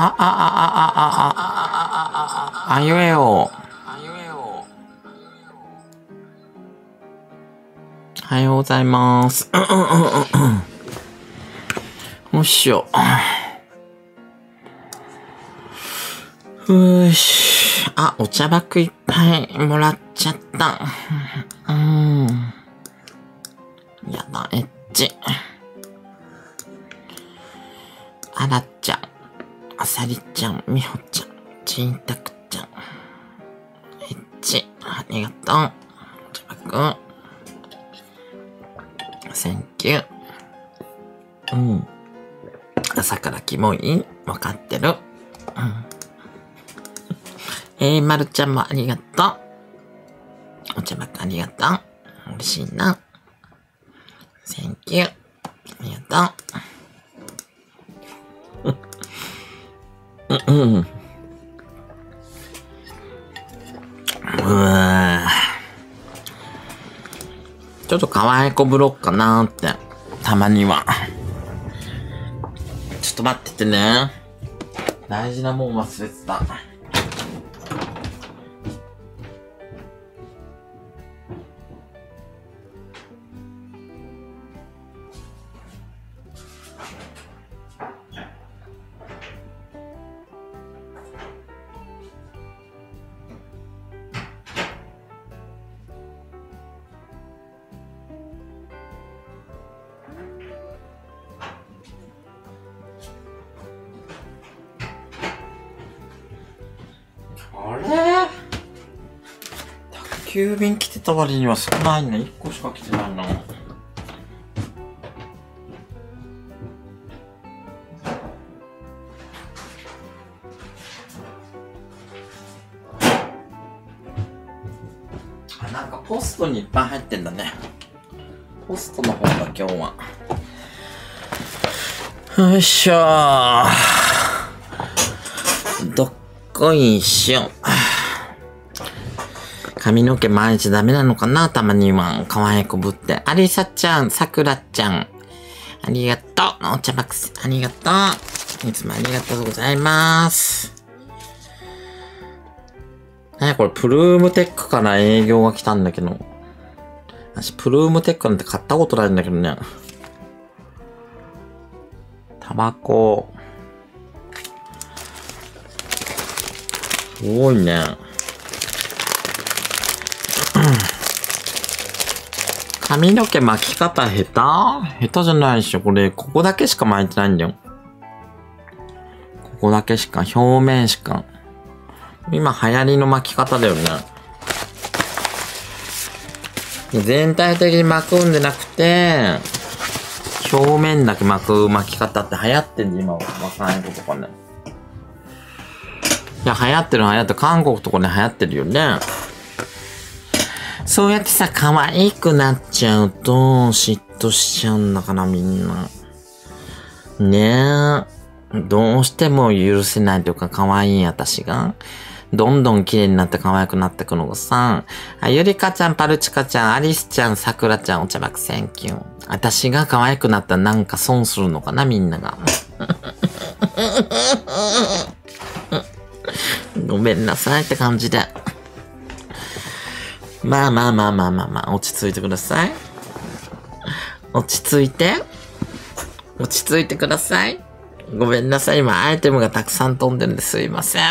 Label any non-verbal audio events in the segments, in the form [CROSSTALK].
あ、あ、あ、あ、あ、あ、あ、あゆえよ。おはようございます。よいしょ。ふーし。あ、お茶箱いっぱいもらっちゃった。朝からキモいわかってる。うん。えー、まるちゃんもありがとう。お茶箱ありがとう。嬉しいな。センキュー。ありがとう。うんうん。うわちょっと可愛い子ぶろっかなーって。たまには。ちょっと待っててね。大事なもん忘れてた。割には少ないね。1個しか来てないな。あ、なんかポストにいっぱい入ってんだね。ポストの方だ、今日は。よいしょー。どっこいしょ。髪の毛毎日ダメなのかな？たまには。可愛い子ぶって。アリサちゃん、さくらちゃん。ありがとう。お茶爆す。ありがとう。いつもありがとうございます。ねこれ、プルームテックから営業が来たんだけど。私、プルームテックなんて買ったことないんだけどね。タバコ。すごいね。髪の毛巻き方下手？下手じゃないでしょ。これ、ここだけしか巻いてないんだよ。ここだけしか、表面しか。今流行りの巻き方だよね。全体的に巻くんでなくて、表面だけ巻く巻き方って流行ってんで、今、若い子とかね。いや、流行ってる流行ってる。韓国とかで流行ってるよね。そうやってさ、可愛くなっちゃうと、嫉妬しちゃうんだから、みんな。ねえ。どうしても許せないというか、可愛い私が。どんどん綺麗になって可愛くなってくのがさ、あ、ゆりかちゃん、パルチカちゃん、アリスちゃん、さくらちゃん、お茶爆センキュー。私が可愛くなったらなんか損するのかな、みんなが。ごめんなさいって感じで。まあまあまあまあまあまあ、落ち着いてください。落ち着いて。落ち着いてください。ごめんなさい。今、アイテムがたくさん飛んでるんですいません。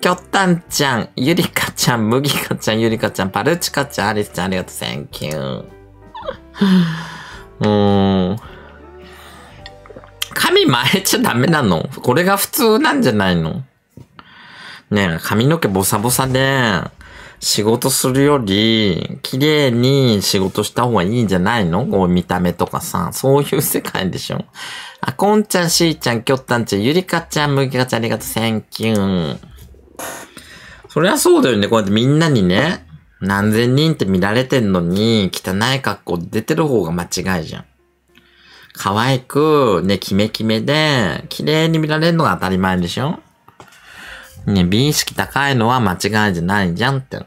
きょったんちゃん、ゆりかちゃん、麦かちゃん、ゆりかちゃん、パルチカちゃん、アリスちゃん、ありがとう。センキュー。うーん。髪巻いちゃダメなの？これが普通なんじゃないの？ねえ、髪の毛ボサボサで、仕事するより、綺麗に仕事した方がいいんじゃないの？こう見た目とかさ、そういう世界でしょ？あ、こんちゃん、しーちゃん、きょったんちゃん、ゆりかちゃん、むぎかちゃん、ありがとう、センキュー。そりゃそうだよね。こうやってみんなにね、何千人って見られてんのに、汚い格好出てる方が間違いじゃん。可愛く、ね、キメキメで、綺麗に見られるのが当たり前でしょ？ね、美意識高いのは間違いじゃないじゃんって。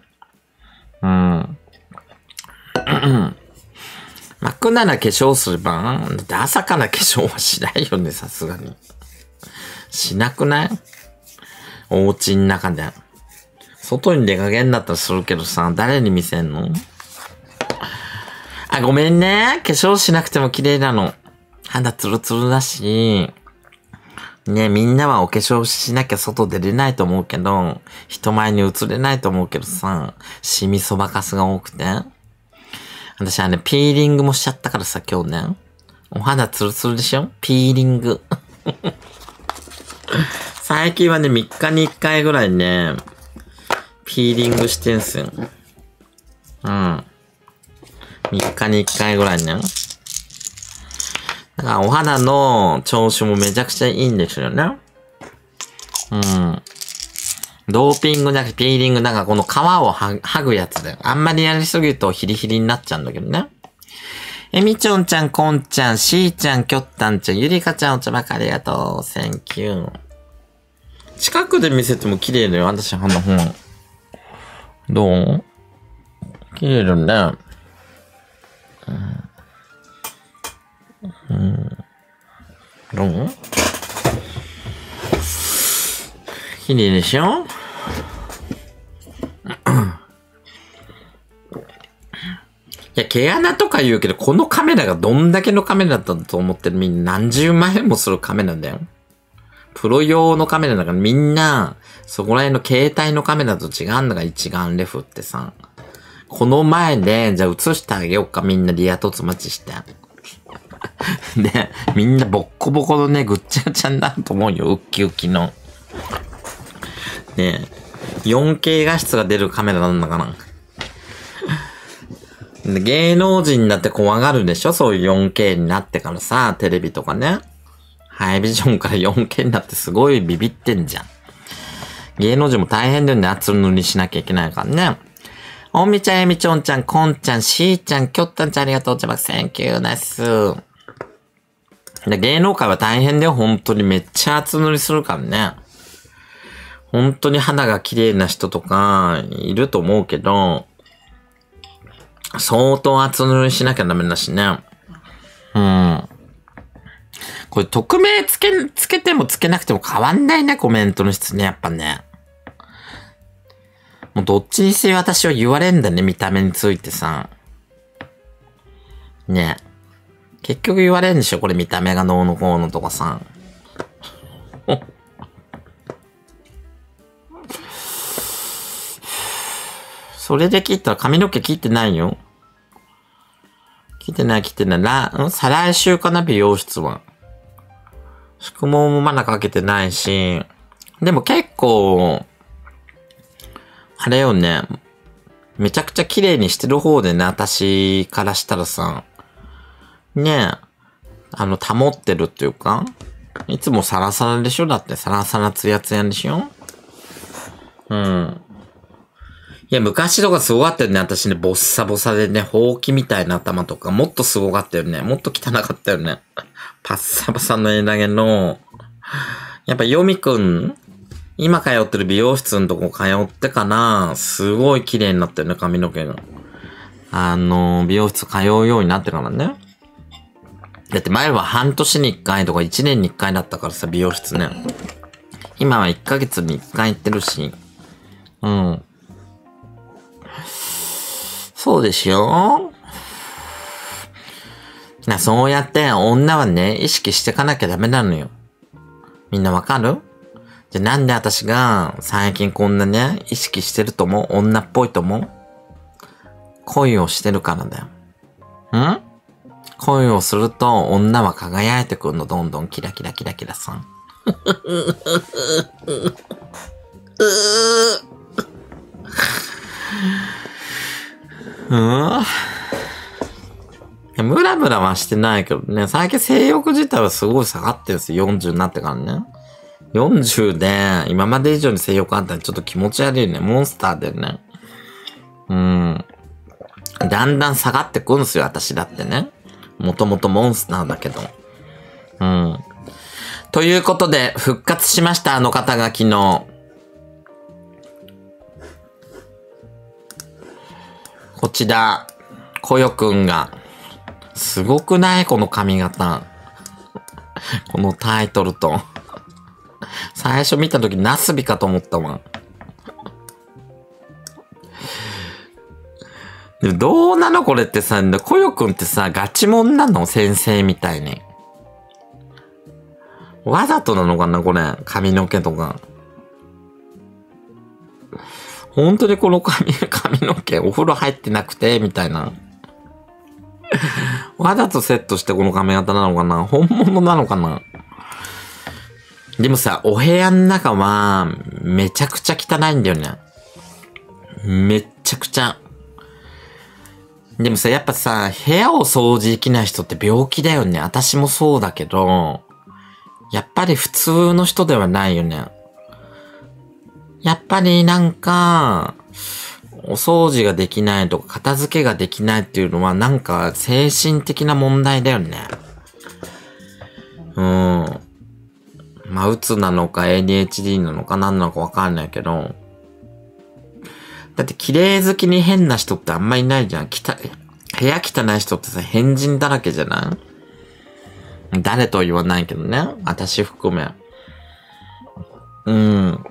うん。巻 [COUGHS] くなら化粧すれば、だって朝から化粧はしないよね、さすがに。しなくない？お家の中で。外に出かけんだったらするけどさ、誰に見せんの？あ、ごめんね。化粧しなくても綺麗なの。肌ツルツルだし。ねみんなはお化粧しなきゃ外出れないと思うけど、人前に映れないと思うけどさ、シミそばかすが多くて。私はね、ピーリングもしちゃったからさ、今日ね。お肌ツルツルでしょ？ピーリング。[LAUGHS] 最近はね、3日に1回ぐらいね、ピーリングしてんすよ。うん。3日に1回ぐらいね。だかお肌の調子もめちゃくちゃいいんですよね。うん。ドーピングじゃなくてピーリング、なんかこの皮を剥ぐやつで。あんまりやりすぎるとヒリヒリになっちゃうんだけどね。えみちょんちゃん、こんちゃん、しーちゃん、きょったんちゃん、ゆりかちゃん、お茶ばかありがとう。センキュー。近くで見せても綺麗だよ、私、あの本。どう？綺麗だね。うん。どう？綺麗でしょ [COUGHS] いや、毛穴とか言うけど、このカメラがどんだけのカメラだったと思ってるみんな何十万円もするカメラだよ。プロ用のカメラだからみんな、そこら辺の携帯のカメラと違うんだから一眼レフってさ。この前で、じゃあ映してあげようか、みんなリア凸待ちして。で、[LAUGHS] みんなボッコボコのね、ぐっちゃぐちゃになると思うよ、ウッキウキの。ね 4K 画質が出るカメラなんだかな。芸能人だって怖がるでしょ？そういう 4K になってからさ、テレビとかね。ハイビジョンから 4K になってすごいビビってんじゃん。芸能人も大変だよね。厚塗りしなきゃいけないからね。おみちゃん、えみちょんちゃん、こんちゃん、しーちゃん、きょったんちゃんありがとう。ちゃばセンキューです。で、芸能界は大変だよ。本当にめっちゃ厚塗りするからね。本当に肌が綺麗な人とかいると思うけど、相当厚塗りしなきゃダメだしね。うん。これ匿名つけ、つけてもつけなくても変わんないね、コメントの質ね、やっぱね。もうどっちにせよ私は言われんだね、見た目についてさ。ね結局言われんでしょ、これ見た目がどうのこうのとかさ。それで切ったら髪の毛切ってないよ。切ってない切ってない。ら、ん？再来週かな、美容室は。宿毛もまだかけてないし、でも結構、あれよね、めちゃくちゃ綺麗にしてる方でね、私からしたらさ、ねえ、あの、保ってるっていうか、いつもサラサラでしょ？だってサラサラツヤツヤでしょ？うん。いや、昔とかすごかったよね。私ね、ボッサボサでね、ほうきみたいな頭とか、もっとすごかったよね。もっと汚かったよね。[LAUGHS] パッサパサの枝毛の、やっぱヨミくん、今通ってる美容室のとこ通ってかな、すごい綺麗になったよね、髪の毛が。あの、美容室通うようになってからね。だって前は半年に一回とか一年に一回だったからさ、美容室ね。今は一ヶ月に一回行ってるし。うん。そうですよ。な、そうやって女はね、意識してかなきゃダメなのよ。みんなわかる？じゃ、なんで私が最近こんなね、意識してると思う？女っぽいと思う？恋をしてるからだよ。ん？恋をすると女は輝いてくるの、どんどんキラキラキラキラさん。うんムラムラはしてないけどね、最近性欲自体はすごい下がってるんですよ。40になってからね。40で、今まで以上に性欲あったらちょっと気持ち悪いね。モンスターだよね。うん。だんだん下がってくんですよ、私だってね。もともとモンスターだけど。うん。ということで、復活しました、あの方が昨日。こちら、こよくんが、すごくない？この髪型。このタイトルと。最初見た時ナスビかと思ったわ。でどうなのこれってさ、こよくんってさ、ガチモンなの？先生みたいに。わざとなのかな？これ。髪の毛とか。本当にこの髪、[LAUGHS] 髪の毛お風呂入ってなくて、みたいな。わざとセットしてこの髪型なのかな？本物なのかな？でもさ、お部屋の中は、めちゃくちゃ汚いんだよね。めっちゃくちゃ。でもさ、やっぱさ、部屋を掃除できない人って病気だよね。私もそうだけど、やっぱり普通の人ではないよね。やっぱりなんか、お掃除ができないとか片付けができないっていうのはなんか精神的な問題だよね。うん。まあ、うつなのか ADHD なのか何なのかわかんないけど、だって綺麗好きに変な人ってあんまいないじゃん。きた、部屋汚い人ってさ、変人だらけじゃない？誰とは言わないけどね。私含め。うん。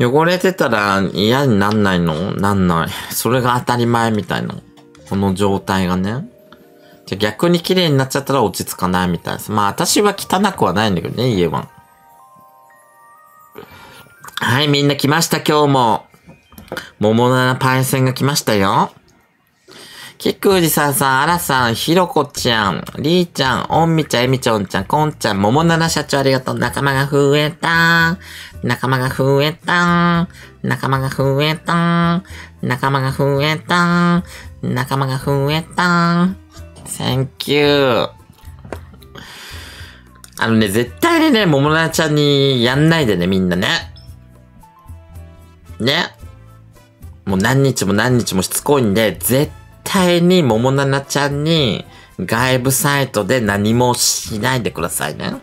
汚れてたら嫌になんないの？なんない。それが当たり前みたいな。この状態がね。じゃ逆に綺麗になっちゃったら落ち着かないみたいです。まあ私は汚くはないんだけどね、家は。はい、みんな来ました、今日も。桃七パイセンが来ましたよ。キックウジさんさん、アラさん、ひろこちゃん、りーちゃん、おんみちゃん、えみちょんちゃん、こんちゃん、桃七社長ありがとう。仲間が増えた仲間が増えた仲間が増えた仲間が増えた仲間が増えた Thank you. あのね、絶対にね、桃七ちゃんにやんないでね、みんなね。ね。もう何日も何日もしつこいんで、絶対に桃奈々ちゃんに外部サイトで何もしないでくださいね。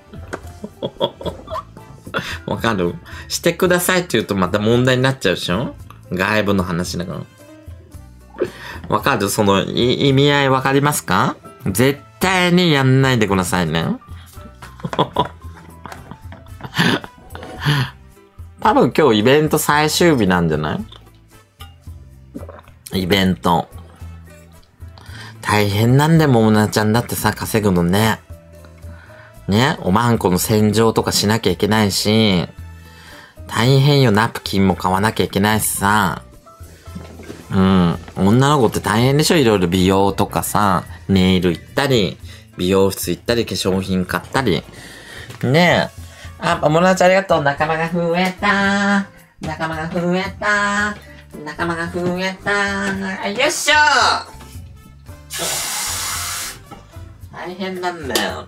[LAUGHS] わかる？してくださいって言うとまた問題になっちゃうでしょ？外部の話だから。わかる？その意味合いわかりますか？絶対にやんないでくださいね。多分今日イベント最終日なんじゃない？イベント。大変なんだよ、ももなちゃんだってさ、稼ぐのね。ね、おまんこの洗浄とかしなきゃいけないし、大変よ、ナプキンも買わなきゃいけないしさ。うん。女の子って大変でしょ？いろいろ美容とかさ、ネイル行ったり、美容室行ったり、化粧品買ったり。ね？え。あ、友達ありがとう。仲間が増えた。仲間が増えた。仲間が増えた。よっしょ大変なんだよ。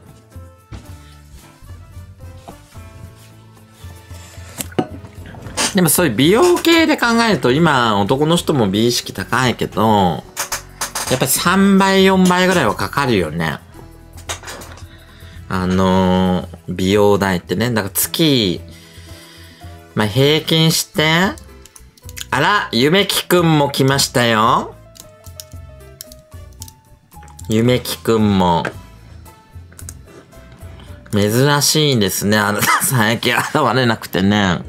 でもそういう美容系で考えると今男の人も美意識高いけど、やっぱり3倍4倍ぐらいはかかるよね。あのー、美容代ってね、だから月、まあ、平均して、あら、ゆめきくんも来ましたよ。ゆめきくんも。珍しいですね。あなた最近現れなくてね。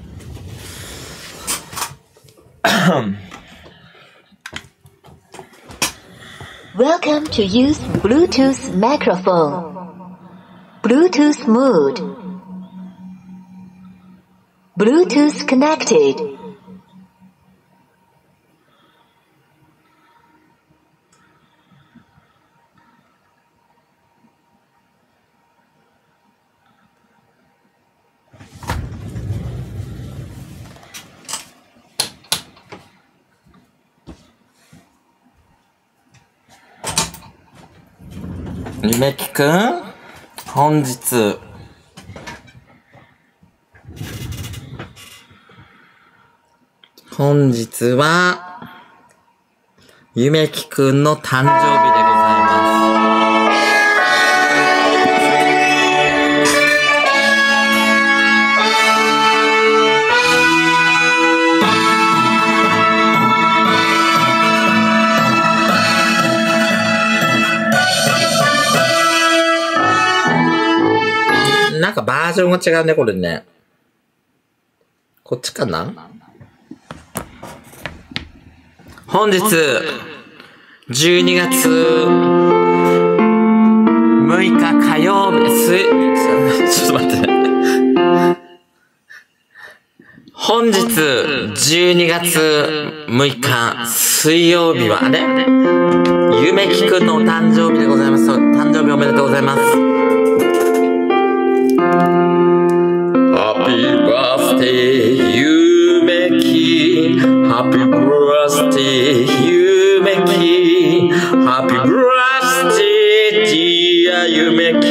Welcome to use Bluetooth microphone. Bluetooth mode. Bluetooth connected. Make くん本日、本日は、ゆめきくんの誕生日でございます。バージョンが違うね、これね。こっちかな？本日、12月6日火曜日、す、ちょっと待って。本日、12月6日水曜日は、あれゆめきくんのお誕生日でございます。誕生日おめでとうございます。Happy birthday, ゆめき。Happy birthday, ゆめき。Happy birthday, dear ゆめき。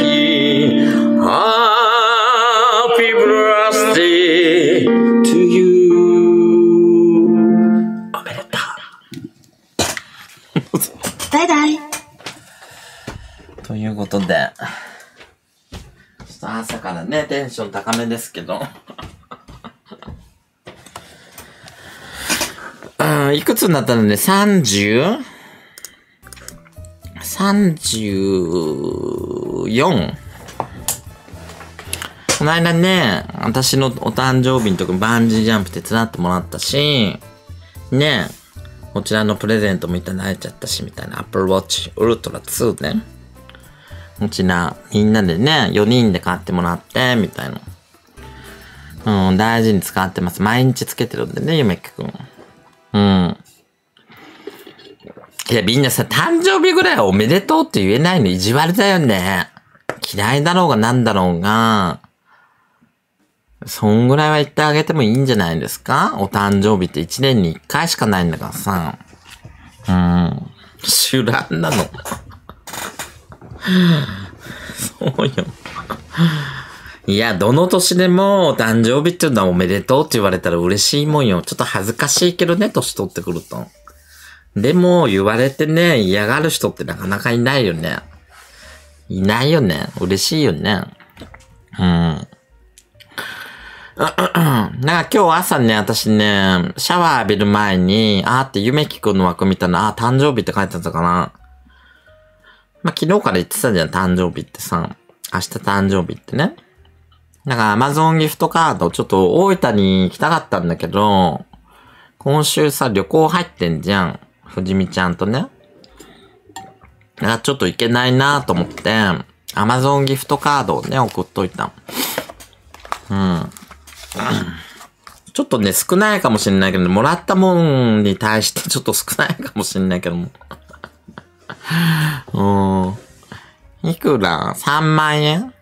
Happy birthday to you. おめでとバイバイ。う。ということで、っと朝からね、テンション高めですけど。[LAUGHS] うん、いくつになったのね ?30? 34? この間ね、私のお誕生日の時バンジージャンプ手伝ってもらったし、ね、こちらのプレゼントもいただいちゃったし、みたいな Apple Watch Ultra 2ね。こちら、みんなでね、4人で買ってもらって、みたいな。うん、大事に使ってます。毎日つけてるんでね、ゆめきくん。うん。いや、みんなさ、誕生日ぐらいはおめでとうって言えないの意地悪だよね。嫌いだろうがなんだろうが、そんぐらいは言ってあげてもいいんじゃないですか？お誕生日って1年に1回しかないんだからさ。うん。主乱なの。そうよ。いや、どの年でも誕生日っていうのはおめでとうって言われたら嬉しいもんよ。ちょっと恥ずかしいけどね、年取ってくると。でも、言われてね、嫌がる人ってなかなかいないよね。いないよね。嬉しいよね。うん。[CLEARS THROAT] なんか今日朝ね、私ね、シャワー浴びる前に、あーって夢聞くの枠見たら、あー誕生日って書いてあったかな。まあ、昨日から言ってたじゃん、誕生日ってさ。明日誕生日ってね。なんか Amazon ギフトカード、ちょっと大分に行きたかったんだけど、今週さ、旅行入ってんじゃん。藤見ちゃんとね。だからちょっと行けないなと思って、Amazon ギフトカードをね、送っといた。うん。ちょっとね、少ないかもしれないけど、もらったもんに対してちょっと少ないかもしれないけども。うん。いくら ?3 万円？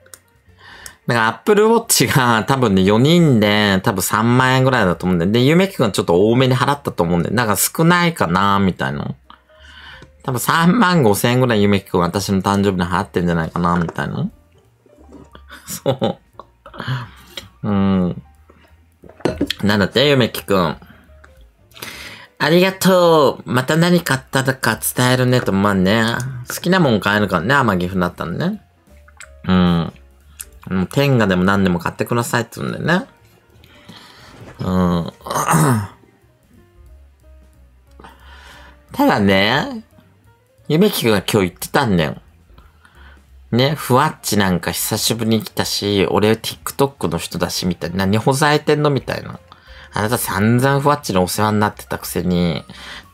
だから Apple Watch が多分ね、4人で多分3万円ぐらいだと思うんで、で、ゆめきくんちょっと多めに払ったと思うんで、だか少ないかなみたいな。多分3万5千円ぐらいゆめきくん私の誕生日に払ってんじゃないかなみたいな。そう。うん。なんだって、ゆめきくん。ありがとう。また何買ったとか伝えるねと、まあね。好きなもん買えるからね、甘岐阜だったらね。うん。もう天下でも何でも買ってくださいって言うんだよね。うん。ただね、ゆめきくんが今日言ってたんだよ。ね、ふわっちなんか久しぶりに来たし、俺 TikTok の人だし、みたいな。何ほざいてんのみたいな。あなた散々ふわっちのお世話になってたくせに、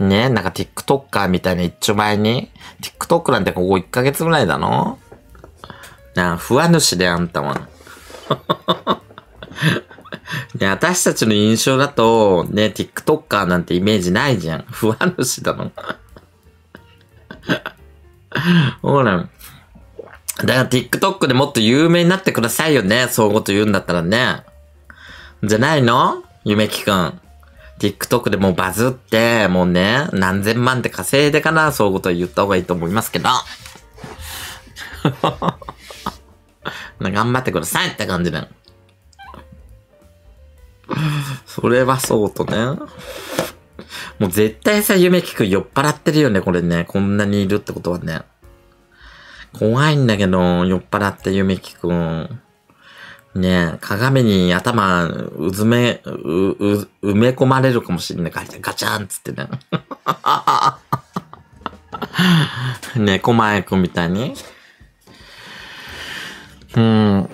ね、なんか TikToker みたいな一丁前に、TikTok なんてここ1ヶ月ぐらいだの？なあ、不安主であんたは。[LAUGHS] ね、私たちの印象だと、ね、TikToker なんてイメージないじゃん。不安主だの。[LAUGHS] ほら。だから TikTok でもっと有名になってくださいよね。そういうこと言うんだったらね。じゃないの？ゆめきくん。TikTok でもうバズって、もうね、何千万って稼いでからそういうことを言った方がいいと思いますけど。[LAUGHS] 頑張ってくださいって感じだよ。それはそうとね。もう絶対さ、ゆめきくん酔っ払ってるよね、これね。こんなにいるってことはね。怖いんだけど、酔っ払ってゆめきくん。ねえ、鏡に頭、うずめ、う、う、埋め込まれるかもしれない。ガチャガチャンっつってね。ねえ、狛江くんみたいに。うん。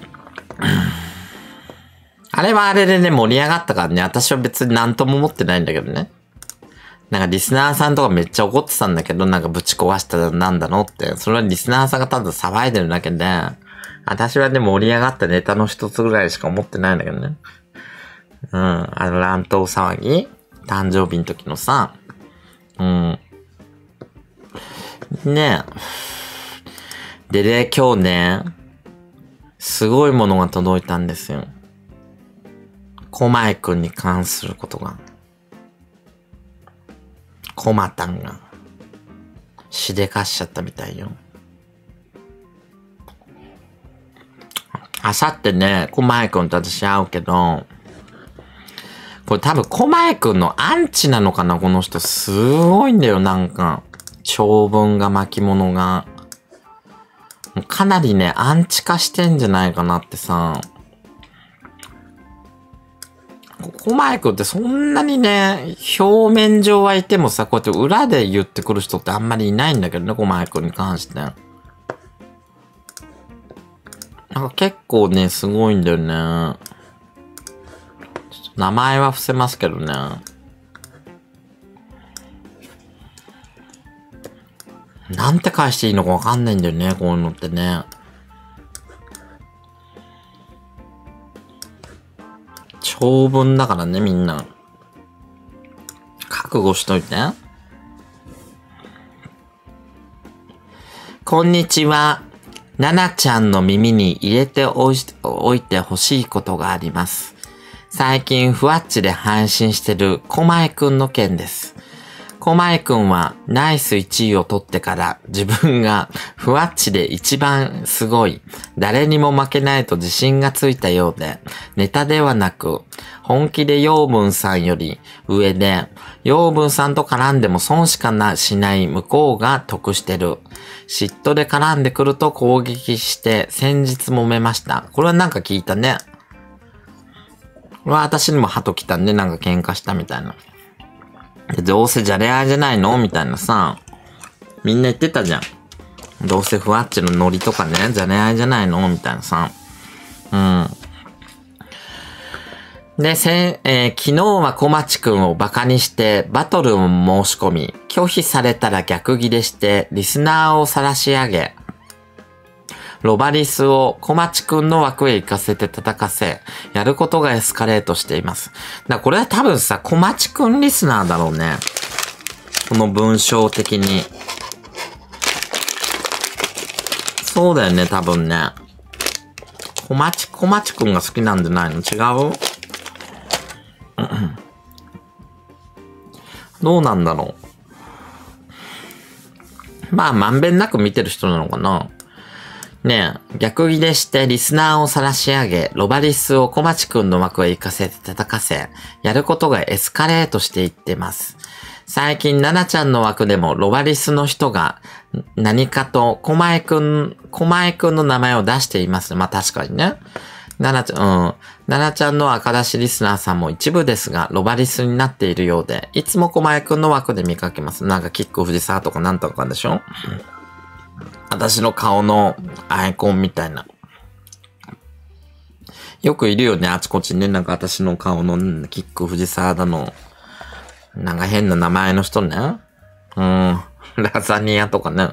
あれはあれでね、盛り上がったからね、私は別に何とも思ってないんだけどね。なんかリスナーさんとかめっちゃ怒ってたんだけど、なんかぶち壊したらなんだのって。それはリスナーさんがただ騒いでるだけで、私はね、盛り上がったネタの一つぐらいしか思ってないんだけどね。うん。あの乱闘騒ぎ誕生日の時のさ。うん。ねえ。でね、今日ね、すごいものが届いたんですよ。コマイくんに関することが。コマタンが、しでかしちゃったみたいよ。あさってね、コマイくんと私会うけど、これ多分コマイくんのアンチなのかなこの人。すごいんだよ、なんか。長文が巻物が。かなりね、アンチ化してんじゃないかなってさ。コマイ君ってそんなにね、表面上はいてもさ、こうやって裏で言ってくる人ってあんまりいないんだけどね、コマイ君に関して。なんか結構ね、すごいんだよね。名前は伏せますけどね。なんて返していいのかわかんないんだよね、こういうのってね。長文だからね、みんな。覚悟しといて。こんにちは。ななちゃんの耳に入れておいてほしいことがあります。最近ふわっちで配信してるこまえくんの件です。こまえくんはナイス1位を取ってから自分が [LAUGHS] ふわっちで一番すごい、誰にも負けないと自信がついたようで、ネタではなく、本気で養分さんより上で、養分さんと絡んでも損しかなしない向こうが得してる。嫉妬で絡んでくると攻撃して先日揉めました。これはなんか聞いたね。これは私にも鳩来たんでなんか喧嘩したみたいな。どうせじゃれ合いじゃないのみたいなさ。みんな言ってたじゃん。どうせふわっちのノリとかね、じゃれ合いじゃないのみたいなさ。うん。で、せえー昨日は小町くんをバカにしてバトルを申し込み、拒否されたら逆ギレしてリスナーを晒し上げ、ロバリスを小町くんの枠へ行かせて叩かせ、やることがエスカレートしています。だこれは多分さ、小町くんリスナーだろうね。この文章的に。そうだよね、多分ね。小町、小町くんが好きなんじゃないの？違う？どうなんだろう。まあ、まんべんなく見てる人なのかな。ねえ、逆ギレしてリスナーを晒し上げ、ロバリスを小町くんの枠へ行かせて叩かせ、やることがエスカレートしていってます。最近、ナナちゃんの枠でもロバリスの人が何かと小前くん、小前くんの名前を出しています。まあ確かにね。ナナちゃん、うん。ナナちゃんの赤出しリスナーさんも一部ですが、ロバリスになっているようで、いつも小前くんの枠で見かけます。なんかキック藤沢とかなんとかでしょ？私の顔のアイコンみたいな。よくいるよね、あちこちね。なんか私の顔のキック藤沢だの。なんか変な名前の人ね。うん。ラザニアとかね。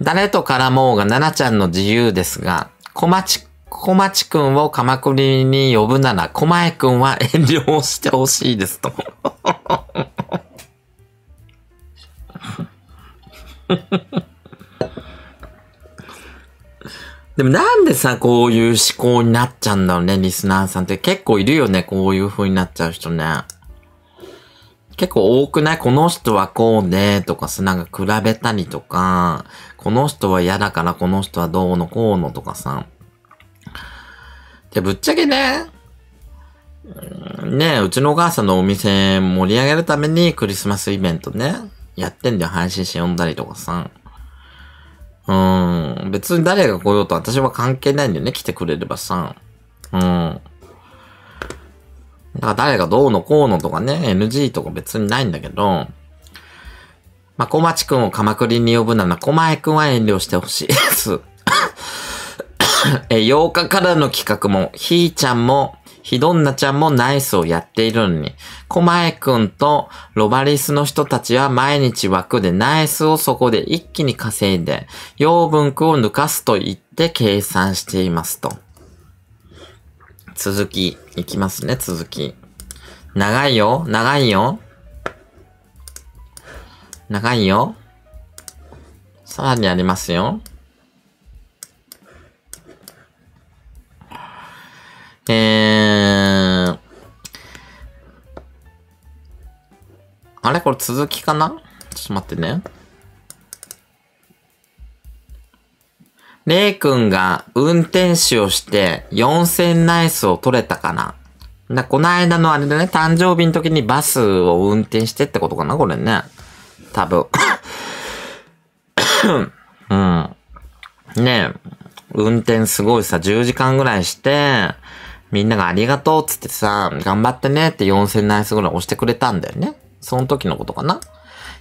誰と絡もうが奈々ちゃんの自由ですが、小町、小町くんを鎌倉に呼ぶなら、小前くんは遠慮してほしいですと。[LAUGHS] でもなんでさ、こういう思考になっちゃうんだろうね、リスナーさんって。結構いるよね、こういう風になっちゃう人ね。結構多くない？この人はこうで、とかさ、なんか比べたりとか、この人は嫌だからこの人はどうのこうのとかさ。で、ぶっちゃけね、ね、うちのお母さんのお店盛り上げるためにクリスマスイベントね、やってんだよ、配信して呼んだりとかさ。うん。別に誰が来ようと私は関係ないんだよね、来てくれればさ。うん。だから誰がどうのこうのとかね、NG とか別にないんだけど、まあ、小町くんを鎌倉に呼ぶなら、小前くんは遠慮してほしいです。[LAUGHS] え、8日からの企画も、ひーちゃんも、ひどんなちゃんもナイスをやっているのに、コマエくんとロバリスの人たちは毎日枠でナイスをそこで一気に稼いで、養分区を抜かすと言って計算していますと。続き、いきますね、続き。長いよ長いよ長いよさらにありますよ。えー、あれ？これ続きかな？ちょっと待ってね。レイ君が運転手をして4000ナイスを取れたかな？だこの間のあれでね、誕生日の時にバスを運転してってことかな？これね。多分。[COUGHS] うん。ねえ、運転すごいさ、10時間ぐらいして、みんながありがとうっつってさ、頑張ってねって4000ナイスぐらい押してくれたんだよね。その時のことかな。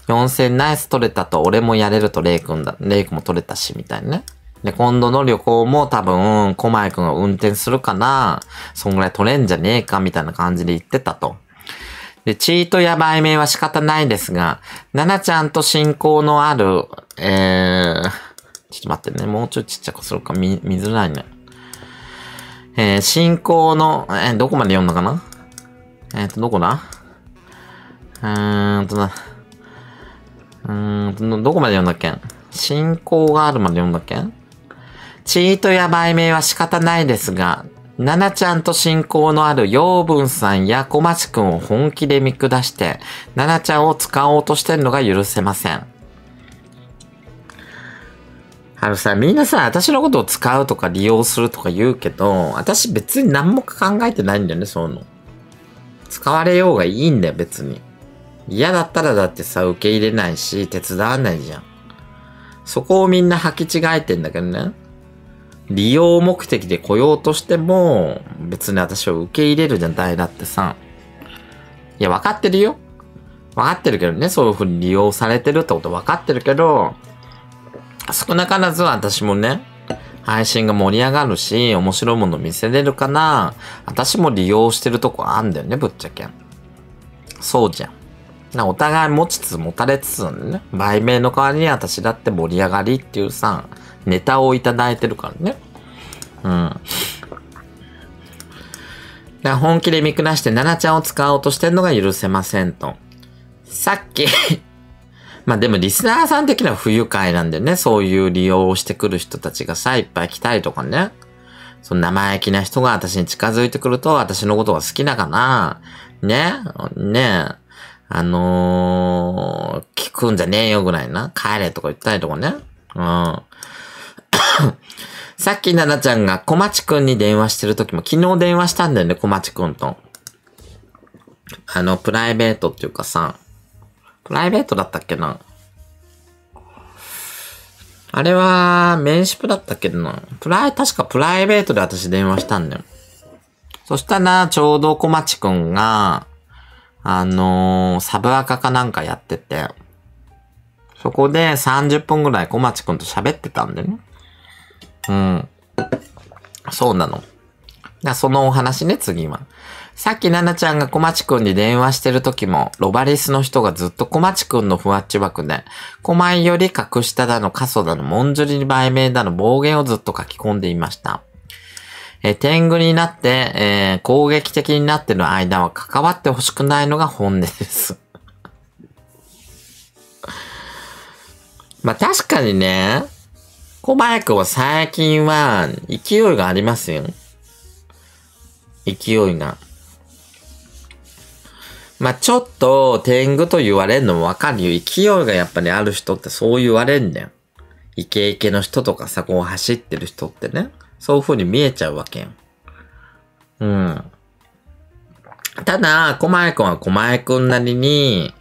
4000ナイス取れたと、俺もやれるとレイ君だ、レイ君も取れたし、みたいなね。で、今度の旅行も多分、コマイ君が運転するかな、そんぐらい取れんじゃねえか、みたいな感じで言ってたと。で、チートや売名は仕方ないですが、ナナちゃんと親交のある、えー、ちょっと待ってね、もうちょいちっちゃくするか、見、見づらいね。えー、信仰の、えー、どこまで読んだかな？えっ、ー、と、どこだ？うーんとな。うーんと、どこまで読んだっけ？信仰があるまで読んだっけ？チートや売名は仕方ないですが、ナナちゃんと親交のある養分さんや小町くんを本気で見下して、ナナちゃんを使おうとしてるのが許せません。あのさ、みんなさ、私のことを使うとか利用するとか言うけど、私別に何も考えてないんだよね、そういうの。使われようがいいんだよ、別に。嫌だったらだってさ、受け入れないし、手伝わないじゃん。そこをみんな履き違えてんだけどね。利用目的で来ようとしても、別に私は受け入れるじゃん、誰だってさ。いや、分かってるよ。分かってるけどね、そういう風に利用されてるってこと分かってるけど、少なからず私もね、配信が盛り上がるし、面白いもの見せれるかな。私も利用してるとこあんだよね、ぶっちゃけ。そうじゃん。なお互い持ちつ持たれつつね。売名の代わりに私だって盛り上がりっていうさ、ネタをいただいてるからね。うん。だ本気で見下して奈々ちゃんを使おうとしてんのが許せませんと。さっきまあでもリスナーさん的には不愉快なんだよね。そういう利用をしてくる人たちがさ、いっぱい来たりとかね。その生意気な人が私に近づいてくると私のことが好きだかな。ね？ね？あのー、聞くんじゃねえよぐらいな。帰れとか言ったりとかね。うん。[COUGHS] さっき奈々ちゃんが小町くんに電話してる時も昨日電話したんだよね、小町くんと。あの、プライベートっていうかさ、プライベートだったっけな？あれは、メンシプだったっけな？プライ、確かプライベートで私電話したんだよ。そしたら、ちょうど小町くんが、あのー、サブアカかなんかやってて、そこで30分ぐらい小町くんと喋ってたんだよね。うん。そうなの。だそのお話ね、次は。さっき奈々ちゃんが小町くんに電話してる時も、ロバリスの人がずっと小町くんのふわっち枠で、小前より格下だの、過疎だの、もんじゅり売名だの、暴言をずっと書き込んでいました。え天狗になって、えー、攻撃的になってる間は関わってほしくないのが本音です [LAUGHS] まあ確かにね、小前くんは最近は勢いがありますよ。勢いが。まあ、ちょっと天狗と言われるのもわかるよ。勢いがやっぱりある人ってそう言われんだよ。イケイケの人とかさ、こう走ってる人ってね。そういう風に見えちゃうわけよ。うん。ただ、小前くんは小前くんなりに、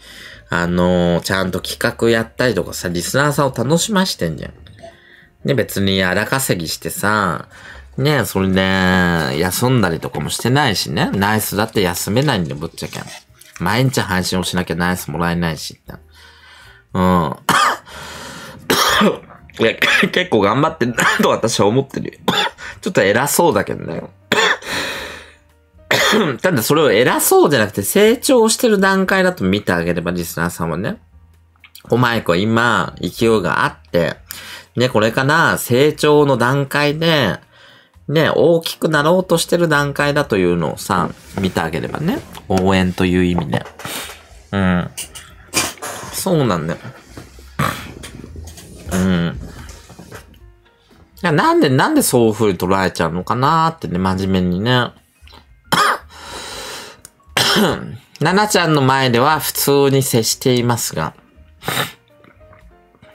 あのー、ちゃんと企画やったりとかさ、リスナーさんを楽しましてんじゃん。ね、別に荒稼ぎしてさ、ね、それで、休んだりとかもしてないしね。ナイスだって休めないんだよ、ぶっちゃけ。毎日配信をしなきゃナイスもらえないし。うん。[COUGHS] いや、結構頑張ってんなと私は思ってるよ。[COUGHS] ちょっと偉そうだけどね。[COUGHS] ただそれを偉そうじゃなくて成長してる段階だと見てあげればリスナーさんはね。コマイクは今、勢いがあって、ね、これから成長の段階で、ね、大きくなろうとしてる段階だというのをさ、見てあげればね。応援という意味で。うん。そうなんだよ。うん。いや、なんで、なんでそういう風に捉えちゃうのかなーってね、真面目にね。[COUGHS] ななちゃんの前では普通に接していますが。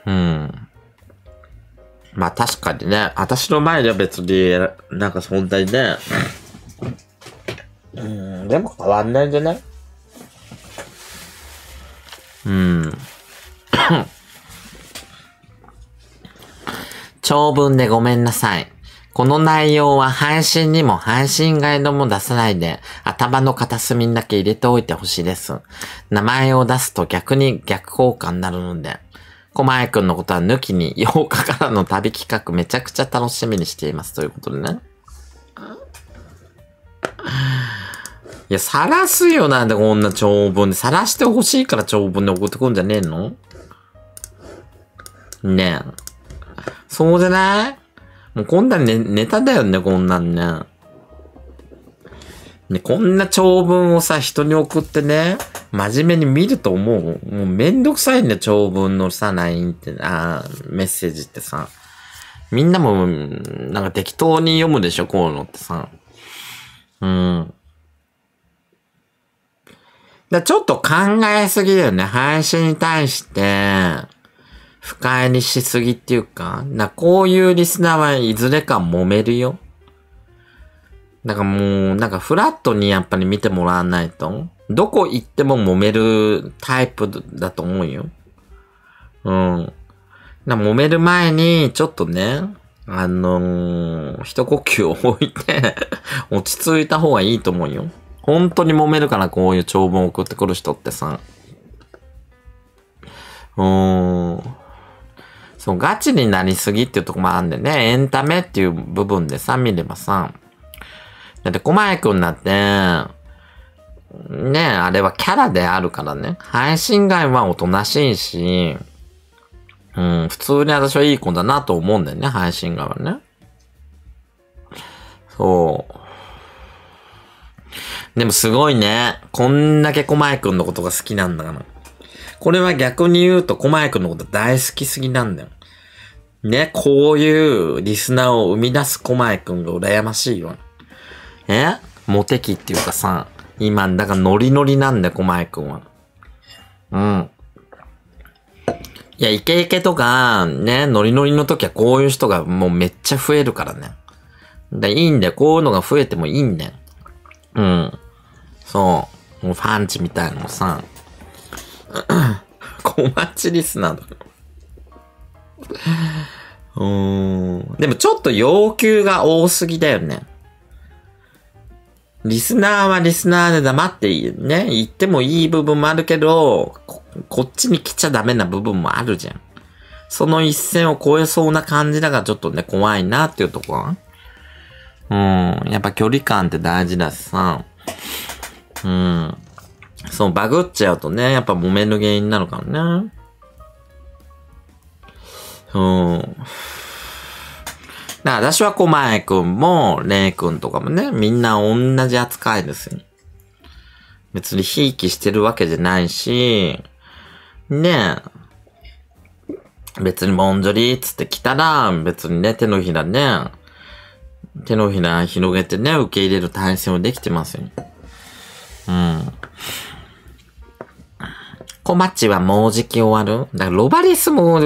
うん。まあ確かにね、私の前では別に、なんかそんなにね、うん、でも変わんないんじゃない？うん。[COUGHS] 長文でごめんなさい。この内容は配信にも配信ガイドも出さないで、頭の片隅にだけ入れておいてほしいです。名前を出すと逆に逆効果になるので。小前くんのことは抜きに [LAUGHS] 8日からの旅企画めちゃくちゃ楽しみにしていますということでね。いや、晒すよなんでこんな長文で。晒してほしいから長文で送ってくんじゃねえの？ねえ。そうじゃない？もうこんなね、ネタだよね、こんなんね。ね、こんな長文をさ、人に送ってね、真面目に見ると思う。もうめんどくさいね、長文のさ、LINE って、あーメッセージってさ。みんなも、なんか適当に読むでしょ、こういうのってさ。うん。だちょっと考えすぎだよね。配信に対して、不快にしすぎっていうか、な、こういうリスナーはいずれか揉めるよ。だからもう、なんかフラットにやっぱり見てもらわないと、どこ行っても揉めるタイプだと思うよ。うん。揉める前に、ちょっとね、あのー、一呼吸を置いて、[LAUGHS] 落ち着いた方がいいと思うよ。本当に揉めるからこういう長文を送ってくる人ってさ。うーん。そう、ガチになりすぎっていうとこもあるんでね、エンタメっていう部分でさ、見ればさ。だって、小前くんだって、ねえあれはキャラであるからね。配信外はおとなしいし、うん、普通に私はいい子だなと思うんだよね、配信側はね。そう。でもすごいね。こんだけ小前くんのことが好きなんだから。これは逆に言うと小前くんのこと大好きすぎなんだよ。ね、こういうリスナーを生み出す小前くんが羨ましいよ。え？モテ期っていうかさ、今、だからノリノリなんだよ、小前くんは。うん。いや、イケイケとか、ね、ノリノリの時はこういう人がもうめっちゃ増えるからね。で、いいんだよ。こういうのが増えてもいいんだよ。うん。そう。もうファンチみたいなのさ。[CLEARS THROAT] 小町リスナーだ。うーん。でもちょっと要求が多すぎだよね。リスナーはリスナーで黙ってね。言ってもいい部分もあるけど、ここっちに来ちゃダメな部分もあるじゃん。その一線を越えそうな感じだからちょっとね、怖いなっていうところ。うん。やっぱ距離感って大事だしさ。うん。そう、バグっちゃうとね、やっぱ揉める原因になるからね。うん。だから私は小前くんも、レイくんとかもね、みんな同じ扱いですよ。別にひいきしてるわけじゃないし、ねえ。別にモンジョリーっつって来たら、別にね、手のひらね、手のひら広げてね、受け入れる体制もできてますよ。うん。小町はもうじき終わる？だからロバリスも、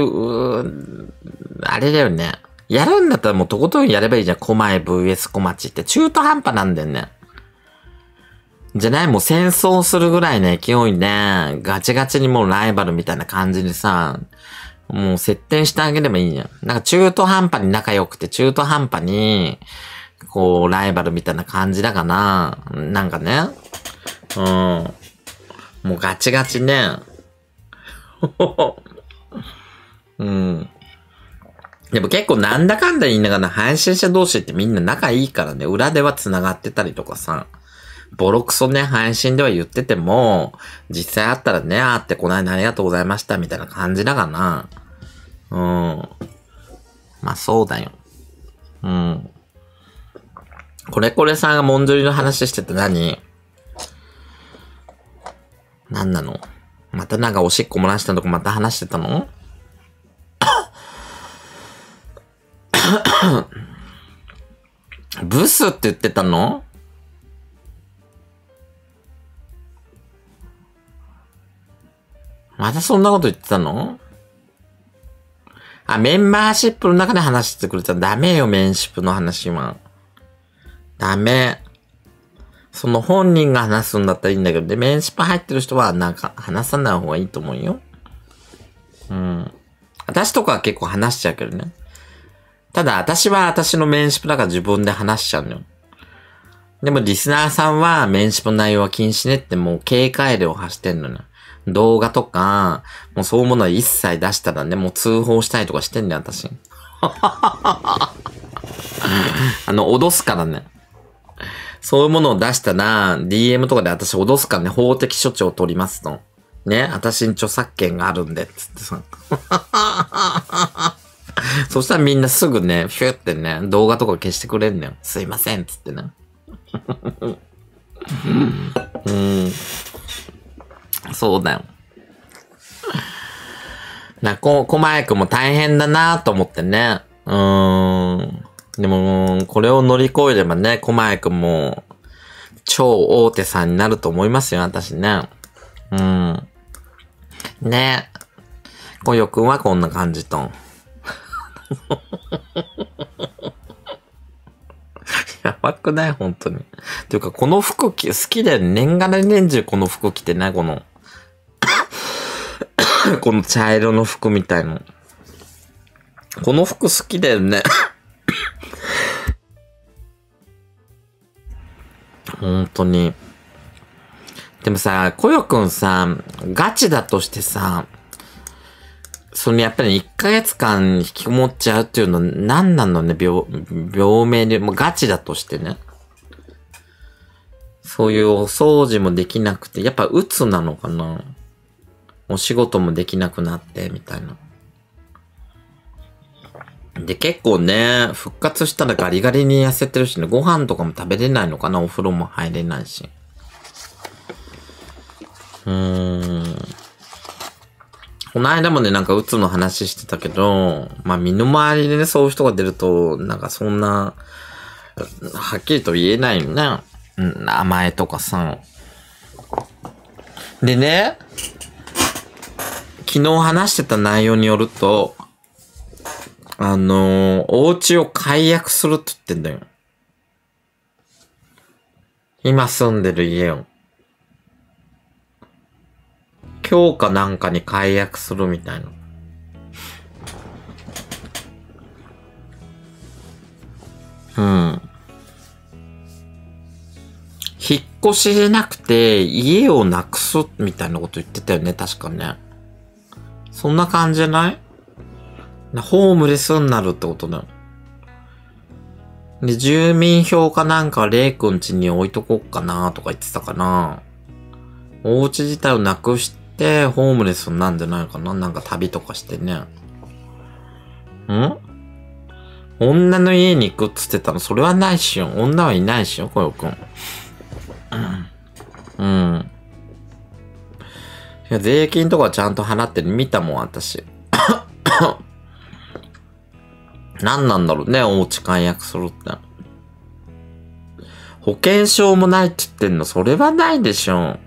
あれだよね。やるんだったらもうとことんやればいいじゃん。小前 VS 小町って中途半端なんだよね。じゃない？もう戦争するぐらいの勢いで、ガチガチにもうライバルみたいな感じでさ、もう設定してあげればいいじゃん。なんか中途半端に仲良くて中途半端に、こう、ライバルみたいな感じだかな。なんかね。うん。もうガチガチね。[LAUGHS] うん。でも結構なんだかんだ言いながら配信者同士ってみんな仲いいからね。裏では繋がってたりとかさ。ボロクソね、配信では言ってても、実際あったらね、あってこないだありがとうございましたみたいな感じだがな。うん。まあそうだよ。うん。これこれさんがモンジョリの話してて何？何なの？またなんかおしっこ漏らしたとこまた話してたの？[COUGHS] ブスって言ってたの？またそんなこと言ってたの？あ、メンバーシップの中で話してくれたらダメよ、メンシップの話は。ダメ。その本人が話すんだったらいいんだけど、で、メンシップ入ってる人はなんか話さない方がいいと思うよ。うん。私とかは結構話しちゃうけどね。ただ、私は私のメンシップだから自分で話しちゃうのよ。でも、リスナーさんはメンシップの内容は禁止ねってもう警戒令を発してんのよ。動画とか、もうそういうものは一切出したらね、もう通報したりとかしてんだよ、私。[LAUGHS] あの、脅すからね。そういうものを出したら、DM とかで私脅すからね、法的処置を取りますと。ね、私に著作権があるんで、つってさ。[LAUGHS] そしたらみんなすぐね、フュってね、動画とか消してくれんのよ。すいません、つってね。[LAUGHS] うん。そうだよ。な、こ、こまえくんも大変だなと思ってね。うーん。でも、これを乗り越えればね、こまえくんも、超大手さんになると思いますよ、私ね。うん。ね。こよくんはこんな感じと。[LAUGHS] やばくない？本当に。ていうか、この服き好きで年がら年中この服着てない？この。[COUGHS] この茶色の服みたいの。この服好きだよね。[COUGHS] 本当に。でもさ、こよくんさ、ガチだとしてさ、そのやっぱり1ヶ月間引きこもっちゃうっていうのは何なのね、病、病名で、もうガチだとしてね。そういうお掃除もできなくて、やっぱ鬱なのかな？お仕事もできなくなって、みたいな。で、結構ね、復活したらガリガリに痩せてるしね、ご飯とかも食べれないのかな？お風呂も入れないし。うーん。この間もね、なんか、うつの話してたけど、まあ、身の回りでね、そういう人が出ると、なんか、そんな、はっきりと言えないよね。うん、名前とかさ。でね、昨日話してた内容によると、あのーお家を解約するって言ってんだよ。今住んでる家を。今日かなんかに解約するみたいな。うん。引っ越しじゃなくて、家をなくすみたいなこと言ってたよね、確かね。そんな感じじゃない？ホームレスになるってことだよ。で、住民票かなんかレイくん家に置いとこっかなとか言ってたかな。お家自体をなくして、ホームレスなんじゃないかな？なんか旅とかしてね。ん？女の家に行くっつってたの、それはないしょ。女はいないしょ、こよくん。うん。うん。いや、税金とかちゃんと払ってる見たもん、私。[COUGHS] 何なんだろうね、お家解約するって。保険証もないって言ってんの、それはないでしょ。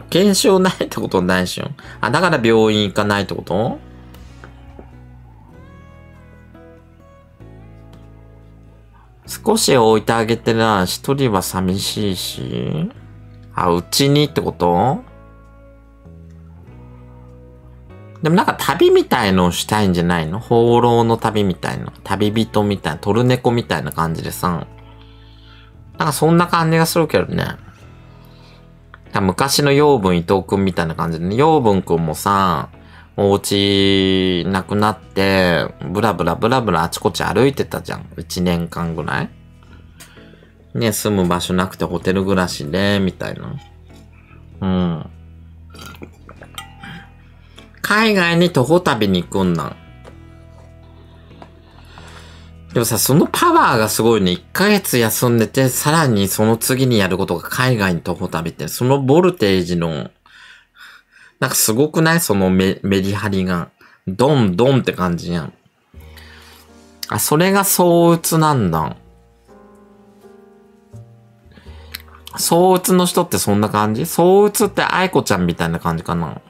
保険証ないってことないでしょ。あ、だから病院行かないってこと？少し置いてあげてな、一人は寂しいし。あ、うちにってこと？でもなんか旅みたいのをしたいんじゃないの？放浪の旅みたいな。旅人みたいな。トルネコみたいな感じでさ。なんかそんな感じがするけどね。昔の養分伊藤くんみたいな感じでね。養分くんもさ、お家なくなって、ブラブラブラブラあちこち歩いてたじゃん。一年間ぐらい。ね、住む場所なくてホテル暮らしで、みたいな。うん。海外に徒歩旅に行くんなん。でもさ、そのパワーがすごいね。1ヶ月休んでて、さらにその次にやることが海外に徒歩旅って、そのボルテージの、なんかすごくない？そのメメリハリが。ドンドンって感じやん。あ、それが相うつなんだ。相うつの人ってそんな感じ？相うつって愛子ちゃんみたいな感じかな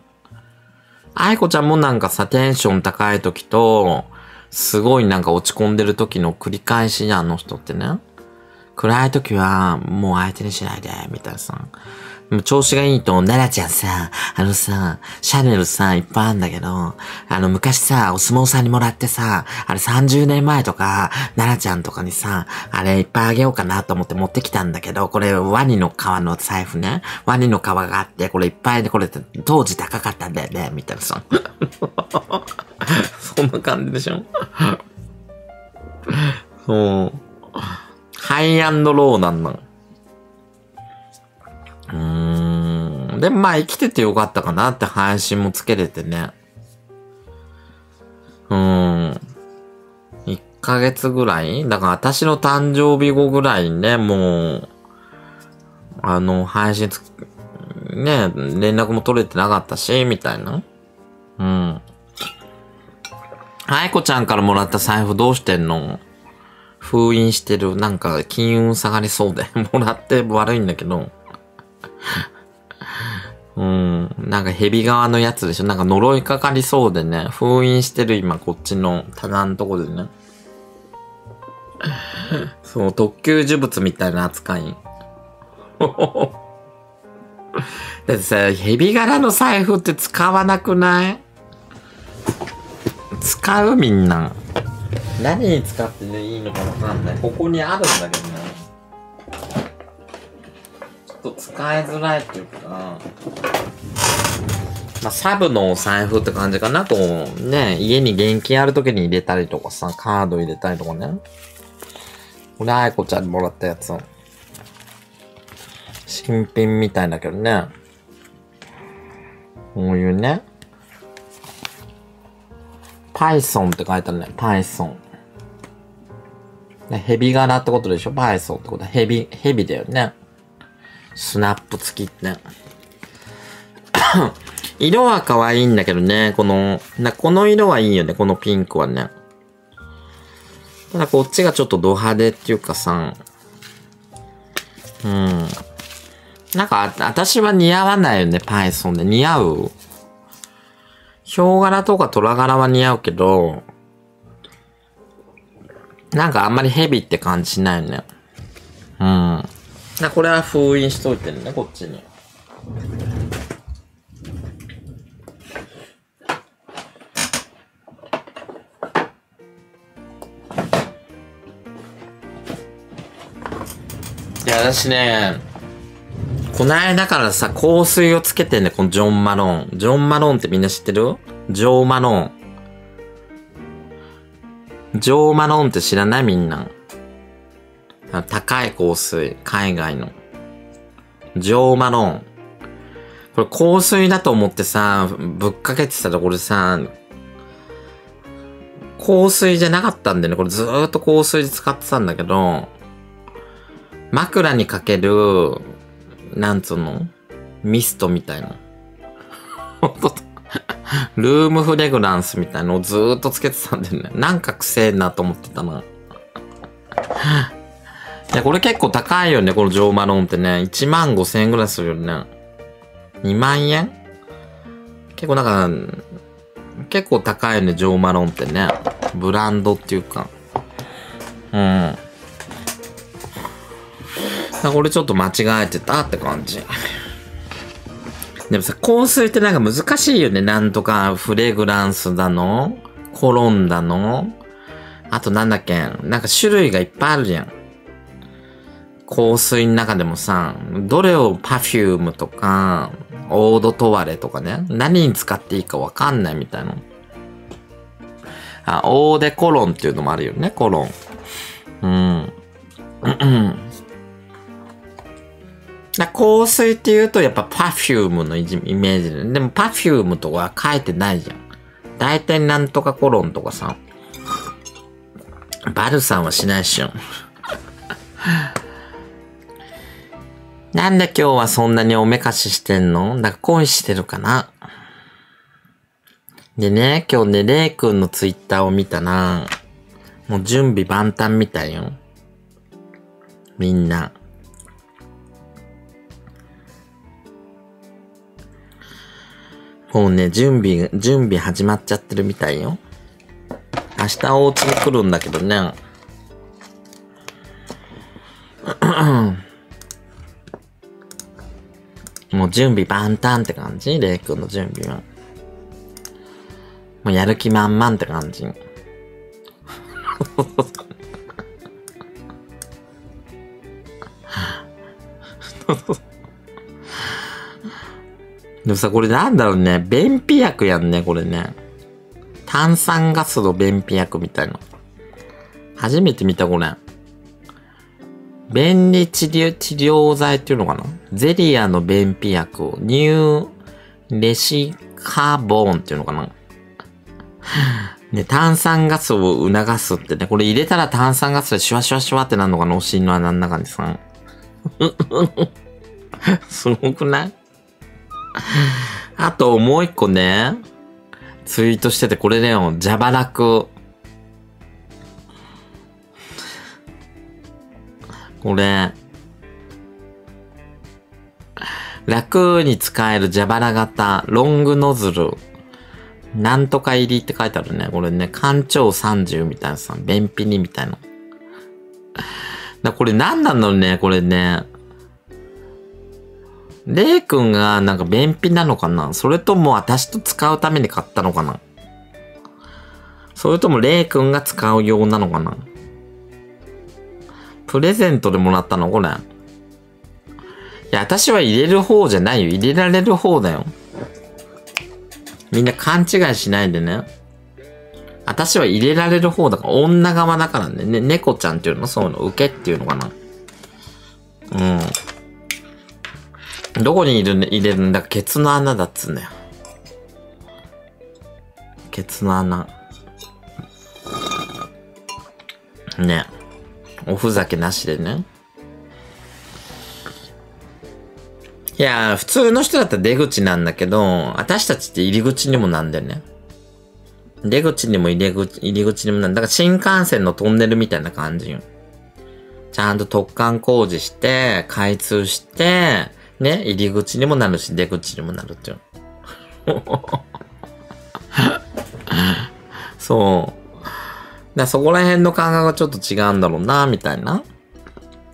愛子ちゃんもなんかさ、テンション高い時と、すごいなんか落ち込んでる時の繰り返しじゃん、あの人ってね。暗い時は、もう相手にしないで、みたいなさ。調子がいいと、奈々ちゃんさ、あのさ、シャネルさ、いっぱいあんだけど、あの昔さ、お相撲さんにもらってさ、あれ30年前とか、奈々ちゃんとかにさ、あれいっぱいあげようかなと思って持ってきたんだけど、これワニの皮の財布ね。ワニの皮があって、これいっぱいで、これ当時高かったんだよね、みたいなさ。[LAUGHS] そんな感じでしょ？そう。ハイアンドローなんだ。うーん。でもまあ生きててよかったかなって配信もつけれてね。うーん。1ヶ月ぐらい？だから私の誕生日後ぐらいにね、もう、あの、配信つ、ね、連絡も取れてなかったし、みたいな。うん。愛子ちゃんからもらった財布どうしてんの？封印してる。なんか、金運下がりそうで。[LAUGHS] もらって悪いんだけど。[LAUGHS] うん。なんか蛇側のやつでしょ？なんか呪いかかりそうでね。封印してる今こっちの棚のとこでね。[LAUGHS] そう、特級呪物みたいな扱い。[LAUGHS] だってさ、蛇柄の財布って使わなくない？使うみんな。何に使っていいのかわかんない。ここにあるんだけどね。と使いづらいっていうか、まあ、サブのお財布って感じかなと、ね、家に現金ある時に入れたりとかさ、カード入れたりとかね。これ、愛子ちゃんにもらったやつ。新品みたいだけどね。こういうね。Python って書いてあるね。Python。ヘビ柄ってことでしょ ?Python ってことはヘビ、ヘビだよね。スナップ付きって。[COUGHS] 色は可愛いんだけどね。この、な、この色はいいよね。このピンクはね。ただこっちがちょっとド派手っていうかさ。うん。なんか、あ私は似合わないよね。Python で。似合う？ヒョウ柄とか虎柄は似合うけど、なんかあんまりヘビって感じしないよね。うん。なこれは封印しといてるね、こっちに。いや、私ね、こないだからさ、香水をつけてんね、このジョン・マロン。ジョン・マロンってみんな知ってる？ジョー・マロン。ジョー・マロンって知らない？みんな。高い香水。海外の。ジョー・マローン。これ香水だと思ってさ、ぶっかけてたらこれさ、香水じゃなかったんだよね。これずーっと香水で使ってたんだけど、枕にかける、なんつうの？ミストみたいな。[LAUGHS] ルームフレグランスみたいのをずーっとつけてたんだよね。なんか臭えなと思ってたな。いや、これ結構高いよね、このジョーマロンってね。1万5千円ぐらいするよね。2万円？結構なんか、結構高いよね、ジョーマロンってね。ブランドっていうか。うん。これちょっと間違えてたって感じ。でもさ、香水ってなんか難しいよね。なんとかフレグランスだの、コロンだの、あとなんだっけ、なんか種類がいっぱいあるじゃん。香水の中でもさ、どれをパフュームとか、オードトワレとかね、何に使っていいかわかんないみたいな。あ、オーデコロンっていうのもあるよね、コロン。うん。うんだ香水って言うとやっぱパフュームのイメージで。でもパフュームとかは書いてないじゃん。大体なんとかコロンとかさ。バルさんはしないっしょ。なんで今日はそんなにおめかししてんの？だか恋してるかな？でね、今日ね、レイ君のツイッターを見たら、もう準備万端みたいよ。みんな。もうね、準備、準備始まっちゃってるみたいよ。明日お家に来るんだけどね。[CLEARS THROAT] もう準備万端って感じ？レイ君の準備は。もうやる気満々って感じ。でもさ、これなんだろうね。便秘薬やんね、これね。炭酸ガスの便秘薬みたいな。初めて見た、これ。便利治療、治療剤っていうのかな？ゼリアの便秘薬を、ニューレシカボンっていうのかな？ね、炭酸ガスを促すってね、これ入れたら炭酸ガスでシュワシュワシュワってなるのかな？お尻の穴の中にさ。[LAUGHS] すごくない？あともう一個ね、ツイートしててこれだよ、蛇腹これ、楽に使える蛇腹型、ロングノズル、なんとか入りって書いてあるね。これね、干潮30みたいなさ、便秘にみたいな。だこれ何なのね、これね。レイ君がなんか便秘なのかな？それとも私と使うために買ったのかな？それともレイ君が使うようなのかな？プレゼントでもらったの？これ。いや、私は入れる方じゃないよ。入れられる方だよ。みんな勘違いしないでね。私は入れられる方だから、女側だからね。ね、猫ちゃんっていうの？そういうの、受けっていうのかな。うん。どこに入れる入れるんだ？ケツの穴だっつうんだよ。ケツの穴。ね。おふざけなしでね。いや、普通の人だったら出口なんだけど、私たちって入り口にもなんだよね。出口にも入り口、入り口にもなんだ。だから新幹線のトンネルみたいな感じよ。ちゃんと突貫工事して、開通して、ね、入り口にもなるし、出口にもなるっていう。[LAUGHS] そう。だそこら辺の感覚がちょっと違うんだろうな、みたいな。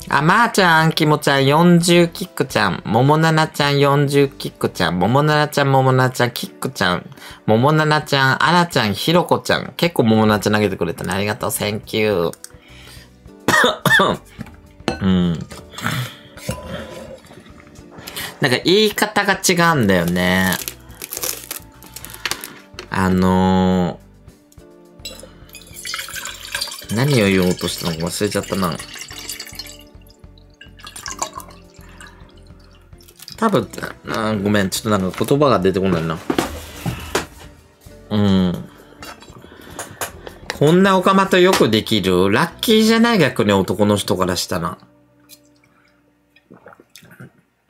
あ、まー、あ、ちゃん、きもちゃん、40キックちゃん、ももななちゃん、40キックちゃん、ももななちゃん、ももなちゃん、キックちゃん、ももななちゃん、あらちゃん、ひろこちゃん、結構ももなちゃん投げてくれたね。ありがとう、センキュー。[COUGHS] うん。なんか言い方が違うんだよね。あの、何を言おうとしたのか忘れちゃったな。多分、あごめん、ちょっとなんか言葉が出てこないな。うん。こんなオカマとよくできるラッキーじゃない逆に男の人からしたら。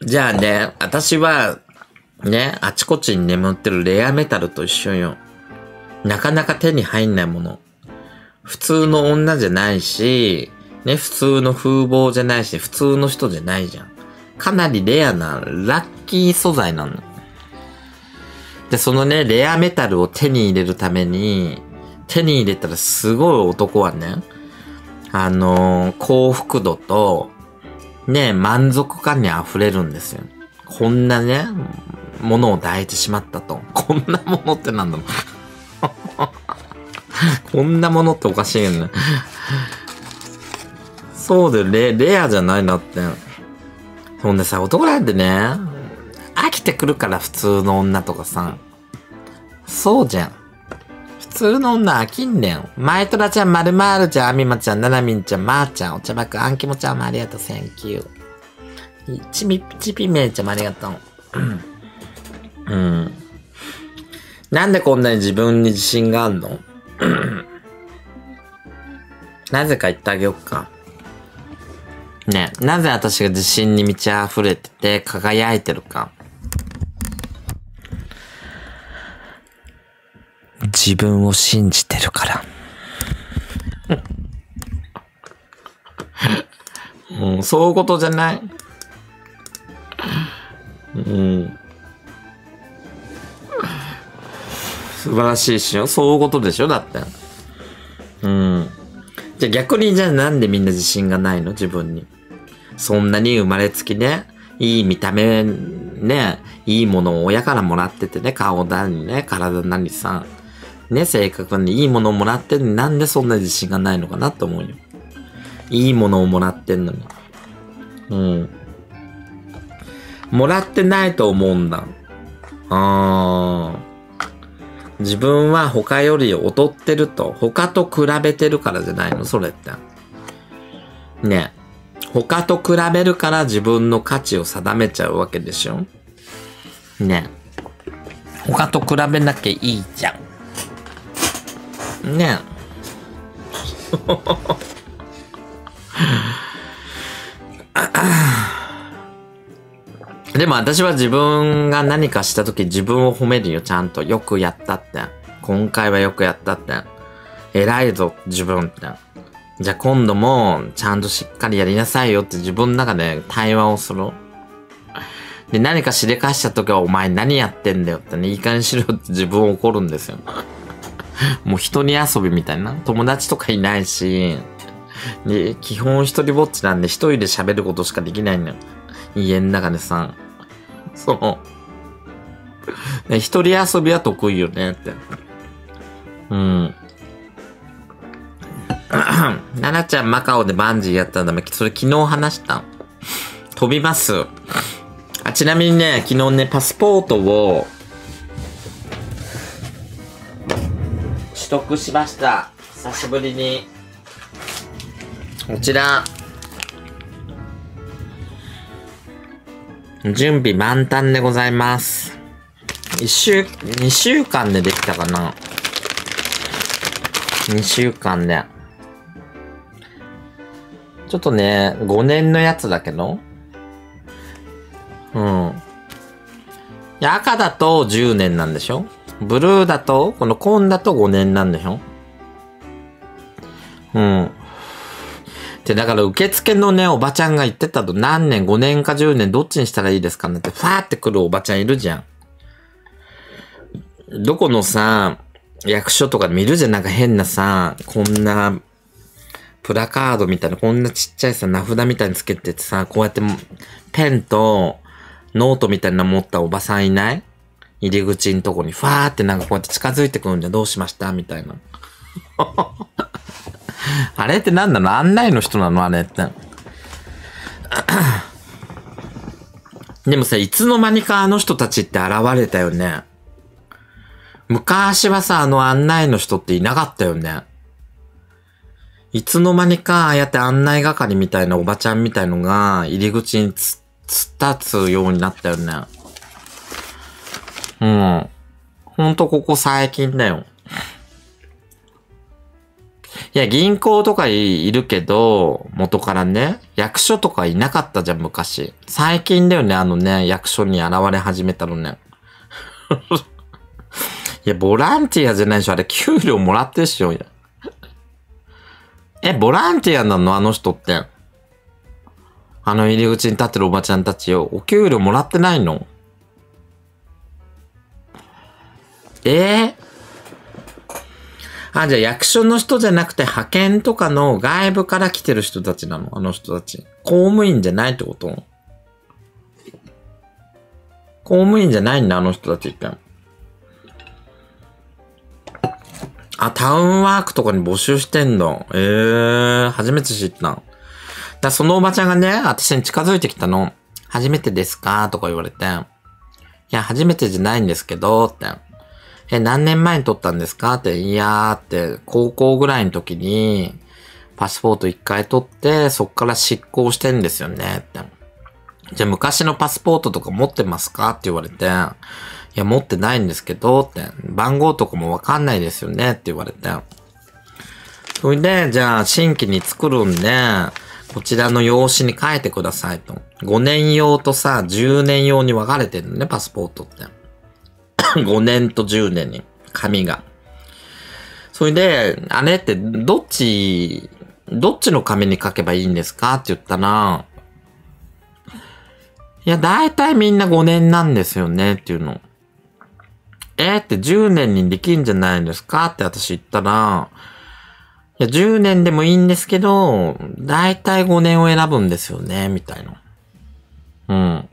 じゃあね、私は、ね、あちこちに眠ってるレアメタルと一緒よ。なかなか手に入んないもの。普通の女じゃないし、ね、普通の風貌じゃないし、普通の人じゃないじゃん。かなりレアなラッキー素材なの。で、そのね、レアメタルを手に入れるために、手に入れたらすごい男はね、あのー、幸福度と、ね、満足感に溢れるんですよ。こんなね、ものを抱いてしまったと。こんなものってなんだろう。[LAUGHS] こんなものっておかしいよね。そうでレ、レアじゃないなって。ほんでさ、男なんてね、飽きてくるから普通の女とかさ。そうじゃん。普通の女飽きんねん。マイトラちゃん、まるまるちゃん、アミマちゃん、ナナミンちゃん、まー、ちゃん、お茶ばく、あんきもちゃんもありがとう、センキュー。ちみ、ちぴめいちゃんもありがとう。うん。なんでこんなに自分に自信があんの？[CLEARS THROAT] なぜか言ってあげよっか。ねなぜ私が自信に満ち溢れてて輝いてるか。自分を信じてるから。[LAUGHS] うん、そういうことじゃない。うん。素晴らしいしょ？そういうことでしょ？だって。うん。じゃ逆にじゃあなんでみんな自信がないの？自分に。そんなに生まれつきね、いい見た目ね、いいものを親からもらっててね、顔だにね、体なりさ、ね、性格にいいものをもらってんのになんでそんな自信がないのかなと思うよ。いいものをもらってんのに。うん。もらってないと思うんだ。あー。自分は他より劣ってると。他と比べてるからじゃないのそれって。ね。他と比べるから自分の価値を定めちゃうわけでしょね。他と比べなきゃいいじゃん。ねえ。[LAUGHS] でも私は自分が何かした時自分を褒めるよ、ちゃんと。よくやったって。今回はよくやったって。偉いぞ、自分って。じゃあ今度も、ちゃんとしっかりやりなさいよって自分の中で対話をする。で、何かしでかした時は、お前何やってんだよってね、いい加減にしろって自分を怒るんですよ。[LAUGHS] もう一人遊びみたいな。友達とかいないし、で、基本一人ぼっちなんで一人で喋ることしかできないのよ。家の中でさ。そう。で一人遊びは得意よねって。うん。[CLEARS THROAT] 奈々ちゃんマカオでバンジーやったんだめ。それ昨日話した。飛びます。あ、ちなみにね、昨日ね、パスポートを取得しました。久しぶりに。こちら。準備満タンでございます。一週、二週間でできたかな二週間で。ちょっとね、5年のやつだけど。うん。や、赤だと10年なんでしょ？ブルーだと、この紺だと5年なんでしょ？うん。で、だから受付のね、おばちゃんが言ってたと、何年、5年か10年、どっちにしたらいいですかねって、ファーって来るおばちゃんいるじゃん。どこのさ、役所とかで見るじゃん、なんか変なさ、こんな、プラカードみたいな、こんなちっちゃいさ、名札みたいにつけててさ、こうやって、ペンと、ノートみたいなの持ったおばさんいない？入り口のとこに、ファーってなんかこうやって近づいてくるんじゃ、どうしました？みたいな。あれって何なの？案内の人なの？あれって。でもさ、いつの間にかあの人たちって現れたよね。昔はさ、あの案内の人っていなかったよね。いつの間にか、ああやって案内係みたいなおばちゃんみたいのが、入り口につ、つ立つようになったよね。うん。ほんとここ最近だよ。いや、銀行とかいるけど、元からね、役所とかいなかったじゃん、昔。最近だよね、あのね、役所に現れ始めたのね。[LAUGHS] いや、ボランティアじゃないでしょ、あれ、給料もらってるっしょ、え、ボランティアなのあの人って。あの入り口に立ってるおばちゃんたちよ。お給料もらってないのえー、あ、じゃあ役所の人じゃなくて派遣とかの外部から来てる人たちなの？あの人たち。公務員じゃないってこと？公務員じゃないんだ、あの人たちって。あ、タウンワークとかに募集してんの。ええー、初めて知った。だそのおばちゃんがね、私に近づいてきたの。初めてですか？とか言われて。いや、初めてじゃないんですけど、って。え、何年前に取ったんですか？って。いやーって、高校ぐらいの時に、パスポート一回取って、そっから執行してんですよね、って。じゃあ昔のパスポートとか持ってますか？って言われて、いや、持ってないんですけど、って、番号とかもわかんないですよね？って言われて。それで、じゃあ、新規に作るんで、こちらの用紙に書いてくださいと。5年用とさ、10年用に分かれてるのね、パスポートって。[COUGHS] 5年と10年に、紙が。それで、あれって、どっち、どっちの紙に書けばいいんですかって言ったら、いや、だいたいみんな5年なんですよねっていうの。えー、って10年にできんじゃないんですかって私言ったら、いや、10年でもいいんですけど、だいたい5年を選ぶんですよね、みたいな。うん。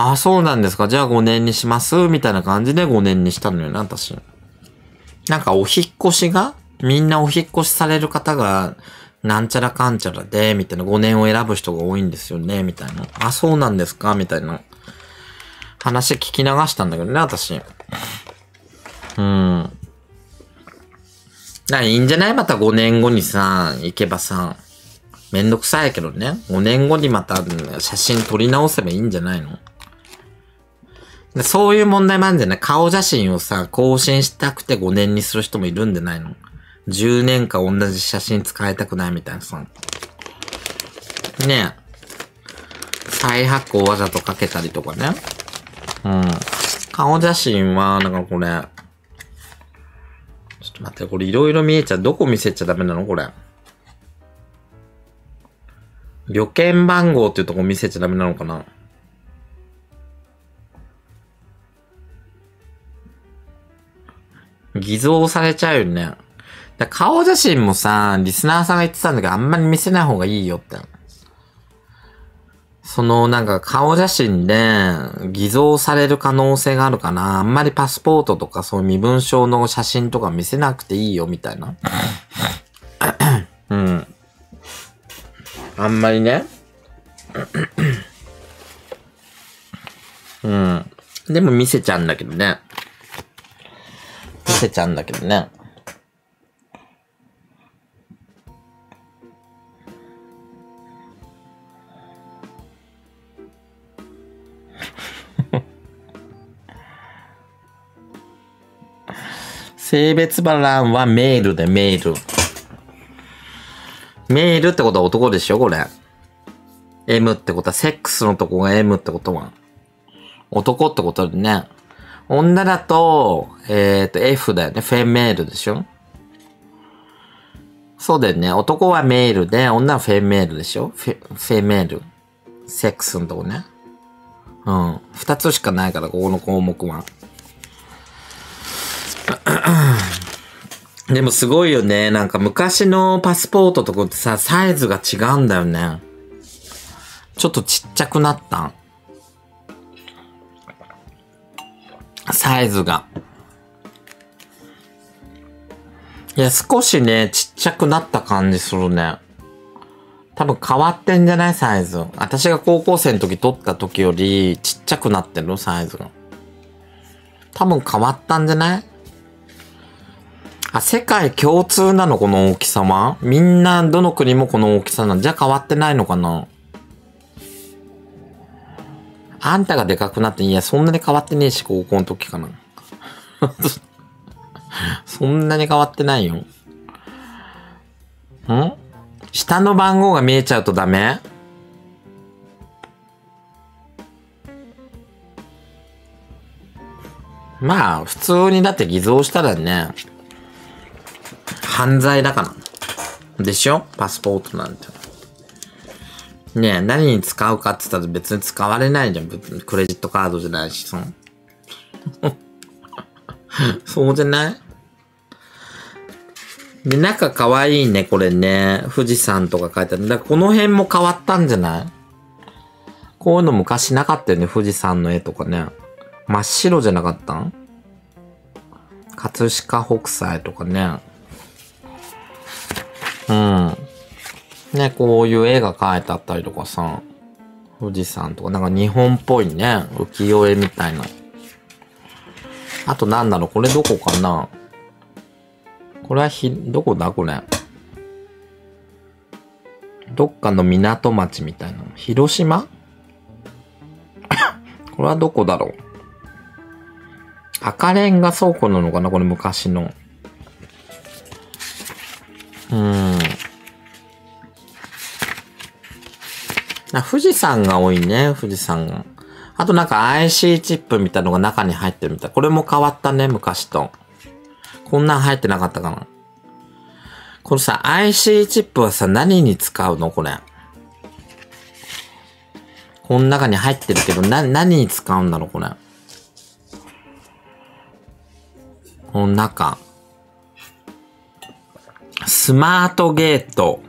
ああ、そうなんですか。じゃあ5年にします。みたいな感じで5年にしたのよな、私。なんかお引っ越しがみんなお引っ越しされる方が、なんちゃらかんちゃらで、みたいな5年を選ぶ人が多いんですよね、みたいな。あ、そうなんですかみたいな。話聞き流したんだけどね、私。うん。ないいんじゃない？また5年後にさ、行けばさ、めんどくさいけどね。5年後にまた写真撮り直せばいいんじゃないの？そういう問題もあるんじゃない？顔写真をさ、更新したくて5年にする人もいるんじゃないの ?10 年間同じ写真使いたくないみたいなさ。ねえ。再発行わざとかけたりとかね。うん。顔写真は、なんかこれ。ちょっと待って、これいろいろ見えちゃう。どこ見せちゃダメなのこれ？旅券番号っていうとこ見せちゃダメなのかな？偽造されちゃうよね。だ顔写真もさ、リスナーさんが言ってたんだけど、あんまり見せない方がいいよって。そのなんか顔写真で偽造される可能性があるかな。あんまりパスポートとかそういう身分証の写真とか見せなくていいよみたいな。うん。あんまりね。うん。でも見せちゃうんだけどね。見せちゃうんだけどね。性別バランはメールでメール。メールってことは男でしょこれ。M ってことは、セックスのとこが M ってことは。男ってことでね。女だと、えっ、と、F だよね。フェメールでしょ？そうだよね。男はメールで、女はフェメールでしょ？フェ、フェメール。セックスのとこね。うん。二つしかないから、ここの項目は。[CLEARS THROAT] でもすごいよね。なんか昔のパスポートとかってさ、サイズが違うんだよね。ちょっとちっちゃくなった。サイズが。いや、少しね、ちっちゃくなった感じするね。多分変わってんじゃない？サイズ。私が高校生の時撮った時よりちっちゃくなってる？サイズが。多分変わったんじゃない？あ、世界共通なの？この大きさはみんな、どの国もこの大きさなのじゃ変わってないのかな？あんたがでかくなって、いや、そんなに変わってねえし、高校の時かな。[LAUGHS] そんなに変わってないよ。ん？下の番号が見えちゃうとダメ？まあ、普通にだって偽造したらね、犯罪だから。でしょ？パスポートなんて。ね、何に使うかって言ったら別に使われないじゃん。クレジットカードじゃないし、その。[LAUGHS] そうじゃない？で、中可愛いね、これね。富士山とか書いてある。だからこの辺も変わったんじゃない？こういうの昔なかったよね、富士山の絵とかね。真っ白じゃなかったん？葛飾北斎とかね。うん。ね、こういう絵が描いてあったりとかさ。富士山とか、なんか日本っぽいね。浮世絵みたいな。あとなんだろう、これどこかなこれはひ、どこだこれ。どっかの港町みたいな。広島？[COUGHS] これはどこだろう赤レンガ倉庫なのかなこれ昔の。うーん。あ富士山が多いね、富士山が。あとなんか IC チップみたいのが中に入ってるみたい。これも変わったね、昔と。こんなん入ってなかったかな。このさ、IC チップはさ、何に使うの？これ。この中に入ってるけど、な、何に使うんだろう？これ。この中。スマートゲート。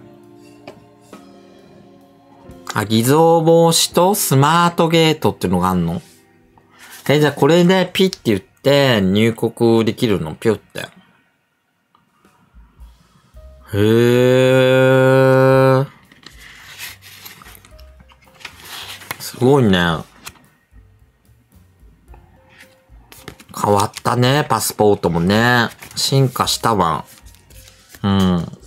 あ、偽造防止とスマートゲートっていうのがあんの？え、じゃあこれでピッて言って入国できるの？ピュって。へー。すごいね。変わったね、パスポートもね。進化したわ。うん。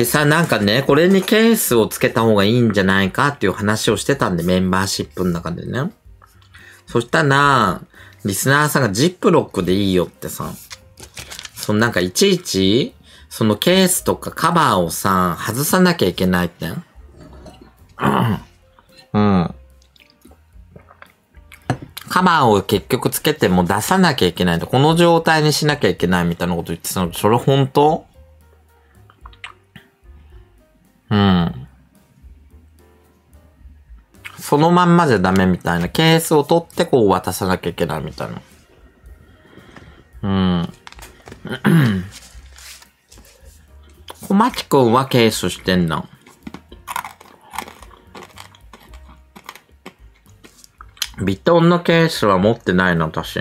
でさ、なんかね、これにケースをつけた方がいいんじゃないかっていう話をしてたんで、メンバーシップの中でね。そしたら、リスナーさんがジップロックでいいよってさ、そのなんかいちいち、そのケースとかカバーをさ、外さなきゃいけないって。うん。カバーを結局つけても出さなきゃいけないと。この状態にしなきゃいけないみたいなこと言ってたの。それ本当？うん。そのまんまじゃダメみたいな。ケースを取ってこう渡さなきゃいけないみたいな。うん。小町くんはケースしてんの。ビトンのケースは持ってないの、私。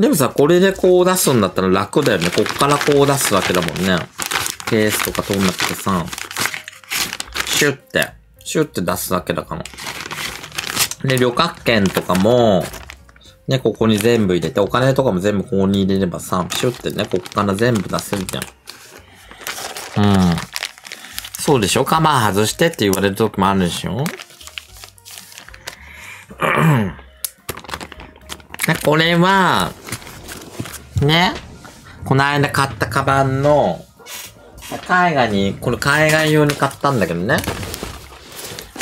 でもさ、これでこう出すんだったら楽だよね。こっからこう出すわけだもんね。ケースとか取んなくてさ。シュッて、シュッて出すだけだから。で、旅客券とかも、ね、ここに全部入れて、お金とかも全部ここに入れればさ、シュッてね、こっから全部出せるじゃん。うん。そうでしょ？カバー外してって言われる時もあるでしょ？これは、ね、この間買ったカバンの、海外に、これ海外用に買ったんだけどね。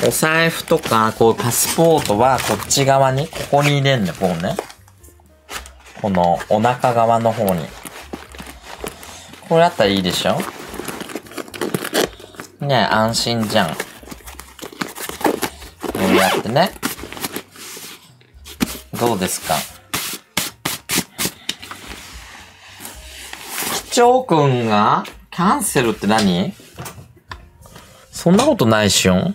お財布とか、こうパスポートはこっち側に、ここに入れんね、こうね。このお腹側の方に。これだったらいいでしょね安心じゃん。こうやってね。どうですか？機長くんがキャンセルって何？そんなことないっしょ？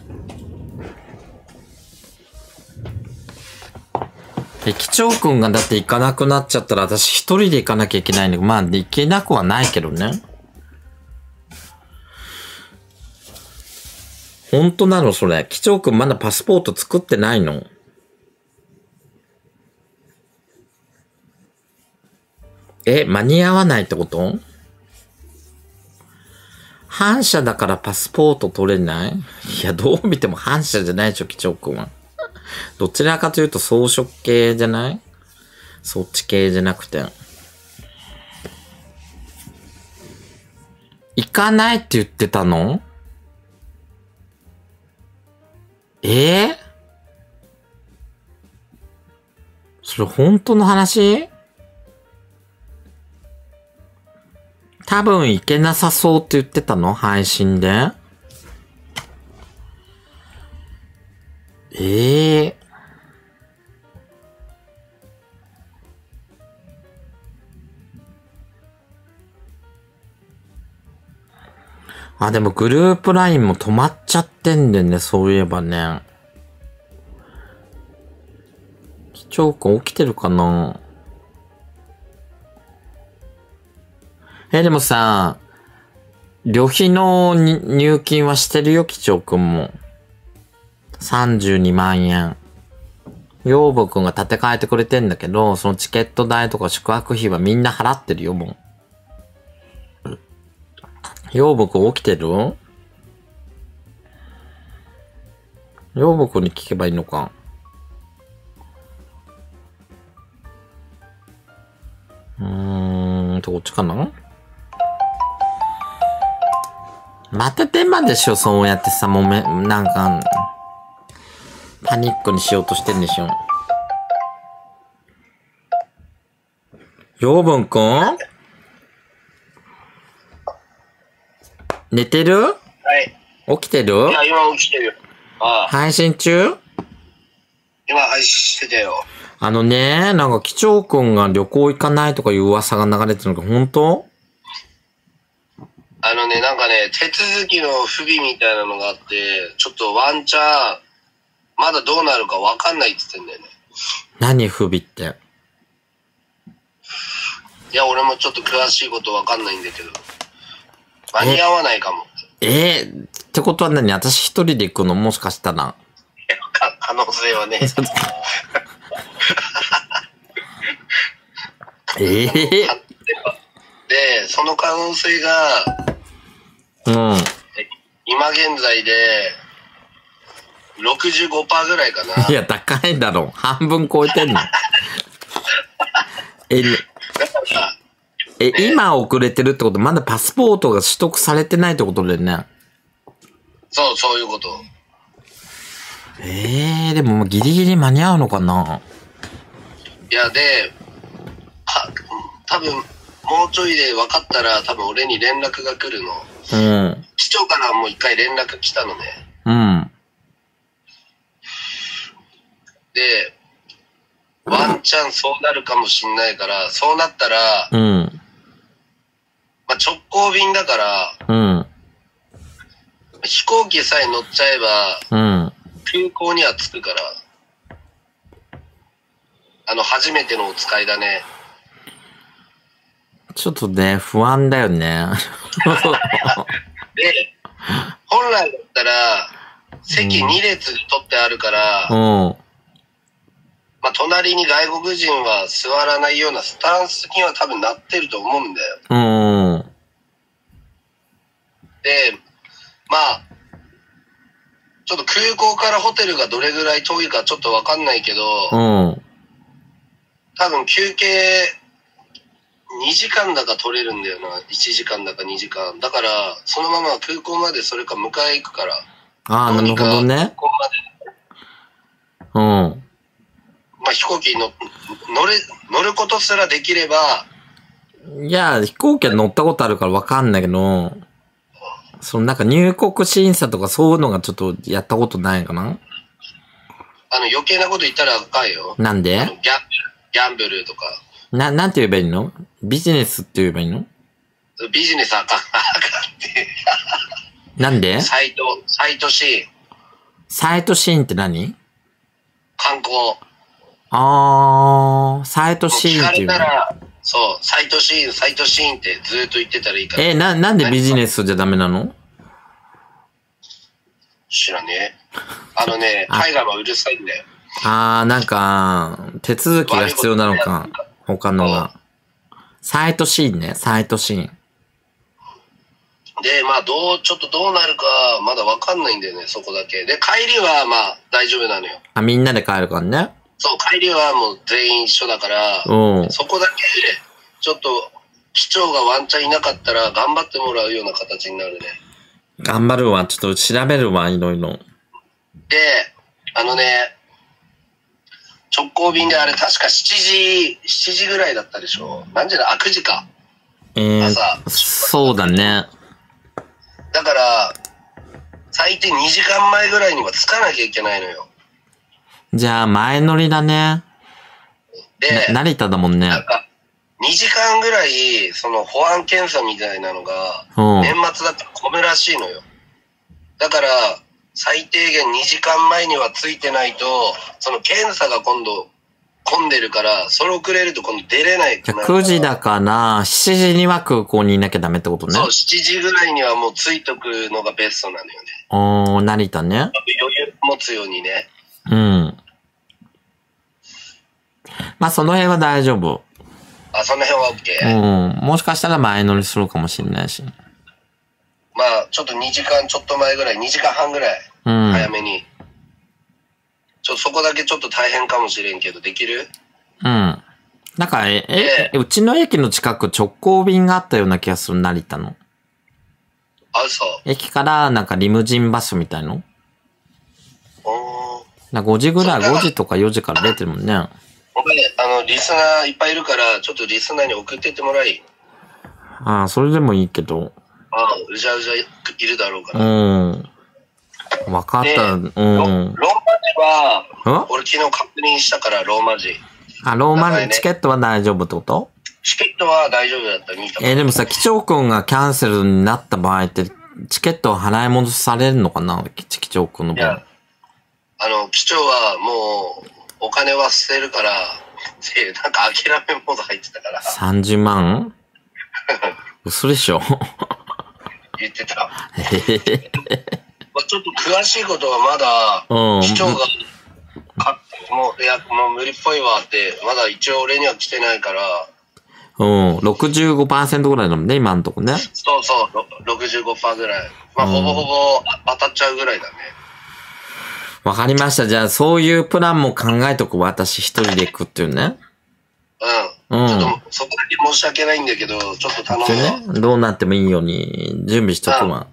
え、機長くんがだって行かなくなっちゃったら私一人で行かなきゃいけないんだけど、まあ行けなくはないけどね。本当なのそれ？機長くんまだパスポート作ってないの？え、間に合わないってこと？反射だからパスポート取れない？いや、どう見ても反射じゃないでしょ、機長くんは。[LAUGHS] どちらかというと装飾系じゃない？そっち系じゃなくて。行かないって言ってたの？ええ？それ本当の話？多分行けなさそうって言ってたの？配信で。ええあ、でもグループラインも止まっちゃってんでね、そういえばね。機長くん起きてるかな？え、でもさ、旅費の入金はしてるよ、機長くんも。32万円。養母くんが立て替えてくれてんだけど、そのチケット代とか宿泊費はみんな払ってるよ、もう。養母くん起きてる？養母くんに聞けばいいのか。うーんと、こっちかな？またデマでしょ、そうやってさ、もめ、なんか、パニックにしようとしてんでしょ。養分くん？寝てる？はい。起きてる？いや、今起きてるよ。ああ、配信中？今配信してたよ。あのね、なんか、機長くんが旅行行かないとかいう噂が流れてるのか、本当？あのね、なんかね、手続きの不備みたいなのがあって、ちょっとワンチャン、まだどうなるかわかんないって言ってんだよね。何不備って？いや、俺もちょっと詳しいことわかんないんだけど。間に合わないかも。えー、ってことは何？私一人で行くのもしかしたら。可能性はね。[LAUGHS] ええで、その可能性が、うん。今現在で、65%ぐらいかな。いや、高いだろ。半分超えてんの。え、え、今遅れてるってことまだパスポートが取得されてないってことだよね。そう、そういうこと。ええでもギリギリ間に合うのかないや、で、は、多分、もうちょいで分かったら、多分俺に連絡が来るの。うん。機長からもう一回連絡来たのね。うん。で、ワンチャンそうなるかもしんないから、そうなったら、うん。まあ、直行便だから、うん。飛行機さえ乗っちゃえば、うん。空港には着くから。あの、初めてのお使いだね。ちょっとね、不安だよね。[LAUGHS] で、本来だったら、席2列で取ってあるから、うん。まあ、隣に外国人は座らないようなスタンスには多分なってると思うんだよ。うん。で、まあ、ちょっと空港からホテルがどれぐらい遠いかちょっとわかんないけど、うん。多分休憩2時間だか取れるんだよな。1時間だか2時間。だから、そのまま空港までそれか迎え行くから。ああ、なるほど空ね。港までうん。まあ、飛行機に乗乗れ、乗ることすらできれば、いや、飛行機は乗ったことあるからわかんないけど、そのなんか入国審査とかそういうのがちょっとやったことないかな？あの余計なこと言ったら赤いよ。なんで？あのギャンブル、ギャンブルとか。な、なんて言えばいいの？ビジネスって言えばいいの？ビジネスあかん、あかんって。なんで？サイト、サイトシーン、サイトシーンって何？観光。あー、サイトシーンっていうの？たら、そう、サイトシーン、サイトシーンってずっと言ってたらいいから。え、な、なんでビジネスじゃダメなの？知らねえ。あのね、[LAUGHS] あ海外はうるさいんだよ。あー、なんか、手続きが必要なのか。他のが。サイトシーンね、サイトシーン。で、まあ、どう、ちょっとどうなるか、まだわかんないんだよね、そこだけ。で、帰りは、まあ、大丈夫なのよ。あ、みんなで帰るからね。そう、帰りはもう全員一緒だから、うん。そこだけ、ちょっと、機長がワンチャンいなかったら、頑張ってもらうような形になるね。頑張るわ。ちょっと調べるわ、いろいろ。で、あのね、直行便であれ確か7時、7時ぐらいだったでしょ何時だ？あ、9時か。えー朝、そうだね。だから、最低2時間前ぐらいには着かなきゃいけないのよ。じゃあ、前乗りだね。で、な成田だもんね。なんか、2時間ぐらい、その保安検査みたいなのが、うん。年末だったら混むらしいのよ。だから、最低限2時間前には着いてないと、その検査が今度混んでるから、それ遅れると今度出れないじゃあ、9時だから、7時には空港にいなきゃダメってことねそう、。7時ぐらいにはもう着いとくのがベストなのよね。おー、成田ね。余裕持つようにね。うん。まあ、その辺は大丈夫。あ、その辺は OK。うん。もしかしたら前乗りするかもしれないし。まあ、ちょっと2時間ちょっと前ぐらい、2時間半ぐらい、うん。早めに。ちょ、そこだけちょっと大変かもしれんけど、できる？うん。なんか、え、え、うちの駅の近く直行便があったような気がする、成田の。あ、そう。駅からなんかリムジンバスみたいの？おーなんか5時ぐらい、そうだ5時とか4時から出てるもんね。お前、あの、リスナーいっぱいいるから、ちょっとリスナーに送ってってもらい。ああ、それでもいいけど。ああ、うじゃうじゃいるだろうかうら。ん。わかった。うん。ロローマ字は、ん？俺昨日確認したから、ローマ字。あ、ローマだからねチケットは大丈夫ってこと？チケットは大丈夫だった、見た。えーでもさ、機長くんがキャンセルになった場合って、チケットは払い戻されるのかな？機機長くんの分いや。、あの、機長はもう、お金は捨てるから、でなんか諦めモード入ってたから、30万？[LAUGHS] 嘘でしょ言ってた。[LAUGHS] まあ、ちょっと詳しいことはまだ、うん機長が、かもう、いや、もう無理っぽいわって、まだ一応俺には来てないから、うん。65%ぐらいだもんね、今んとこね。そうそう、ろ65%ぐらい。まあ、うんほぼほぼあ当たっちゃうぐらいだね。わかりました。じゃあ、そういうプランも考えとくわ。私一人で行くっていうね。うん。うんちょっと、そこだけ申し訳ないんだけど、ちょっと頼でむわ。ね、どうなってもいいように準備しとくわ。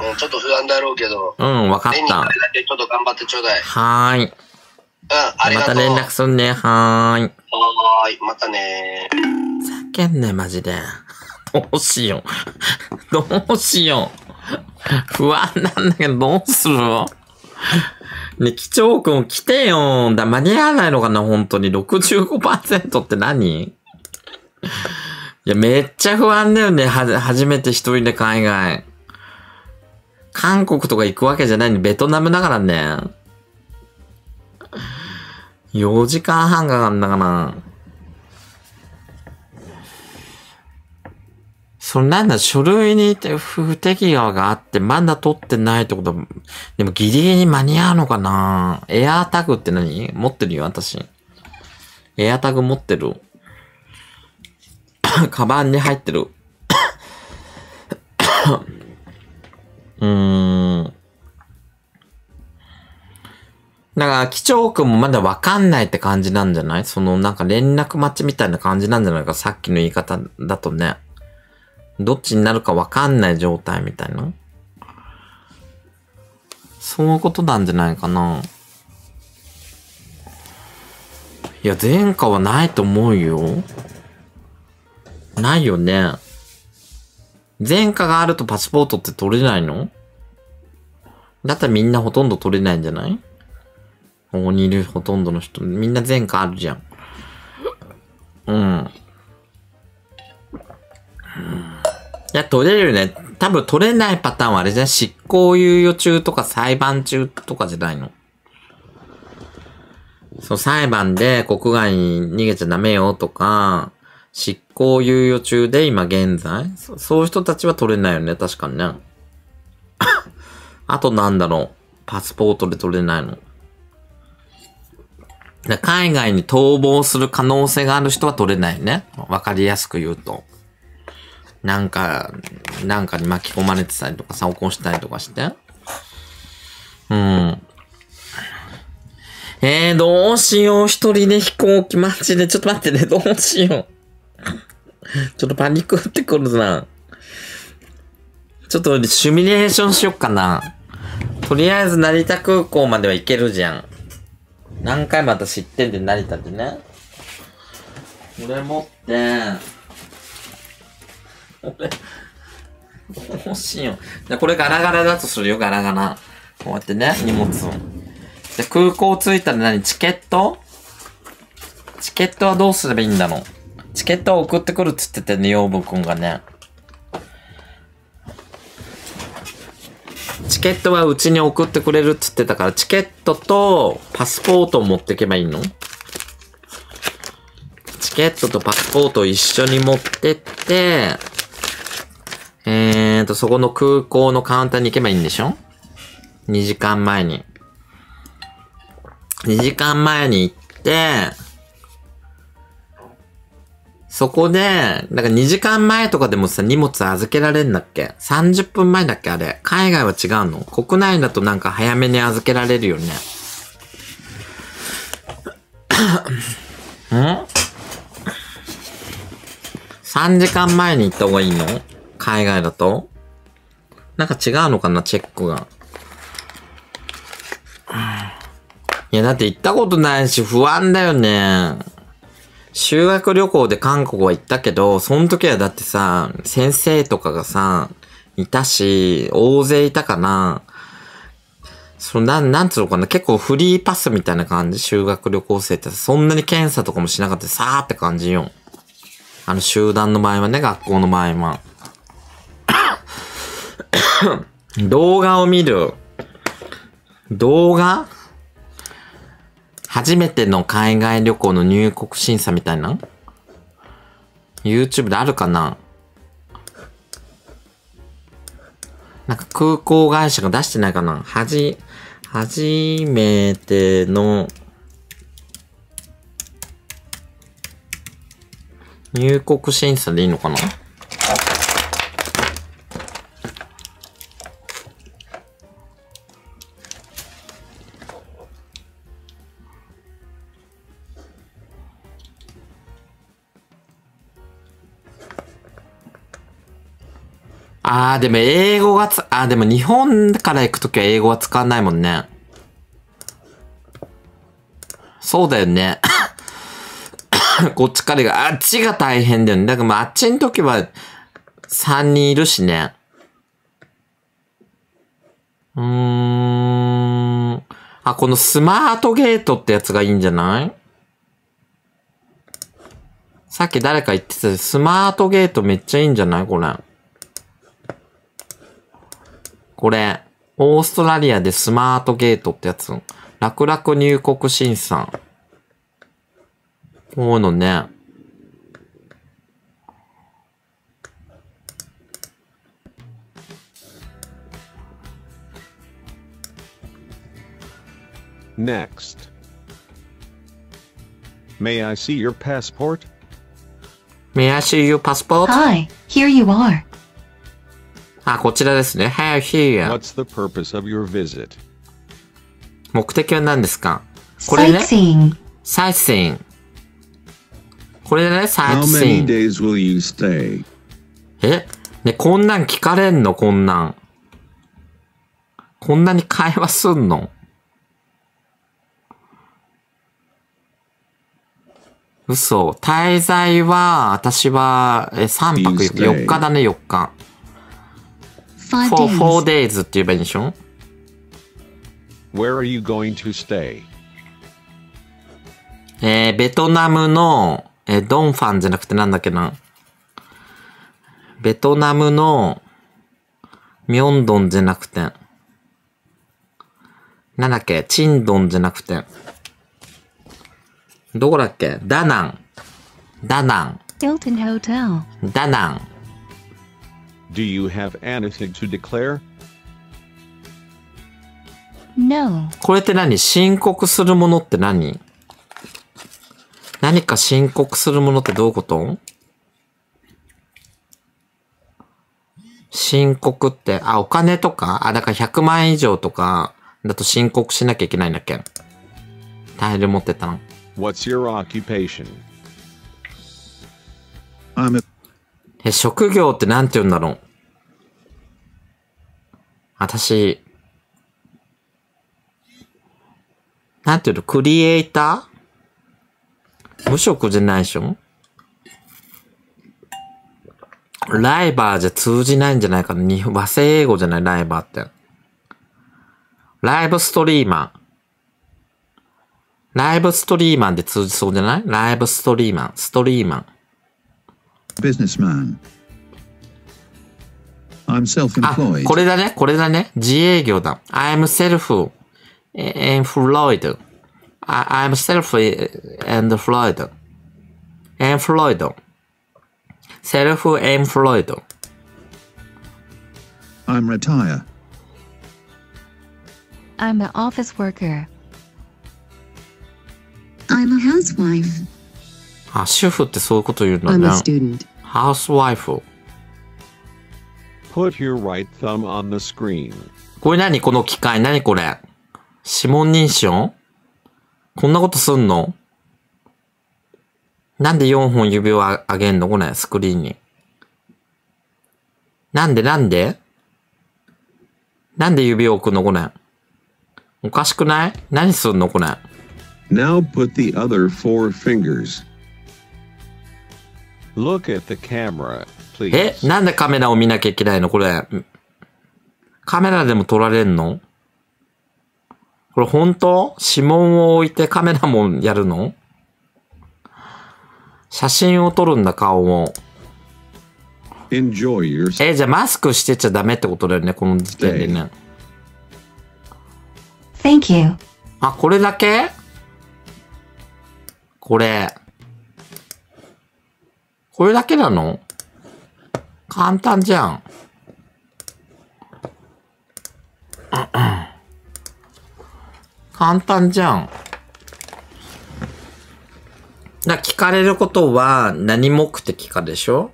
うん、ちょっと不安だろうけど、うん、わかっ年に。だけちょっと頑張ってちょうだい。はーい。うん、ありがとう。また連絡すんね。はーい。はーい、またねふざけんね、マジで。[LAUGHS] どうしよう。[LAUGHS] どうしよう。不安なんだけど、どうするね、貴重くん来てよ。だ、間に合わないのかな、本当に。65%って何？いや、めっちゃ不安だよね。は、初めて一人で海外。韓国とか行くわけじゃないのに、ベトナムだからね。4時間半かかんだかな。それなんだ、書類に不適合があって、まだ取ってないってことは、でもギリギリ間に合うのかなエアータグって何？持ってるよ、私。エアタグ持ってる。[COUGHS] カバンに入ってる。[COUGHS] うーん。だから、機長くんもまだわかんないって感じなんじゃない？その、なんか連絡待ちみたいな感じなんじゃないか？さっきの言い方だとね。どっちになるかわかんない状態みたいな？そういうことなんじゃないかな。いや、前科はないと思うよ。ないよね。前科があるとパスポートって取れないの？だったらみんなほとんど取れないんじゃない？ここにいるほとんどの人、みんな前科あるじゃん。うん。いや、取れるね。多分取れないパターンはあれじゃん。執行猶予中とか裁判中とかじゃないの？そう、裁判で国外に逃げちゃダメよとか、執行猶予中で今現在？そういう人たちは取れないよね。確かにね。[LAUGHS] あとなんだろう？パスポートで取れないの？海外に逃亡する可能性がある人は取れないね。わかりやすく言うと。なんか、なんかに巻き込まれてたりとかさ、起こしたりとかして。うん。えー、どうしよう。一人で飛行機マジで。ちょっと待ってね。どうしよう。ちょっとパニックってくるな。ちょっとシミュレーションしよっかな。とりあえず成田空港までは行けるじゃん。何回も私行ってんで成田でね。これ持って、どうしよう。じゃあこれガラガラだとするよ、ガラガラ。こうやってね、荷物を。で、空港着いたら何？チケット？チケットはどうすればいいんだろう？チケットを送ってくるっつっててね、養分くんがね。チケットはうちに送ってくれるっつってたから、チケットとパスポートを持ってけばいいの？チケットとパスポートを一緒に持ってって、えーと、そこの空港のカウンターに行けばいいんでしょ ?2 時間前に。2時間前に行って、そこで、なんか2時間前とかでもさ、荷物預けられんだっけ ?30 分前だっけあれ。海外は違うの？国内だとなんか早めに預けられるよね。[COUGHS] ん？3時間前に行った方がいいの？海外だと？なんか違うのかなチェックが。いや、だって行ったことないし不安だよね。修学旅行で韓国は行ったけど、その時はだってさ、先生とかがさ、いたし、大勢いたかな。そのなん、なんつうのかな、結構フリーパスみたいな感じ？修学旅行生ってそんなに検査とかもしなかったさーって感じよ。あの集団の場合はね、学校の場合は。動画を見る。動画？初めての海外旅行の入国審査みたいな ?YouTube であるかな？なんか空港会社が出してないかな？はじ、初めての入国審査でいいのかな？あー、でも英語がつ、あー、でも日本から行くときは英語は使わないもんね。そうだよね。[COUGHS] こっちからが、あっちが大変だよね。だからまああっちの時は3人いるしね。うーん。あ、このスマートゲートってやつがいいんじゃない？さっき誰か言ってたスマートゲートめっちゃいいんじゃない？これ。これ、オーストラリアでスマートゲートってやつ。楽々入国審査。こういうのね。Next. May I see your passport? May I see your passport? Hi, here you are. あ、こちらですね。Hey, here. 目的は何ですか？これね。サイ。これね、サイ。え、ね、こんなん聞かれんの？こんなん。こんなに会話すんの？嘘滞在は私は3泊4日だね4日。Five 4、4 days. days って言えばいいんでしょ？Where are you going to stay? えーベトナムの、えードンファンじゃなくてなんだっけな？ベトナムの、ミョンドンじゃなくて、なんだっけ？チンドンじゃなくて、どこだっけ？ダナン。ダナン。Hilton Hotel. ダナン。Do you have anything to declare? No. これって何？申告するものって何？何か申告するものってどういうこと？申告って、あ、お金とか？あ、だから100万円以上とか、だと申告しなきゃいけないんだっけ？大量持ってたの。What's your occupation? I'm a え、職業ってなんて言うんだろう？私、なんて言うの？クリエイター？無職じゃないでしょ？ライバーじゃ通じないんじゃないかな？日本和製英語じゃない？ライバーって。ライブストリーマー。ライブストリーマンで通じそうじゃない？ライブストリーマン。ストリーマン。businessman. I'm あ、 self-employed. これだね、これだね。自営業だ。I'm self employed. I- I'm self employed. employed. self employed. I'm retire. I'm an office worker. I'm a housewife. あ、主婦ってそういうこと言うんだ I'm ね a。student. ハウスワイフ。Put your right thumb on the screen. これ何この機械？何これ？指紋認証？こんなことすんの？なんで4本指をあ上げんの？これ、スクリーンに。なんで？なんで？なんで指を置くの？これ。おかしくない？何すんの？これ。Now put the other four fingers. Look at the camera, please. えなんでカメラを見なきゃいけないの？これ。カメラでも撮られんの？これ本当？指紋を置いてカメラもやるの？写真を撮るんだ、顔を。え、じゃあマスクしてちゃダメってことだよね、この時点でね。Thank you. あ、これだけ？これ。これだけなの？簡単じゃん。簡単じゃん。だ聞かれることは何目的かでしょ？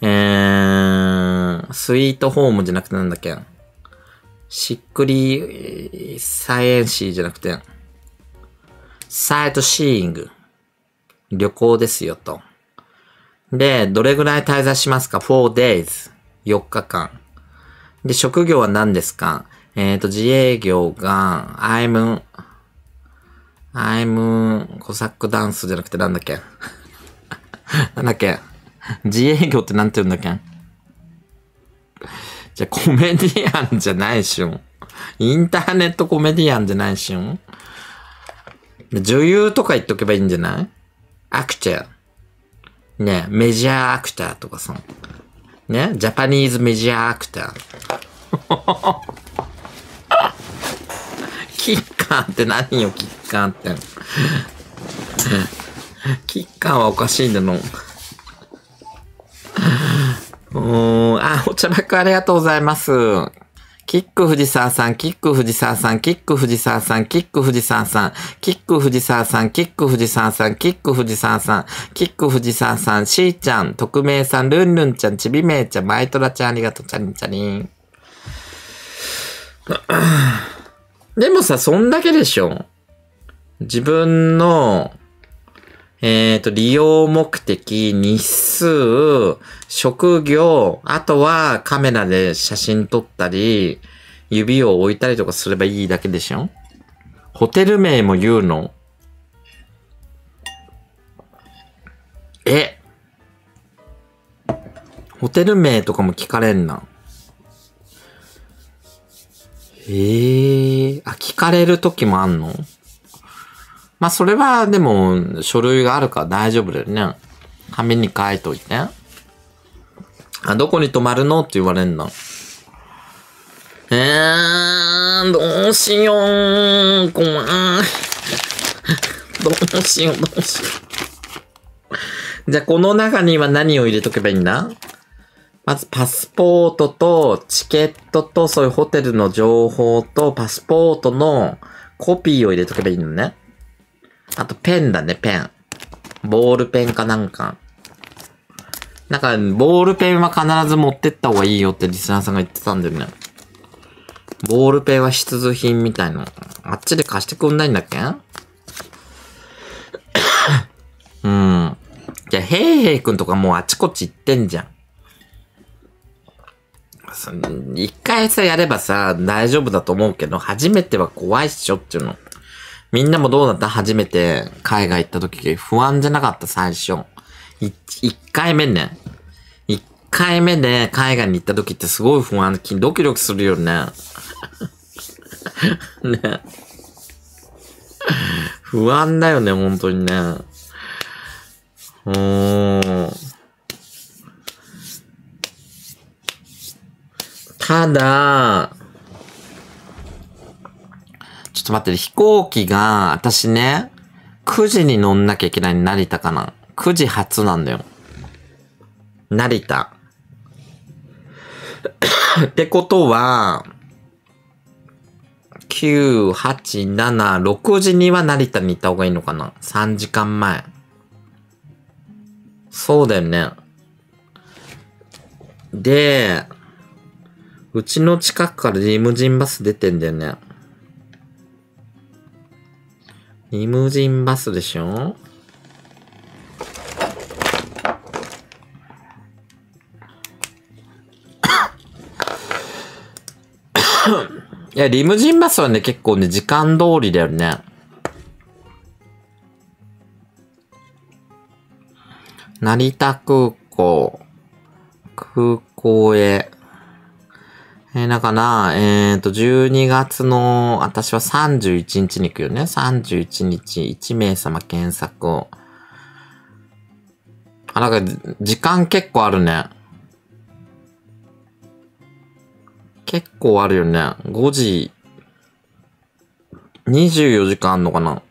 えー、スイートホームじゃなくてなんだっけ？しっくり、サイエンシーじゃなくて、サイトシーイング。旅行ですよと。で、どれぐらい滞在しますか ?4 days。4日間。で、職業は何ですか？えっ、と、自営業が、I'm, I'm, コサックダンスじゃなくてなんだっけ？[LAUGHS] なんだっけ？自営業ってなんて言うんだっけ？じゃ、コメディアンじゃないしょ。インターネットコメディアンじゃないしょ。女優とか言っとけばいいんじゃない？アクター。ねメジャーアクターとかさ。ねジャパニーズメジャーアクター。キッカーって何よ、キッカーって。キッカーはおかしいんだの。うん、あ、お茶爆ありがとうございます。キック藤沢さん、キック藤沢さん、キック藤沢さん、キック藤沢さん、キック藤沢さん、キック藤沢さん、キック藤沢さん、キック藤沢さん、しーちゃん、匿名さん、ルンルンちゃん、ちびめいちゃん、マイトラちゃん、ありがとう、チャリンチャリン。でもさ、そんだけでしょ自分の、えっ、と、利用目的、日数、職業、あとはカメラで写真撮ったり、指を置いたりとかすればいいだけでしょ？ホテル名も言うの？え？ホテル名とかも聞かれんな。ええー、あ、聞かれる時もあんの？まあ、それは、でも、書類があるから大丈夫だよね。紙に書いといて。あ、どこに泊まるのって言われんの。えー、どうしよう。ごめん。[LAUGHS] どうしよう、どうしよう。じゃあ、この中には何を入れとけばいいんだ？まず、パスポートと、チケットと、そういうホテルの情報と、パスポートのコピーを入れとけばいいのね。あと、ペンだね、ペン。ボールペンかなんか。なんか、ボールペンは必ず持ってった方がいいよってリスナーさんが言ってたんだよね。ボールペンは必需品みたいの。あっちで貸してくんないんだっけ？[COUGHS] うん。じゃ、ヘイヘイくんとかもうあちこち行ってんじゃん。一回さ、やればさ、大丈夫だと思うけど、初めては怖いっしょっていうの。みんなもどうだった？初めて海外行った時不安じゃなかった？最初。い一回目ね。一回目で海外に行った時ってすごい不安、ドキドキするよね。[LAUGHS] ね。不安だよね、本当にね。うーん。ただ、ちょっと待って、飛行機が、私ね、9時に乗んなきゃいけない成田かな。9時発なんだよ。成田。[COUGHS] ってことは、9、8、7、6時には成田に行った方がいいのかな ?3 時間前。そうだよね。で、うちの近くからリムジンバス出てんだよね。リムジンバスでしょ？[COUGHS] いや、リムジンバスはね、結構ね、時間通りだよね。成田空港、空港へえー、だから、えっ、と、12月の、私は31日に行くよね。31日、1名様検索を。あ、なんか、時間結構あるね。結構あるよね。5時、24時間あんのかな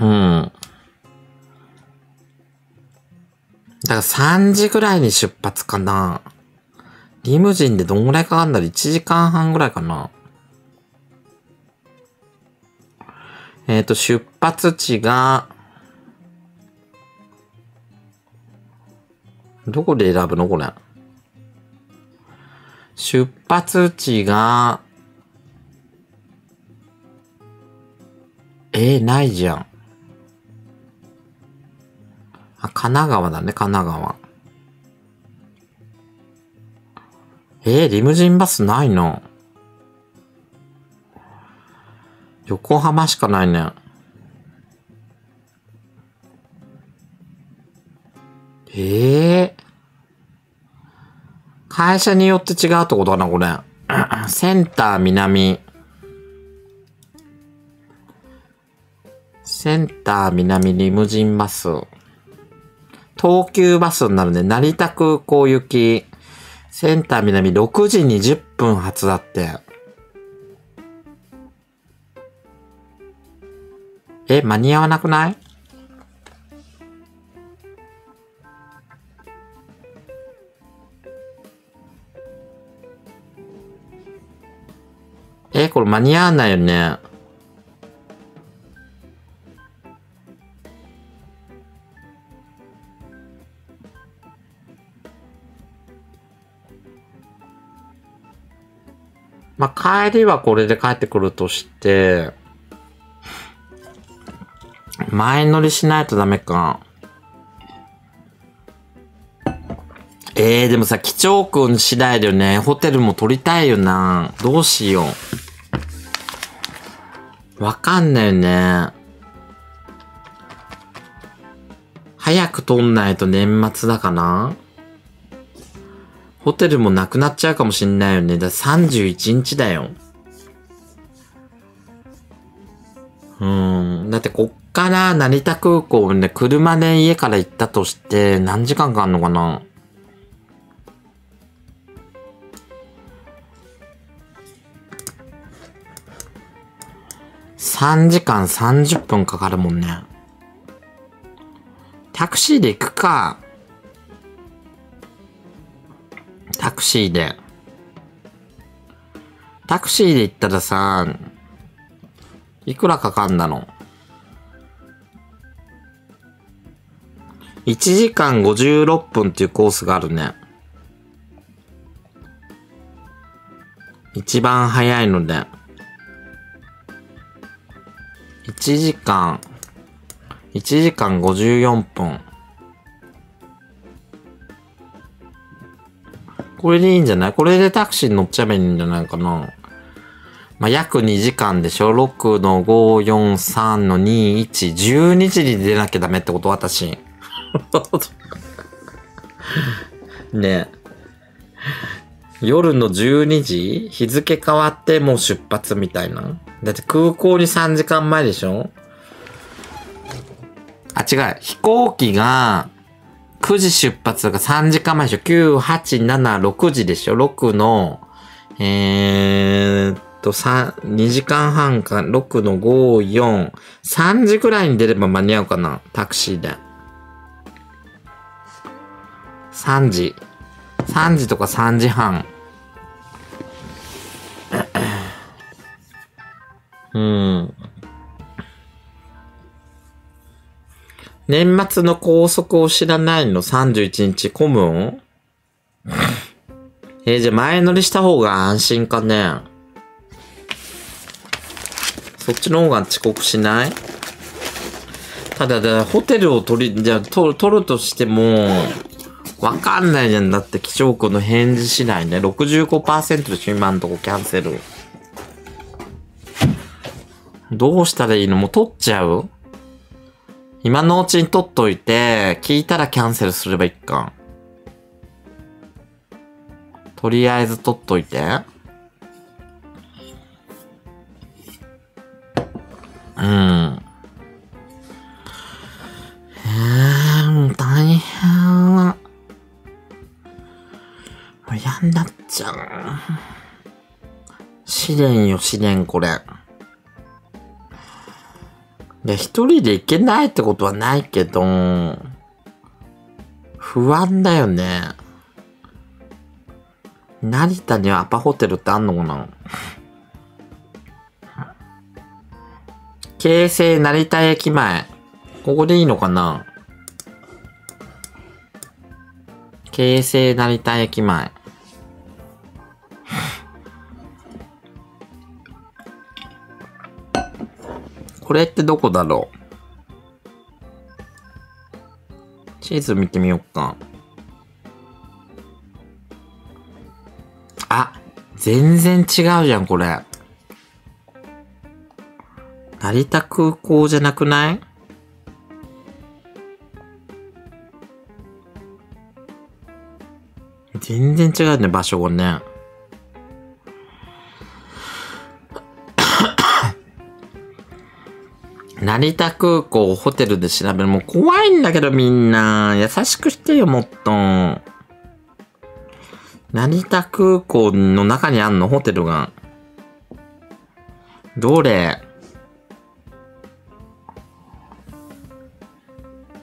うん。だから3時ぐらいに出発かな。リムジンでどんぐらいかかんだろ ?1 時間半ぐらいかな。えっ、と、出発地が、どこで選ぶの？これ。出発地が、えー、ないじゃん。あ、神奈川だね、神奈川。えー、リムジンバスないの横浜しかないね。ええ会社によって違うってことかな、これ。[CLEARS THROAT] センター南。センター南リムジンバス。東急バスになるね。成田空港行き。センター南6時20分発だって。え、間に合わなくない？え、これ間に合わないよね。まあ、帰りはこれで帰ってくるとして、前乗りしないとダメか。えー、でもさ、貴重くん次第だよね。ホテルも取りたいよな。どうしよう。わかんないよね。早く取んないと年末だかな。ホテルもなくなっちゃうかもしんないよね。だ31日だよ。うん。だってこっから成田空港ね、車で家から行ったとして何時間かかんのかな？3時間30分かかるもんね。タクシーで行くか。タクシーで。タクシーで行ったらさ、いくらかかんだの ?1 時間56分っていうコースがあるね。一番早いので。1時間、1時間54分。これでいいんじゃない？これでタクシーに乗っちゃえばいいんじゃないかな？まあ、約2時間でしょ ?6 の5、4、3の2、1、12時に出なきゃダメってこと？私。[LAUGHS] ねえ。夜の12時？日付変わってもう出発みたいな。だって空港に3時間前でしょ？あ、違う。飛行機が9時出発だから3時間前でしょ ?9、8、7、6時でしょ ?6 の、えーっと、3、2時間半か、6の5、4、3時くらいに出れば間に合うかなタクシーで。3時。3時とか3時半。うん。年末の高速を知らないの ?31 日混むん？えーじゃあ前乗りした方が安心かねそっちの方が遅刻しない？ただ、だホテルを取り、じゃあ取る、としても、わかんないじゃん。だって、気象区の返事次第ね。65%でしょ、今んとこキャンセル。どうしたらいいの？もう取っちゃう？今のうちに取っといて、聞いたらキャンセルすればいいか。とりあえず取っといて。うん。えー、大変。もう嫌になっちゃう。試練よ、試練、これ。いや、一人で行けないってことはないけど、不安だよね。成田にはアパホテルってあんのかな？京成成田駅前。ここでいいのかな？京成成田駅前。これってどこだろう？地図見てみよっか。あ、全然違うじゃん、これ。成田空港じゃなくない？全然違うね、場所がね。成田空港ホテルで調べる。もう怖いんだけどみんな。優しくしてよ、もっと。成田空港の中にあんの？ホテルが。どれ？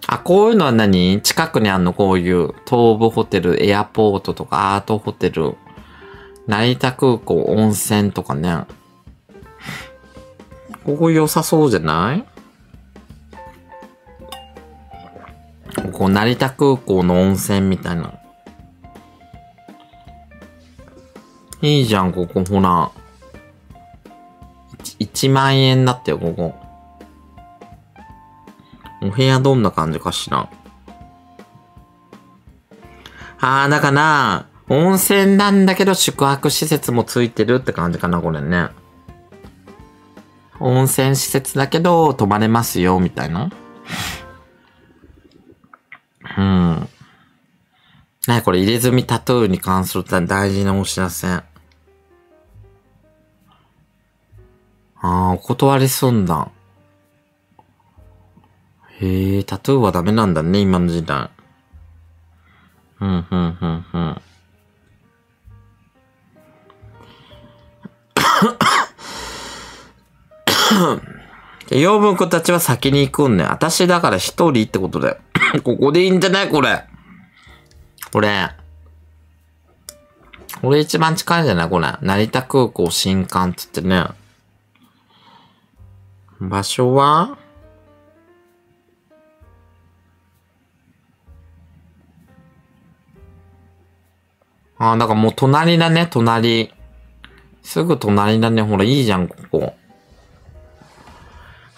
あ、こういうのは何？近くにあんの？こういう。東武ホテル、エアポートとか、アートホテル。成田空港、温泉とかね。ここ良さそうじゃない？ここ成田空港の温泉みたいな。いいじゃん、ここ、ほら。1万円だってよ、ここ。お部屋どんな感じかしら。あー、だから、温泉なんだけど宿泊施設もついてるって感じかな、これね。温泉施設だけど泊まれますよ、みたいな。うん。なにこれ入れ墨タトゥーに関する大事なお知らせ。ああ、お断りすんだ。へえ、タトゥーはダメなんだね、今の時代。うん、うん、うん、うん。養分子たちは先に行くんね。私だから一人ってことで。[COUGHS] ここでいいんじゃない？これ。これ。これ一番近いんじゃない？これ。成田空港新幹つってね。場所は？ああ、だからもう隣だね、隣。すぐ隣だね。ほら、いいじゃん、ここ。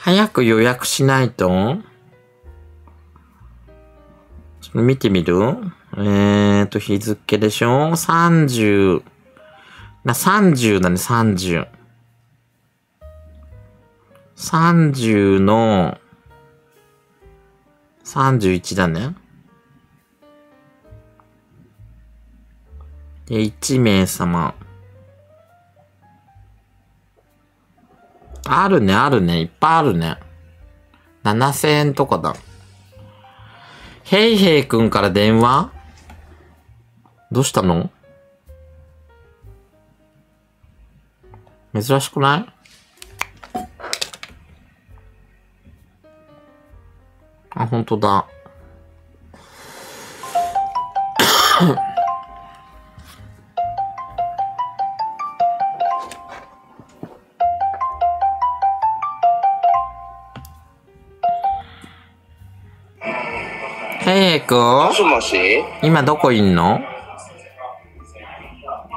早く予約しないと？ちょっと見てみる？えーと、日付でしょ ?30、な、30だね、30。30の、31だね。で、1名様。あるね、あるね。いっぱいあるね。7000円とかだ。ヘイヘイくんから電話？どうしたの？珍しくない？あ、本当だ。くんもしもし？今どこいんの？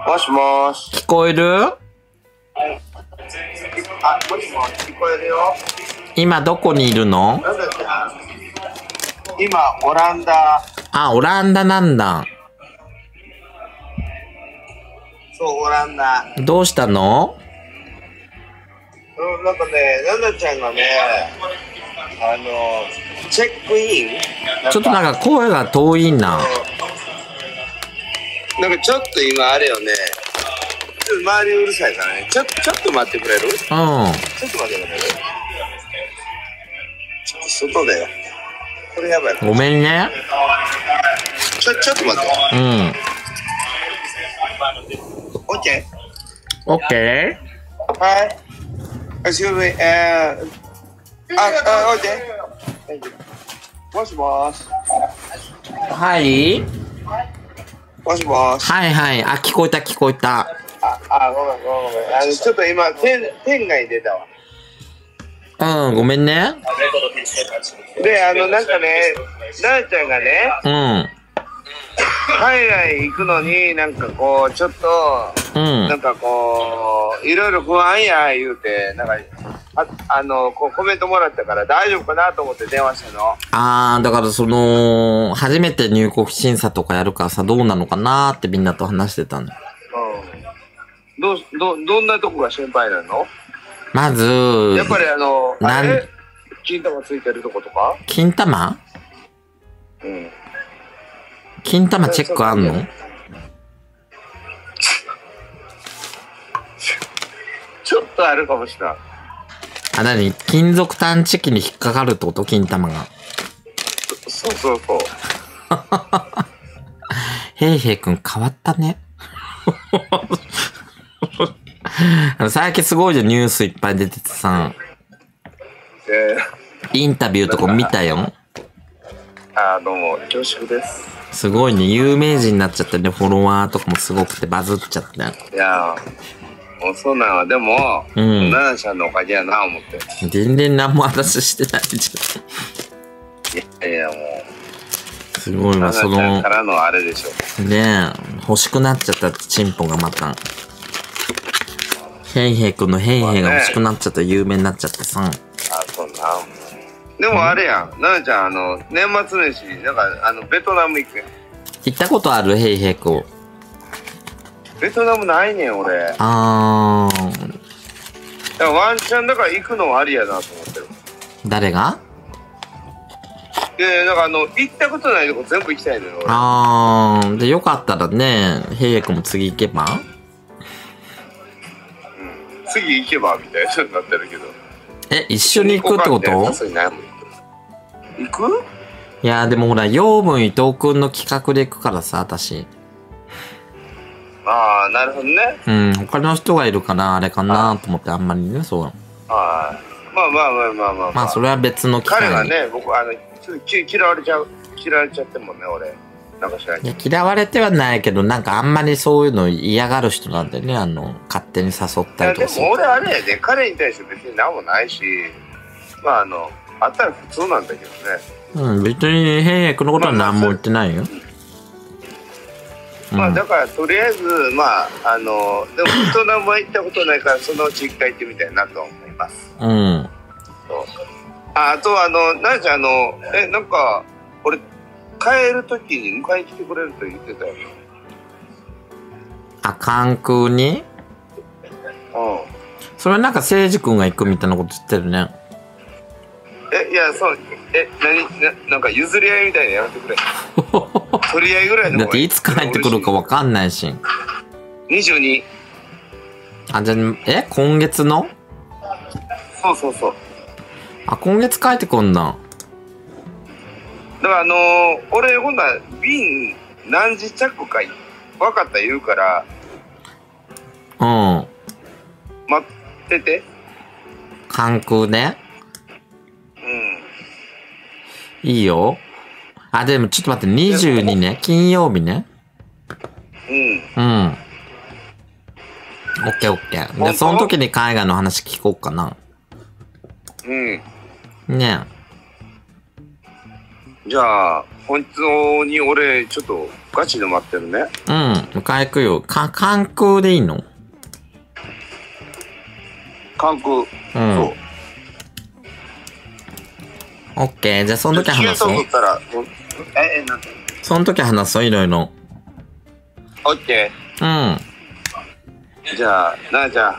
もしもし。聞こえる？あ、もしもし、聞こえるよ。今どこにいるの？今、オランダ、あ、オランダなんだ。そう、オランダ。どうしたの？うん、なんかね、ちゃんがね、あの、チェックイン？ちょっとなんか声が遠いな。なんかちょっと今あれよね、ちょっと周りうるさいからね、ちょ、ちょっと待ってくれる？ちょうん。っと待ってくれる？ちょっと外だよ。これやばい。ごめんね。ちょ、ちょっと待って。うん。オッケオッケーはい。Excuse me, えー、あ、あ、オッケー。もしもし。ー。はいもしもし。はいはい。あ、聞こえた聞こえた。あ、あ、ごめん、ごめん、ごめん。あの、ちょっと今、店、店外に出たわ。うん、ごめんね。で、あの、なんかね、ななちゃんがね、うん。海外行くのになんかこう、ちょっと、うんなん。かこう、いろいろ不安や言うて、なんか、ああの、こうコメントもらったから大丈夫かなと思って電話したの。あー、だからその、初めて入国審査とかやるからさ、どうなのかなーってみんなと話してたの。うん。どう、ど、どんなとこが心配なの？まず、やっぱりあの、あれ？金玉ついてるとことか？金玉？うん。金玉チェックあんの？ちょっとあるかもしれない。あ、なに？金属探知機に引っかかるってこと？金玉が。そうそうそう。へいへいくん変わったね。[LAUGHS] あの最近すごいじゃん、ニュースいっぱい出ててさ、えインタビューとか見たよ。ー、あどうも、恐縮です。すごいね、有名人になっちゃってね、フォロワーとかもすごくてバズっちゃって。いやー、もうそうなんは、でも、うん奈々ちゃんのおかげやな、思って。全然何も私してないじいやいや、もう、ゃん。すごいわ、そのか、らのあれでしょ。ねえ、欲しくなっちゃったチンポがまた。ヘイヘイくんのヘイヘイが欲しくなっちゃった有名になっちゃってさ。あ、そうな。でもあれやん、奈々ちゃん、あの、年末年始、なんか、あの、ベトナム行くやん。行ったことある？ヘイヘイくん。ベトナムないねん、俺。だかあー、らワンチャンだから行くのはありやなと思ってる。誰が？で、なんかあの、行ったことないとこ全部行きたいのよ、俺。あー、で、よかったらね、ヘイヘイくんも次行けば？次行けば、みたいになってるけど。え、一緒に行くってこと？さすがにないもん行く？いや、でもほら、養分伊藤くんの企画で行くからさ、私。ああ、なるほどね。うん、他の人がいるから、あれかなと思って、あんまりね、そう。はい。まあまあまあまあまあ、まあ、それは別の機会に。彼がね、僕、あの、ちょっとき嫌われちゃう、嫌われちゃってんもんね、俺。なんか知ら嫌われてはないけど、なんかあんまりそういうの嫌がる人なんでね、あの、勝手に誘ったりや、とかする。でも俺あれやで、彼に対して別に何もないし、まああの、あったら普通なんだけどね。うん、別に、ヘイヘイ君のことは何も言ってないよ。うんまあだからとりあえず、まあ、あの、でもベトナムは行ったことないから、そのうち一回行ってみたいなと思います。うん。そうああとはあの、ななちゃん、あの、え、なんか、俺、帰るときに迎えに来てくれると言ってたよ。あ、関空に？うん。それはなんか、誠司君が行くみたいなこと言ってるね。え、いや、そう、え、なに、ななんか譲り合いみたいなのやめてくれ。取り合いぐらいのだっていつ帰ってくるかわかんないし。22。あ、じゃあ、え今月の？そうそうそう。あ、今月帰ってくんだ。だからあのー俺、ほんなら便何時着か分かった言うから、うん。待ってて。関空ね。うん。いいよ。あ、でもちょっと待って、22ね。金曜日ね。うん。うん。オッケーオッケー。で、その時に海外の話聞こうかな。うん。ねじゃあ、本当に俺、ちょっとガチで待ってるね。え。うん。迎え行くよ。か、関空でいいの？関空。うん。そう。オッケー。じゃあその時話そうえ、え、なんてその時話そう、いろいろ。オッケうん。ー。じゃあ、なあちゃん。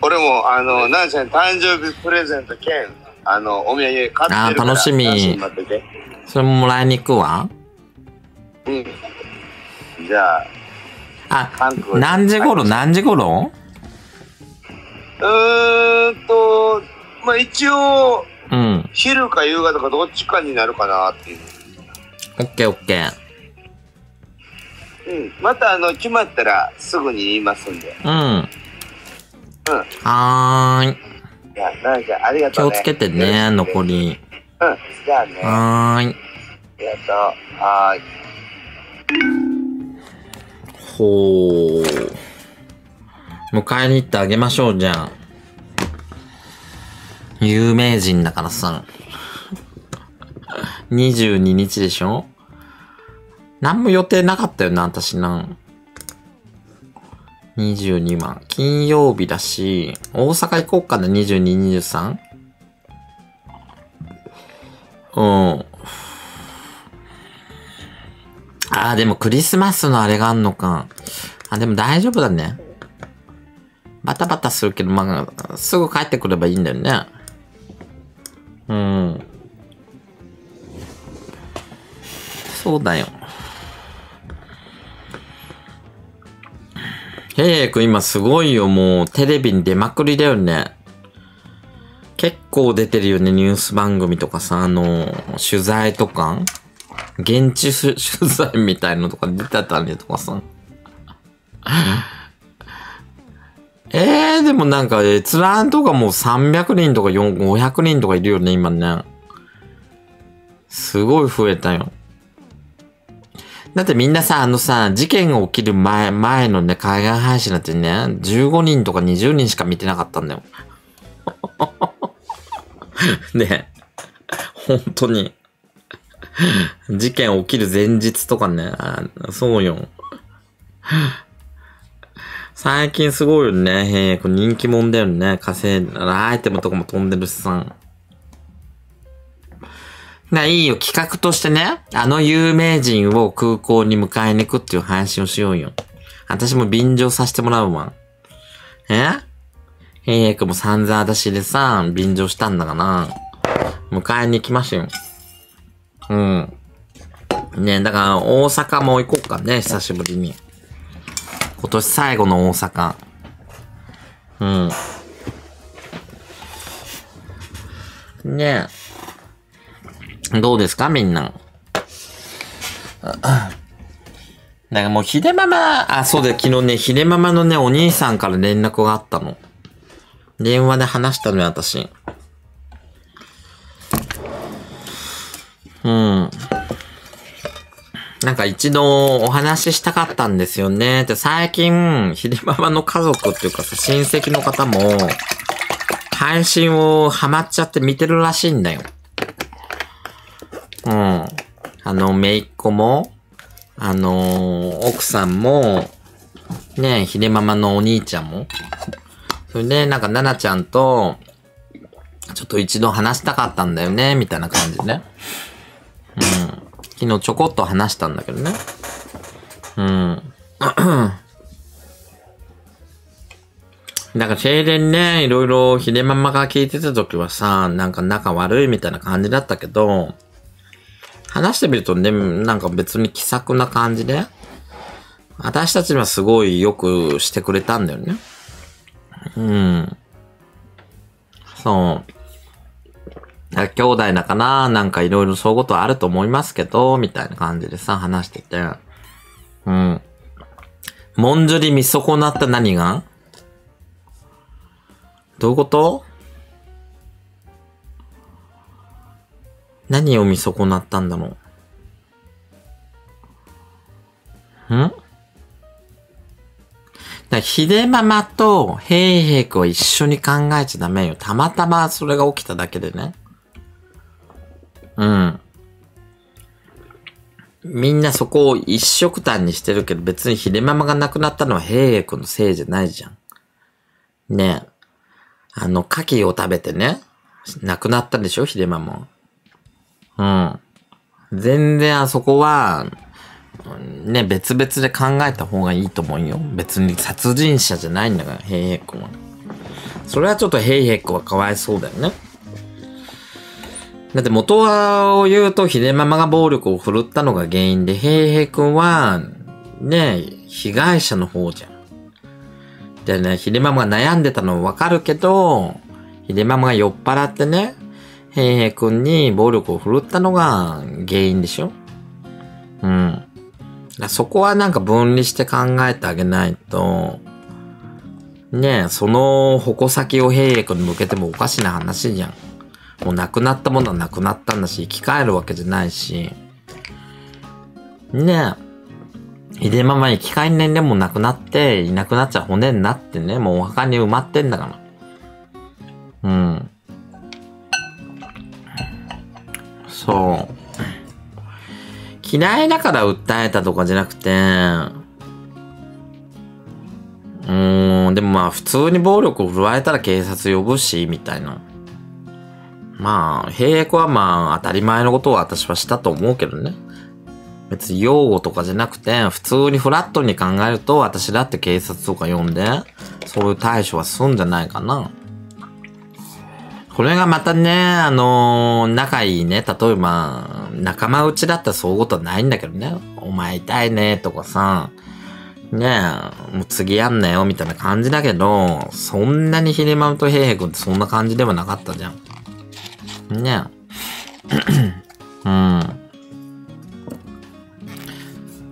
俺も、あの、なあちゃん誕生日プレゼント兼、あの、お土産買ってるから。あー楽しみ。それももらいに行くわ。うん。じゃあ、あ何時頃、はい何時頃？うーんと、まあ一応、うん。昼か夕方かどっちかになるかなっていう。オッケーオッケー。うん。また、あの、決まったらすぐに言いますんで。うん。うん。はーい。じゃあ、なん、ありがとうね。気をつけてね、残り。うん。じゃあね。あはーい。りがとう。はーい。ほー。迎えに行ってあげましょう、じゃあ。有名人だからさ。[LAUGHS] 22日でしょ？何も予定なかったよな、私な。22万。金曜日だし、大阪行こうかな、22、23? うん。ああ、でもクリスマスのあれがあんのか。あ、でも大丈夫だね。バタバタするけど、まあ、すぐ帰ってくればいいんだよね。うん。そうだよ。へえくん今すごいよ、もうテレビに出まくりだよね。結構出てるよね、ニュース番組とかさ、あの、取材とか。現地取材みたいのとか出てたりとかさ。えー、でもなんか閲覧とかもう300人とか500人とかいるよね、今ね。すごい増えたよ。だってみんなさ、あのさ、事件が起きる前、前のね、海外配信なんてね、15人とか20人しか見てなかったんだよ。[LAUGHS] ね本当に。事件起きる前日とかね、そうよ。最近すごいよね。へえ、これ人気者だよね。稼いだアイテムとかも飛んでるしさ。ないいよ、企画としてね、あの有名人を空港に迎えに行くっていう配信をしようよ。私も便乗させてもらうわ。え？平イ君も散々私でさ、便乗したんだかな。迎えに行きましたよ。うん。ねだから大阪も行こうかね、久しぶりに。今年最後の大阪。うん。ねえ。どうですかみんな？だかもう、ひでママ、あ、そうだよ、昨日ね、ひでママのね、お兄さんから連絡があったの。電話で話したのよ、私。うん。なんか一度お話ししたかったんですよね。で、最近、ひでママの家族っていうかさ、親戚の方も、配信をハマっちゃって見てるらしいんだよ。うん。あの、めいっ子も、あの奥さんも、ねひでママのお兄ちゃんも。それで、なんか、ななちゃんと、ちょっと一度話したかったんだよね、みたいな感じでね。うん。昨日ちょこっと話したんだけどね。うん。なんか停電ね、いろいろひでママが聞いてた時はさ、なんか仲悪いみたいな感じだったけど、話してみるとね、なんか別に気さくな感じで、私たちはすごいよくしてくれたんだよね。うん。そう。兄弟だかななんかいろいろそういうことあると思いますけど、みたいな感じでさ、話してて。うん。もんじゅり見損なった何が？どういうこと？何を見損なったんだろう？ん？だひでママとヘイヘイ君は一緒に考えちゃダメよ。たまたまそれが起きただけでね。うん。みんなそこを一緒くたんにしてるけど別にひでママが亡くなったのはヘイヘイ君のせいじゃないじゃん。ねえ。あの、牡蠣を食べてね。亡くなったでしょひでママ。うん。全然あそこは、ね、別々で考えた方がいいと思うよ。別に殺人者じゃないんだから、ヘイヘイ君は。それはちょっとヘイヘイ君はかわいそうだよね。だって元はを言うと、ヒデママが暴力を振るったのが原因で、ヘイヘイ君は、ね、被害者の方じゃん。でね、ヒデママが悩んでたのもわかるけど、ヒデママが酔っ払ってね、ヘイヘイ君に暴力を振るったのが原因でしょうん。そこはなんか分離して考えてあげないと、ねえ、その矛先をヘイヘイ君に向けてもおかしな話じゃん。もう亡くなったものは亡くなったんだし、生き返るわけじゃないし。ねえ。ひでまま生き返る年齢もなくなって、いなくなっちゃう骨になってね、もうお墓に埋まってんだから。うん。そう。嫌いだから訴えたとかじゃなくて、うーん、でもまあ普通に暴力を振るわれたら警察呼ぶし、みたいな。まあ、兵役はまあ当たり前のことを私はしたと思うけどね。別に擁護とかじゃなくて、普通にフラットに考えると私だって警察とか呼んで、そういう対処はすんじゃないかな。これがまたね、あのー仲いいね、例えば、仲間内だったらそういうことはないんだけどね。お前痛いね、とかさ、ねえ、もう次やんなよ、みたいな感じだけど、そんなにヒデマムとヘイヘイ君ってそんな感じではなかったじゃん。ね。[CLEARS THROAT] うん。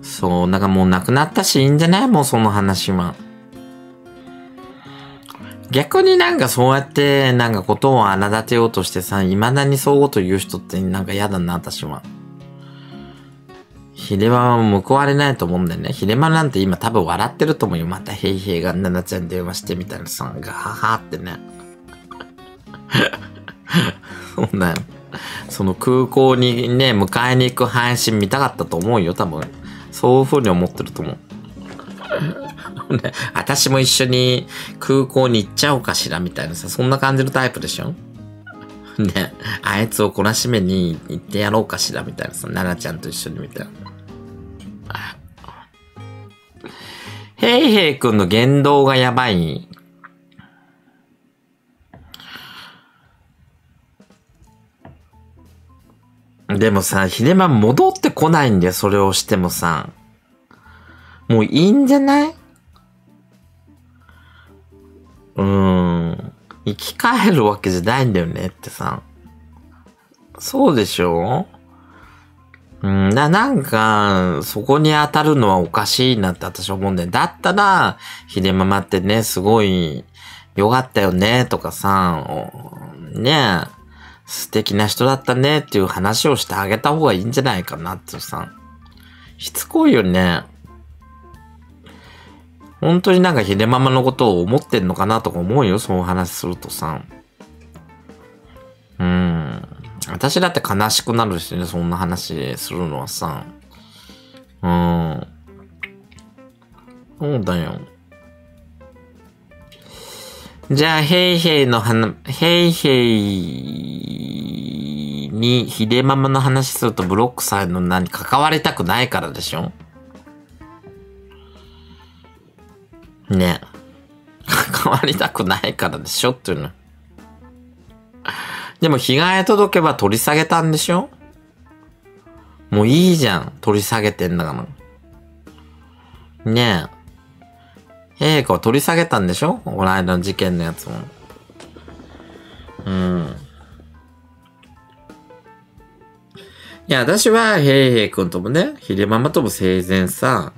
そう、だかもう亡くなったしいいんじゃない？もうその話は。逆になんかそうやってなんかことを荒立てようとしてさ、未だにそういうこと言う人ってなんか嫌だな、私は。ヒデマは報われないと思うんだよね。ヒデマなんて今多分笑ってると思うよ。またヘイヘイがナナちゃんに電話してみたいなさ、ガハハってね。[LAUGHS] そうだよ。その空港にね、迎えに行く配信見たかったと思うよ、多分。そういう風に思ってると思う。[LAUGHS] ね、私も一緒に空港に行っちゃおうかしらみたいなさ、そんな感じのタイプでしょ？ね、あいつを懲らしめに行ってやろうかしらみたいなさ、奈々ちゃんと一緒にみたいな。ヘイヘイ君の言動がやばい。でもさ、ヒデマン戻ってこないんだよ、それをしてもさ。もういいんじゃない？うーん。生き返るわけじゃないんだよねってさ。そうでしょ？うん、な、なんか、そこに当たるのはおかしいなって私思うんだよ。だったら、ひでママってね、すごい、よかったよね、とかさ、ねえ、素敵な人だったねっていう話をしてあげた方がいいんじゃないかなってさ。しつこいよね。本当になんかひでママのことを思ってんのかなとか思うよ、そういう話するとさ。うん。私だって悲しくなるしね、そんな話するのはさ。うん。そうだよ。じゃあ、ヘイヘイの話、ヘイヘイにヒデママの話するとブロックされるの何関わりたくないからでしょ？ね [LAUGHS] 関わりたくないからでしょっていうの。でも被害届けば取り下げたんでしょ？もういいじゃん。取り下げてんだから。ねえ。陛下は取り下げたんでしょ？この間の事件のやつも。うん。いや、私は、ヘイヘイ君ともね、ヒデママとも生前さ、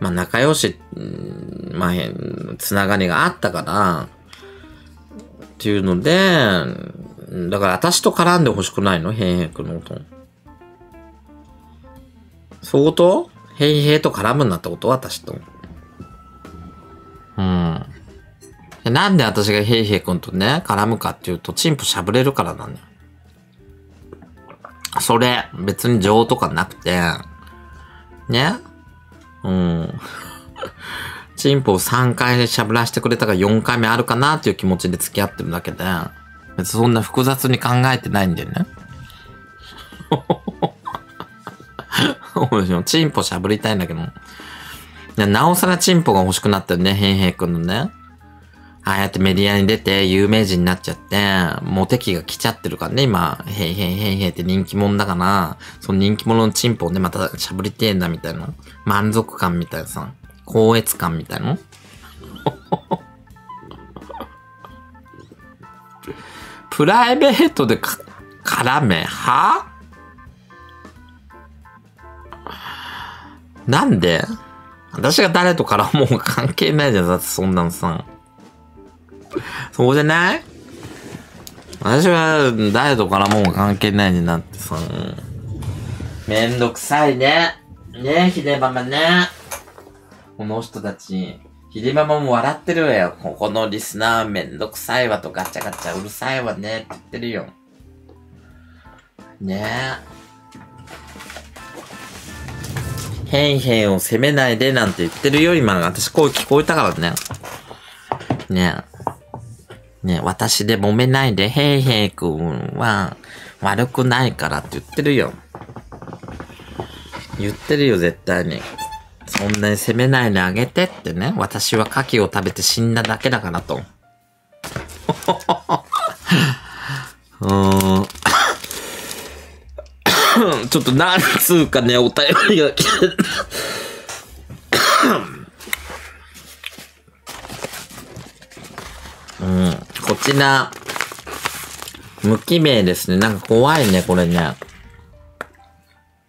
まあ仲良し、まあ、へんつながりがあったから、っていうので、だから私と絡んでほしくないの？ヘイヘイ君のこと。そういうこと？絡むんだってこと？私と。うん。なんで私がヘイヘイ君とね、絡むかっていうと、チンポしゃぶれるからなんだよ。それ、別に情とかなくて、ねうん。[LAUGHS] チンポを3回しゃぶらしてくれたから4回目あるかなっていう気持ちで付き合ってるだけで、別にそんな複雑に考えてないんだよね。そうでしょ。チンポしゃぶりたいんだけど。なおさらチンポが欲しくなったよね、ヘイヘイ君のね。ああやってメディアに出て有名人になっちゃって、モテ期が来ちゃってるからね、今。ヘイヘイヘイヘイって人気者だから、その人気者のチンポをね、またしゃぶりてえんだみたいな。満足感みたいなさ。高越感みたいな [LAUGHS] プライベートでか、絡め？は？なんで？私が誰と絡もう関係ないじゃん。だってそんなのさ。そうじゃない？私は誰と絡もう関係ないになってさ。めんどくさいね。ねえ、ひでママね。この人たち。ひでママも笑ってるわよ。ここのリスナーめんどくさいわとガチャガチャうるさいわねって言ってるよ。ねえ。ヘンヘンを責めないでなんて言ってるよ、今。私声聞こえたからね。ねえ。ねえ、私で揉めないで、ヘイヘイ君は悪くないからって言ってるよ。言ってるよ、絶対に。そんなに責めないであげてってね。私は牡蠣を食べて死んだだけだからと。うーん。[LAUGHS] ちょっとなんつうかね、お便りが来て。うん。こちら、無記名ですね。なんか怖いね、これね。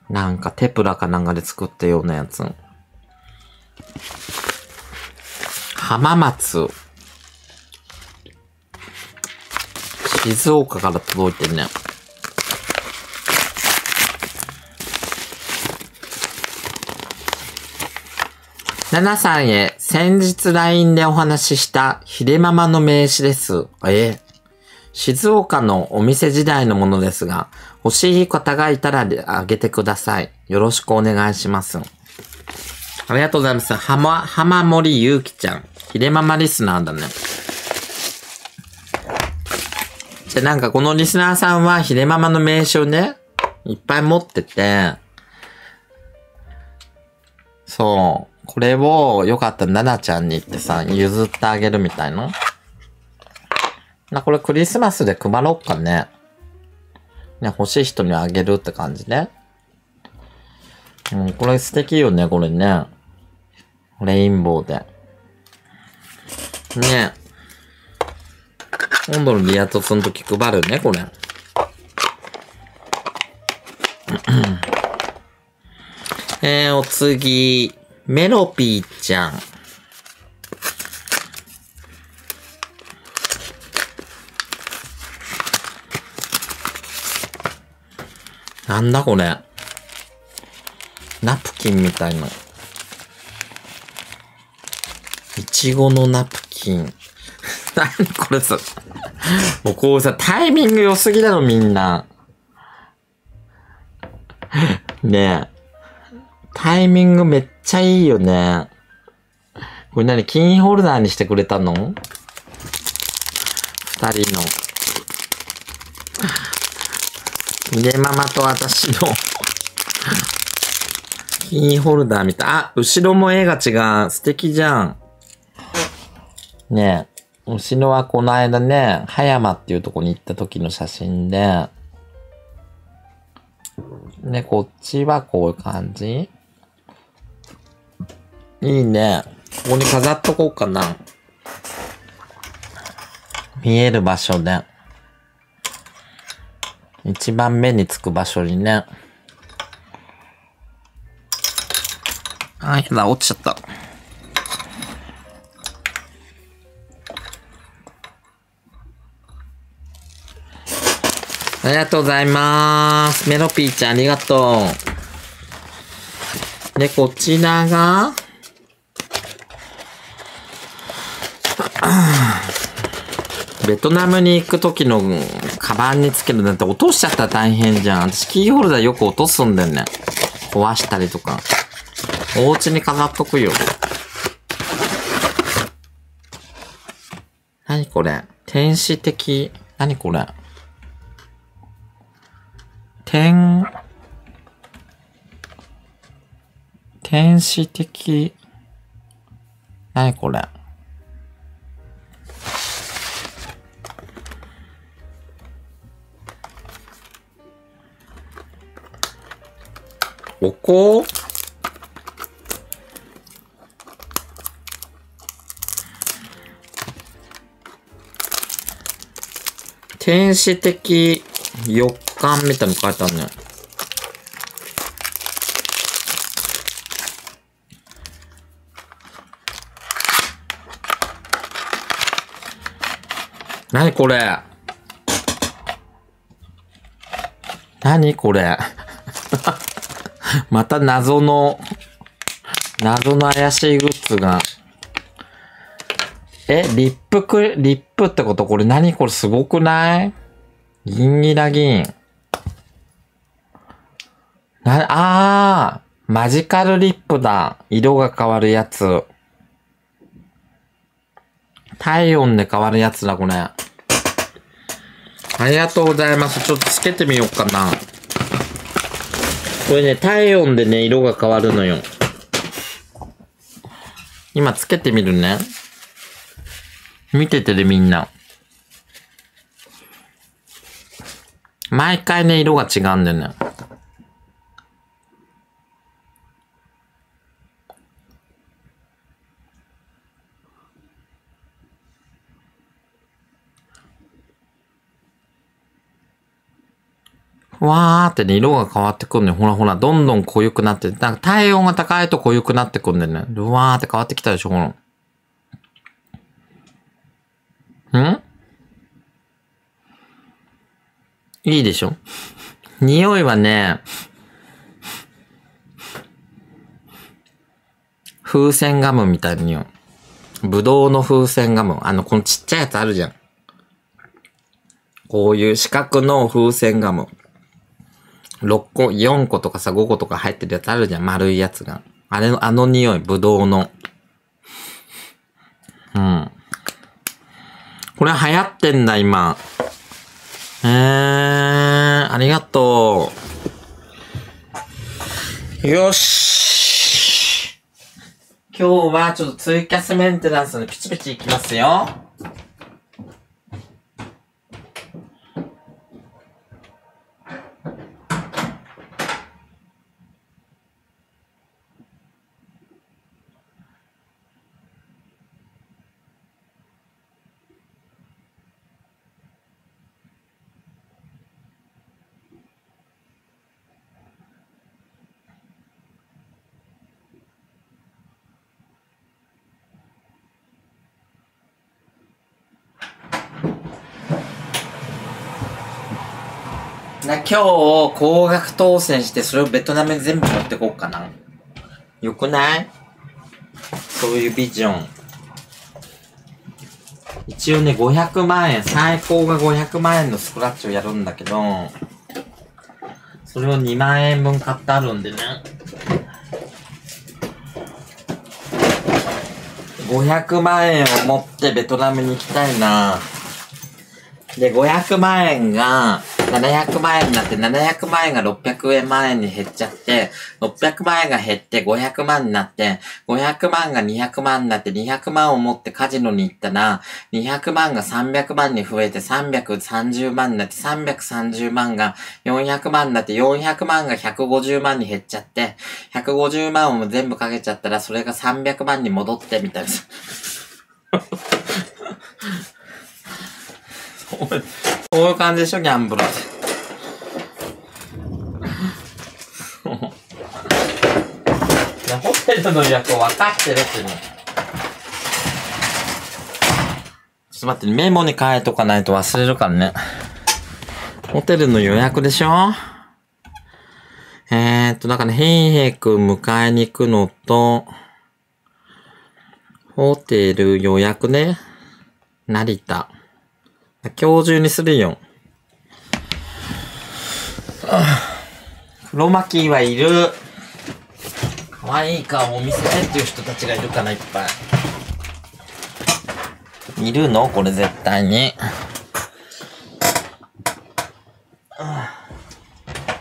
なんかテプラかなんかで作ったようなやつ。浜松。静岡から届いてるね。ナナさんへ先日 LINE でお話ししたひでママの名刺です。え？静岡のお店時代のものですが、欲しい方がいたらあげてください。よろしくお願いします。ありがとうございます。浜、浜森ゆうきちゃん。ひでママリスナーだね。で、なんかこのリスナーさんはひでママの名刺をね、いっぱい持ってて、そう。これをよかったらナナちゃんに言ってさ、譲ってあげるみたいな。な、これクリスマスで配ろっかね。ね、欲しい人にあげるって感じね。うん、これ素敵よね、これね。レインボーで。ね今度のリアトスの時配るね、これ。えー、お次、メロピーちゃん。なんだこれ。ナプキンみたいな。いちごのナプキン。[LAUGHS] 何これさ。もうこうさ、タイミング良すぎだろ、みんな。ねえ。タイミングめっちゃいいよね。これ何？キーホルダーにしてくれたの？二人の。ひでママと私のキーホルダーみたい。あ、後ろも絵が違う。素敵じゃん。ねえ。後ろはこの間ね、葉山っていうとこに行った時の写真で、ね、こっちはこういう感じいいね。ここに飾っとこうかな。見える場所で。一番目につく場所にね。あ、やだ、落ちちゃった。ありがとうございます。メロピーちゃんありがとう。で、こちらが、ベトナムに行く時のカバンにつけるなんて落としちゃったら大変じゃん。私キーホルダーよく落とすんだよね。壊したりとか。お家に飾っとくよ。何これ？天使的？何これ？天、天使的？なにこれ？お香天使的予感みたいなの書いてあるね。なにこれ？なにこれ？[LAUGHS] また謎の、謎の怪しいグッズが。え、リップクリ、リップってこと？これ何これすごくない？銀ギラ銀。な、あー、マジカルリップだ。色が変わるやつ。体温で変わるやつだ、これ。ありがとうございます。ちょっとつけてみようかな。これね、体温でね、色が変わるのよ。今つけてみるね。見ててね、みんな。毎回ね、色が違うんだよね。わーってね、色が変わってくるのよ。ほらほら、どんどん濃ゆくなって、なんか体温が高いと濃ゆくなってくんだよね。うわーって変わってきたでしょ、ほら。ん？いいでしょ？匂いはね、風船ガムみたいな匂い。ぶどうの風船ガム。あの、このちっちゃいやつあるじゃん。こういう四角の風船ガム。6個、4個とかさ、5個とか入ってるやつあるじゃん。丸いやつが。あれの、あの匂い、ぶどうの。うん。これ流行ってんだ、今。えー、ありがとう。よし。今日はちょっとツイキャスメンテナンスでピチピチいきますよ。な今日、高額当選して、それをベトナムに全部持ってこうかな。よくない？そういうビジョン。一応ね、500万円、最高が500万円のスクラッチをやるんだけど、それを2万円分買ってあるんでね。500万円を持ってベトナムに行きたいな。で、500万円が700万円になって、700万円が600万円に減っちゃって、600万円が減って500万になって、500万が200万になって、200万を持ってカジノに行ったら、200万が300万に増えて330万になって、330万が400万になって、400万が150万に減っちゃって、150万を全部かけちゃったら、それが300万に戻って、みたいな。[LAUGHS] そういう感じでしょ、ギャンブルって。[LAUGHS] いや、ホテルの予約を分かってるっていうの。ちょっと待って、メモに書いとかないと忘れるからね。ホテルの予約でしょ？えーっと、だから、ヘイヘイ君迎えに行くのと、ホテル予約ね。成田。今日中にするよ。黒巻きはいる。可愛い顔を見せてっていう人たちがいるかな、いっぱい。いるの？これ絶対に。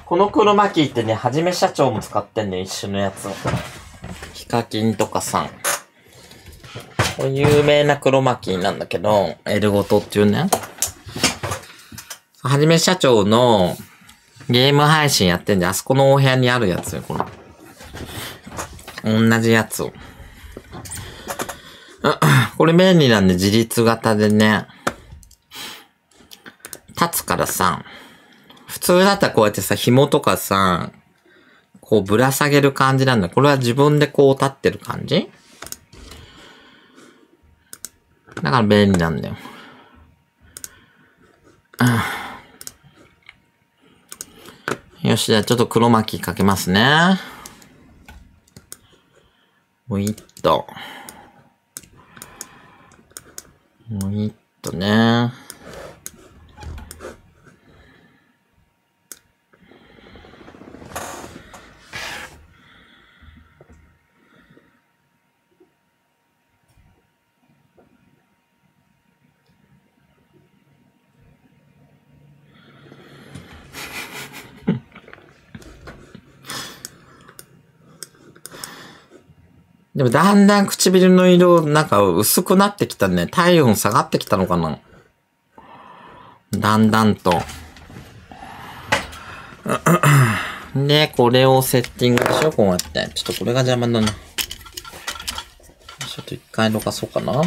この黒巻きってね、はじめ社長も使ってんね一緒のやつを。ヒカキンとかさ、これ有名な黒巻きなんだけど、エルゴトっていうね。はじめ社長のゲーム配信やってんじゃん。あそこのお部屋にあるやつよ、これ。同じやつを。[CLEARS THROAT] これ便利なんで自立型でね。立つからさ、普通だったらこうやってさ、紐とかさ、こうぶら下げる感じなんだ。これは自分でこう立ってる感じ？だから便利なんだよ。[CLEARS THROAT] よし、じゃあちょっと黒巻きかけますね。もういっと。もういっとね。でもだんだん唇の色なんか薄くなってきたね。体温下がってきたのかなだんだんと。[COUGHS] で、これをセッティングでしょ？こうやって。ちょっとこれが邪魔だな。ちょっと一回どかそうかな。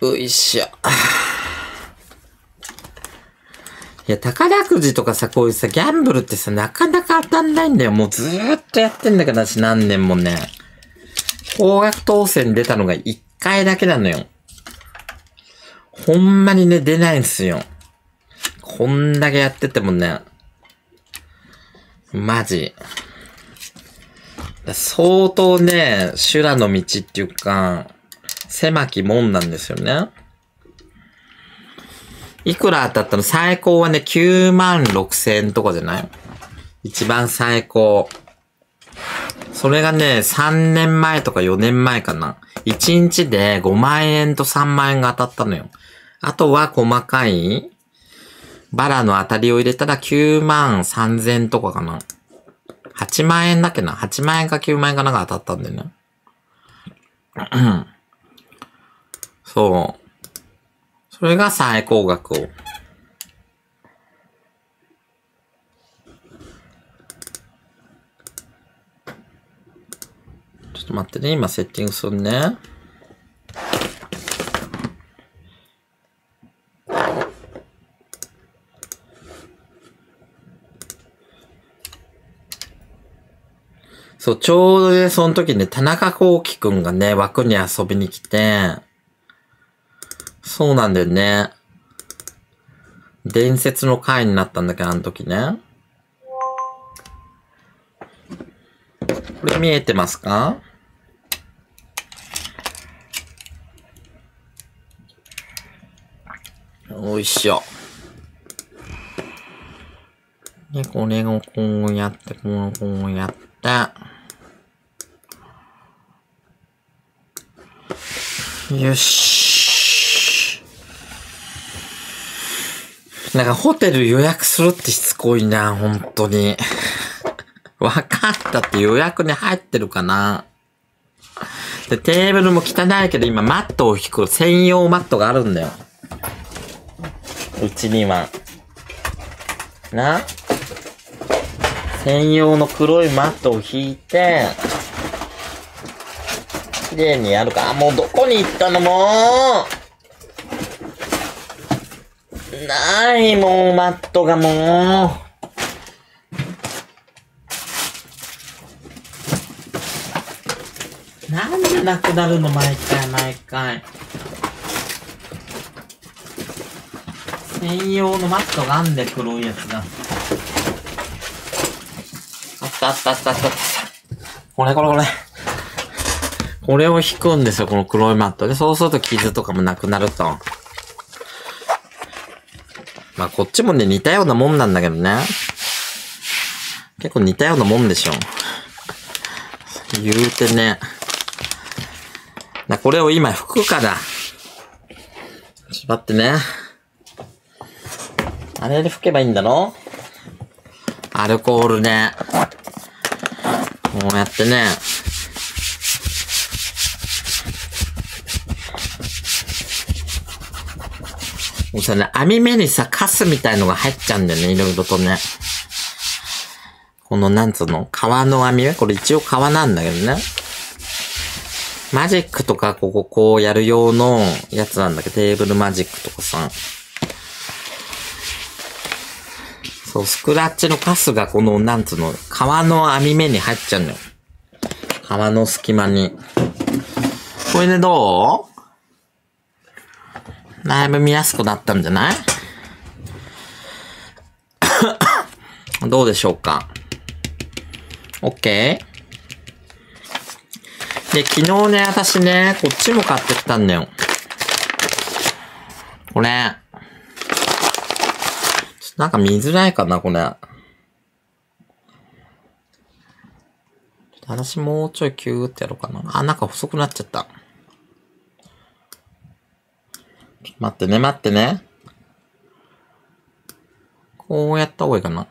よいしょ。いや、宝くじとかさ、こういうさ、ギャンブルってさ、なかなか当たんないんだよ。もうずーっとやってんだから、私何年もね。高額当選出たのが1回だけなのよ。ほんまにね、出ないんすよ。こんだけやっててもね。マジ。相当ね、修羅の道っていうか、狭き門なんですよね。いくら当たったの？最高はね、9万6千とかじゃない？一番最高。それがね、3年前とか4年前かな。1日で5万円と3万円が当たったのよ。あとは細かいバラの当たりを入れたら9万3千とかかな。8万円だっけな ?8 万円か9万円かなんか当たったんだよね。そう。それが最高額を。ちょっと待ってね、今セッティングするね。そう、ちょうどね、その時ね、田中幸輝くんがね、枠に遊びに来て、そうなんだよね。伝説の回になったんだけど、あの時ね。これ見えてますか？よいしょ。で、これをこうやって、こうやって。よし。なんかホテル予約するってしつこいな、本当に。[LAUGHS] わかったって予約に入ってるかな。で、テーブルも汚いけど今マットを引く専用マットがあるんだよ。うちには。な専用の黒いマットを引いて、綺麗にやるか。あ、もうどこに行ったのもうない、もうマットがもう。なんでなくなるの毎回毎回。専用のマットがあんで黒いやつが。あったあったあったあったあった。これこれこれ。これを引くんですよ、この黒いマットで。そうすると傷とかもなくなると。まあ、こっちもね、似たようなもんなんだけどね。結構似たようなもんでしょ。言うてね。これを今拭くから。ちょってね。あれで拭けばいいんだろ？アルコールで、こうやってね、もうさね、網目にさ、カスみたいのが入っちゃうんだよね、いろいろとね。この、なんつうの、革の網目？これ一応革なんだけどね。マジックとか、ここ、こうやる用のやつなんだけど、テーブルマジックとかさ。そう、スクラッチのカスがこの、なんつうの、革の網目に入っちゃうのよ。革の隙間に。これでどう？だいぶ見やすくなったんじゃない？[COUGHS] どうでしょうか ?OK? で、昨日ね、私ね、こっちも買ってきたんだよ。これ。なんか見づらいかな、これ。私もうちょいキューってやろうかな。あ、なんか細くなっちゃった。待ってね、待ってね。こうやった方がいいかな。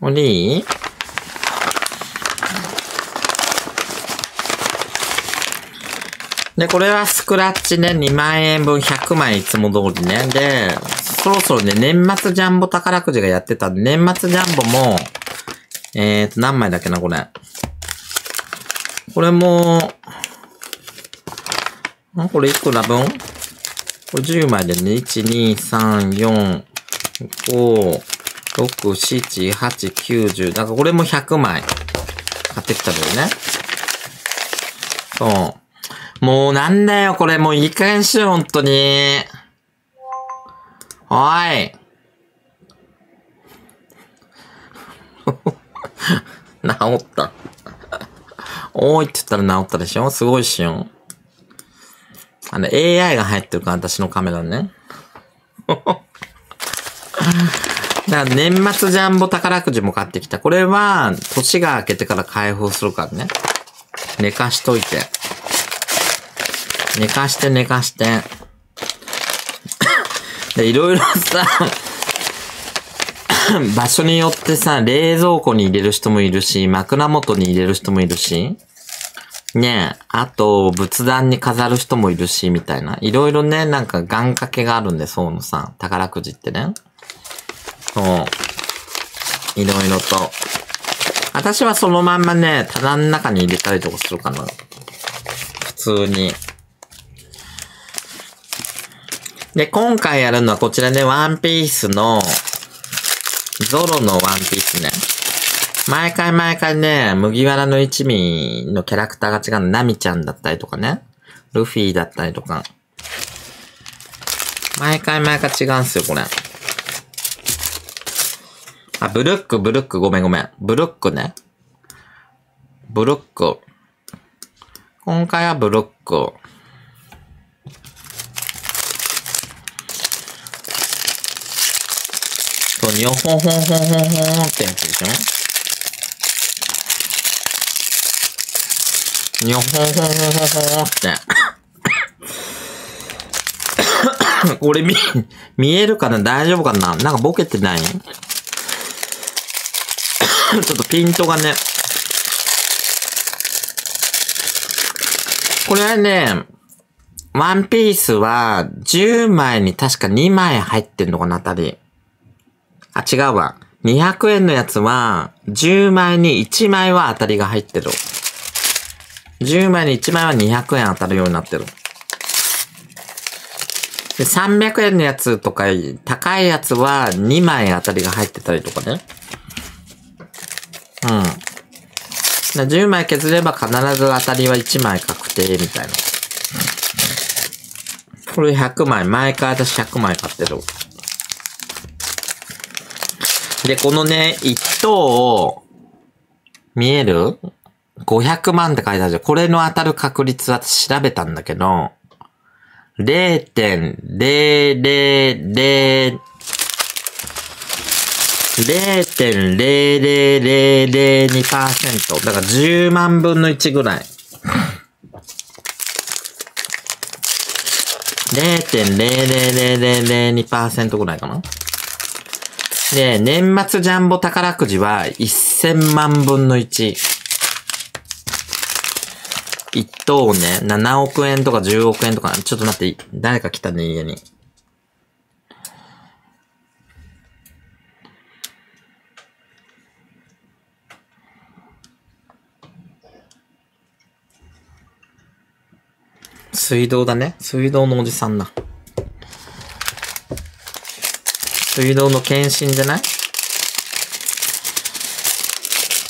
これいいで、これはスクラッチね、2万円分100枚いつも通りね。で、そろそろね、年末ジャンボ宝くじがやってたんで、年末ジャンボも、えーと、何枚だっけな、これ。これも、んこれいくら分？これ10枚でね、1、2、3、4、5、6、7、8、90。だからこれも100枚買ってきたんだよね。そう。もうなんだよ、これもういい加減しよう、ほんとに。おい。[LAUGHS] 治った。おいって言ったら治ったでしょ？すごいしよ。あの、AI が入ってるから、私のカメラね。[LAUGHS] だから年末ジャンボ宝くじも買ってきた。これは、年が明けてから開封するからね。寝かしといて。寝かして寝かして。で、いろいろさ、場所によってさ、冷蔵庫に入れる人もいるし、枕元に入れる人もいるし、ねえ、あと、仏壇に飾る人もいるし、みたいな。いろいろね、なんか願掛けがあるんで、そうのさ、宝くじってね。そう。いろいろと。私はそのまんまね、棚の中に入れたりとかするかな。普通に。で、今回やるのはこちらね、ワンピースの、ゾロのワンピースね。毎回毎回ね、麦わらの一味のキャラクターが違うの。ナミちゃんだったりとかね。ルフィだったりとか。毎回毎回違うんすよ、これ。あ、ブルック、ブルック、ごめんごめん。ブルックね。ブルック。今回はブルック。そう、にょほほほほほってやつでしょ？にょほほほほほって。これ見、見えるかな？大丈夫かな？なんかボケてない？[COUGHS] ちょっとピントがね。これはね、ワンピースは10枚に確か2枚入ってんのかな、あたり。あ、違うわ。200円のやつは、10枚に1枚は当たりが入ってる。10枚に1枚は200円当たるようになってる。で、300円のやつとか、高いやつは2枚当たりが入ってたりとかね。うん。10枚削れば必ず当たりは1枚確定みたいな。これ100枚。毎回私100枚買ってる。で、このね、1等を、見える ?500 万って書いてあるじゃん。これの当たる確率は調べたんだけど、0.000 0.0002%だから10万分の1ぐらい。0.00002%ぐらいかなで、年末ジャンボ宝くじは1000万分の1。一等ね、7億円とか10億円とか、ちょっと待って、誰か来たね、家に。水道だね。水道のおじさんだ。水道の検診じゃない？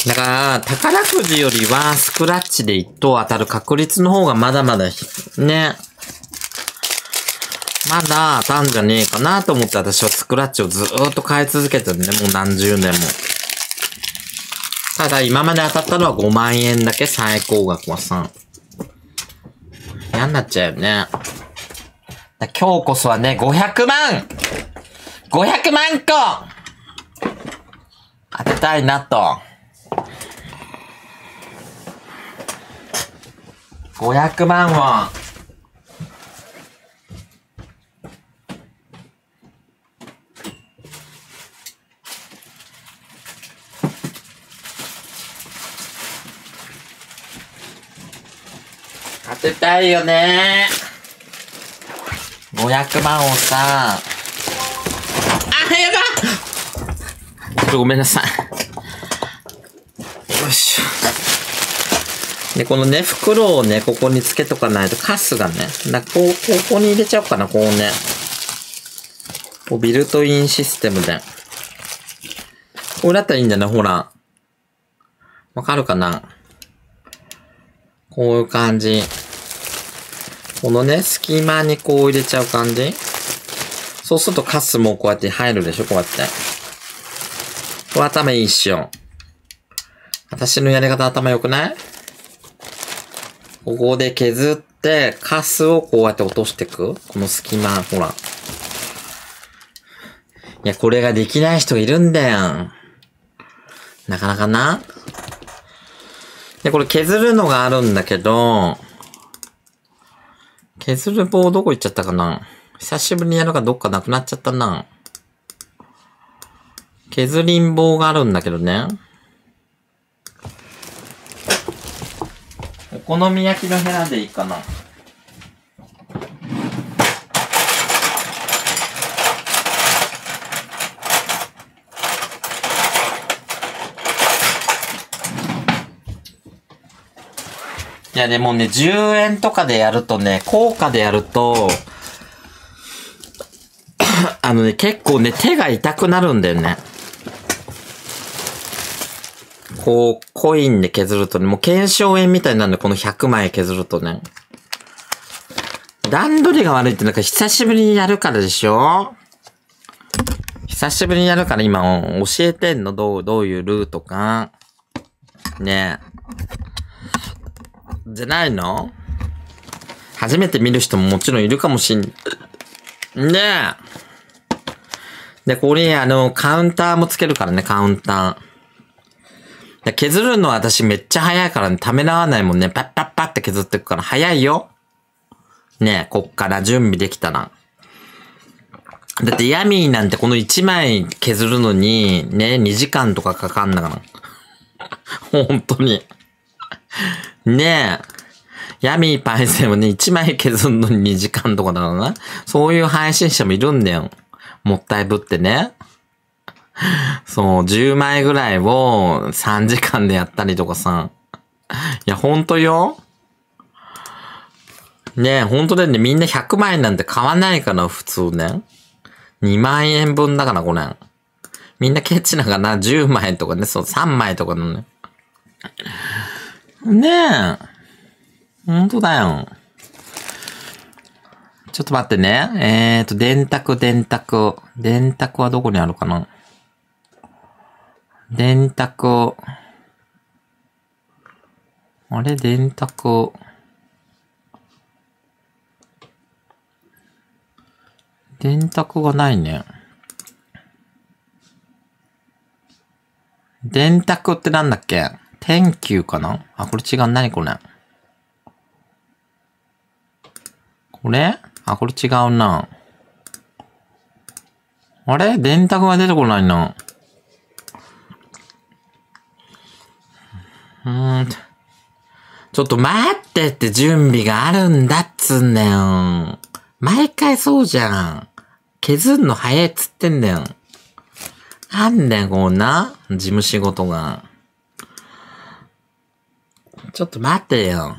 だから、宝くじよりはスクラッチで一等当たる確率の方がまだまだ、ね。まだ当たんじゃねえかなと思って私はスクラッチをずーっと買い続けてるね。もう何十年も。ただ今まで当たったのは5万円だけ最高額はさ。嫌になっちゃうよね。今日こそはね、500万 !500 万個当てたいなと。500万を。当てたいよね500万をさ。あ、やだちょっとごめんなさい。よいしょ。で、このね、袋をね、ここにつけとかないとカスがね、なこう、ここに入れちゃおうかな、こうね。こうビルトインシステムで。これだったらいいんだよね、ほら。わかるかなこういう感じ。このね、隙間にこう入れちゃう感じそうするとカスもこうやって入るでしょこうやって。これ頭いいっしょ。私のやり方頭良くない？ここで削って、カスをこうやって落としていく？この隙間、ほら。いや、これができない人いるんだよ。なかなかな。で、これ削るのがあるんだけど、削る棒どこ行っちゃったかな？久しぶりにやるかどっかなくなっちゃったな。削りん棒があるんだけどね。お好み焼きのヘラでいいかな。いやでもね、10円とかでやるとね、効果でやると、[COUGHS] あのね、結構ね、手が痛くなるんだよね。こう、コインで削るとね、もう検証円みたいになるんで、この100枚削るとね。段取りが悪いってなんか久しぶりにやるからでしょ？久しぶりにやるから今教えてんの？どう、どういうルートか？ねえ。じゃないの？初めて見る人ももちろんいるかもしん、ねえ。で、これ、あの、カウンターもつけるからね、カウンター。削るのは私めっちゃ早いからね、ためらわないもんね、パッパッパって削っていくから早いよ。ねえ、こっから準備できたら。だってヤミーなんてこの1枚削るのに、ね、2時間とかかかんだから。本当に。ねえ。ヤミーパイセンもね、1枚削るのに2時間とかだからな。そういう配信者もいるんだよ。もったいぶってね。[LAUGHS] そう、10枚ぐらいを3時間でやったりとかさ。いや、ほんとよ。ねえ、ほんとだよね。みんな100枚なんて買わないから、普通ね。2万円分だから、これ。みんなケチながな、10枚とかね、そう、3枚とかのね。ねえ。ほんとだよ。ちょっと待ってね。えーと、電卓、電卓。電卓はどこにあるかな？電卓を、あれ？電卓を、電卓がないね。電卓ってなんだっけ？天球かな？あ、これ違う。なにこれ？これ？あ、これ違うな。あれ？電卓が出てこないな。うん。ちょっと待ってって準備があるんだっつんだよ。毎回そうじゃん。削んの早いっつってんだよ。なんだよ、こんな、事務仕事が。ちょっと待ってよ。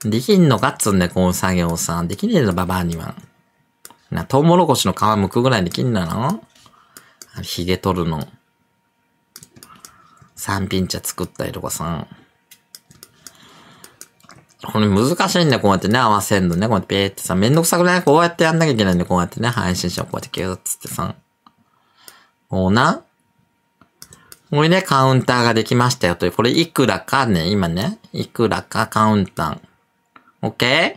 できんのかっつんだよ、この作業さ。できねえぞ、ババアには。な、トウモロコシの皮剥くぐらいできんだのあれ、ヒゲ取るの。三品茶作ったりとかさ。これ難しいんだよ、こうやってね、合わせんのね、こうやってペーってさ、めんどくさくない？こうやってやんなきゃいけないんだよ、こうやってね、配信者をこうやってキューッつってさ。もうな。これね、カウンターができましたよという。これいくらかね、今ね。いくらかカウンター。OK?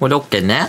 これ OK ね。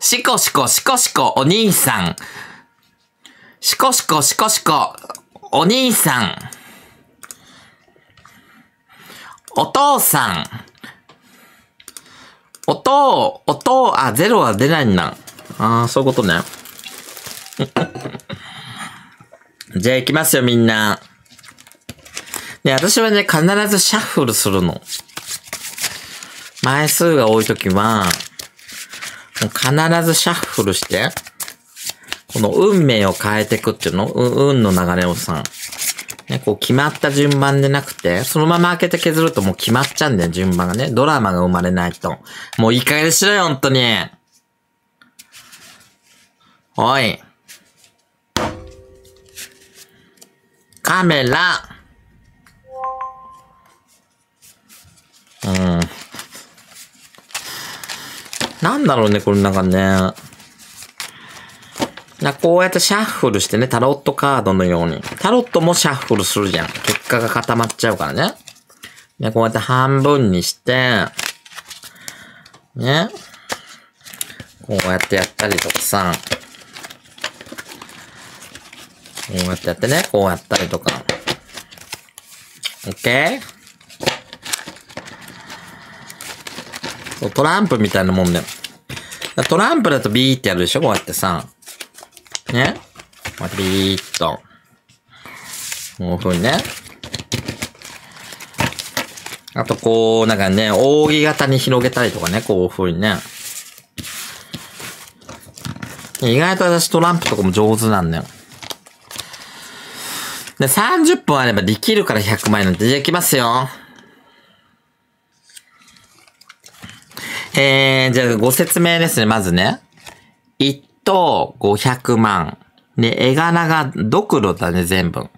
シコシコシコシコお兄さん。シコシコシコシコお兄さん。お父さん。音、音、あ、ゼロは出ないんだ。ああ、そういうことね。[LAUGHS] じゃあ行きますよ、みんな。ね、私はね、必ずシャッフルするの。枚数が多いときは、必ずシャッフルして、この運命を変えていくっていうのう運の流れをさ、ね、こう決まった順番でなくて、そのまま開けて削るともう決まっちゃうんだよ、順番がね。ドラマが生まれないと。もういい加減にしろよ、本当に。おい。カメラ。うん。なんだろうね、これなんかね。なこうやってシャッフルしてね、タロットカードのように。タロットもシャッフルするじゃん。結果が固まっちゃうからね。ね、こうやって半分にして、ね。こうやってやったりとかさ。こうやってやってね、こうやったりとか。オッケー？トランプみたいなもんだよ。トランプだとビーってやるでしょ？こうやってさ。ね？こうやってビーっと。こういう風にね。あとこう、なんかね、扇形に広げたりとかね、こういう風にね。意外と私トランプとかも上手なんだよ。で、30分あればできるから100万円なんて。じゃあ行きますよ。えー、じゃあご説明ですね、まずね。1等500万。で、絵柄がドクロだね、全部。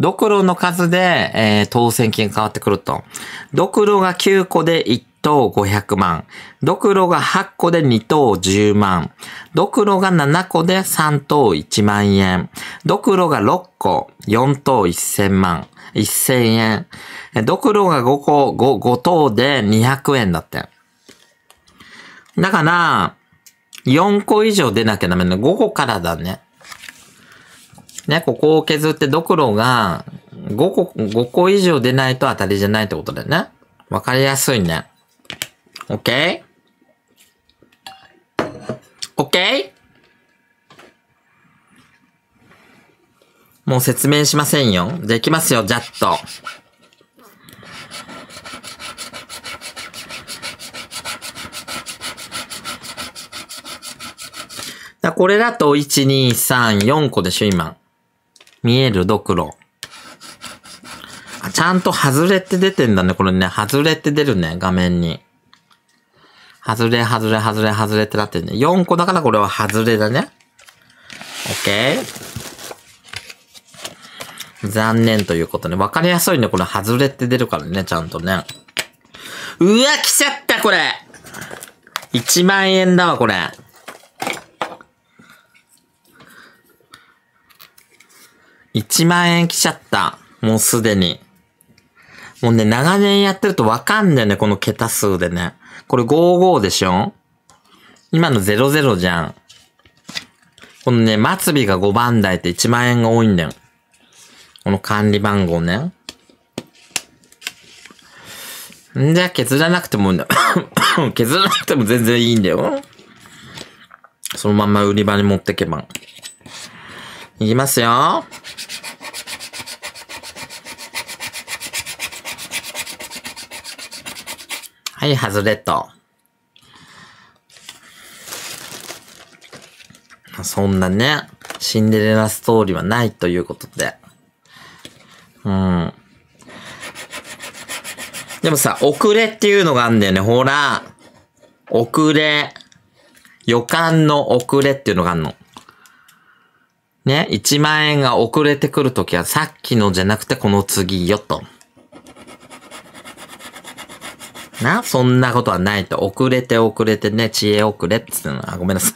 ドクロの数で、えー、当選金変わってくると。ドクロが9個で1等500万。ドクロが8個で2等10万。ドクロが7個で3等1万円。ドクロが6個、4等1000万。1000円。ドクロが5個、5, 5等で200円だって。だから、4個以上出なきゃダメなの。5個からだね。ね、ここを削ってドクロが5個、5個以上出ないと当たりじゃないってことだよね。わかりやすいね。OK? OK? もう説明しませんよ。じゃあ行きますよ、ジャッと。だこれだと、1、2、3、4個でしょ、今。見えるドクロ。あ、ちゃんと外れって出てんだね、これね。外れって出るね、画面に。外れ、外れ、外れ、外れってなってるね。4個だからこれは外れだね。OK? 残念ということね。わかりやすいね。これ外れって出るからね、ちゃんとね。うわ、来ちゃった、これ。1万円だわ、これ。1万円来ちゃった。もうすでに。もうね、長年やってるとわかんないね、この桁数でね。これ55でしょ？今の00じゃん。このね、末尾が5番台って1万円が多いんだよ。この管理番号ね。んじゃ、削らなくてもいいんだ、[COUGHS] 削らなくても全然いいんだよ。そのまんま売り場に持ってけば。いきますよ。はい、ハズレット。そんなね、シンデレラストーリーはないということで。うん。でもさ、遅れっていうのがあんだよね。ほら。遅れ。予感の遅れっていうのがあんの。ね、1万円が遅れてくるときはさっきのじゃなくてこの次よと。な、そんなことはないと。遅れて遅れてね、知恵遅れって言っての。あ、ごめんなさい。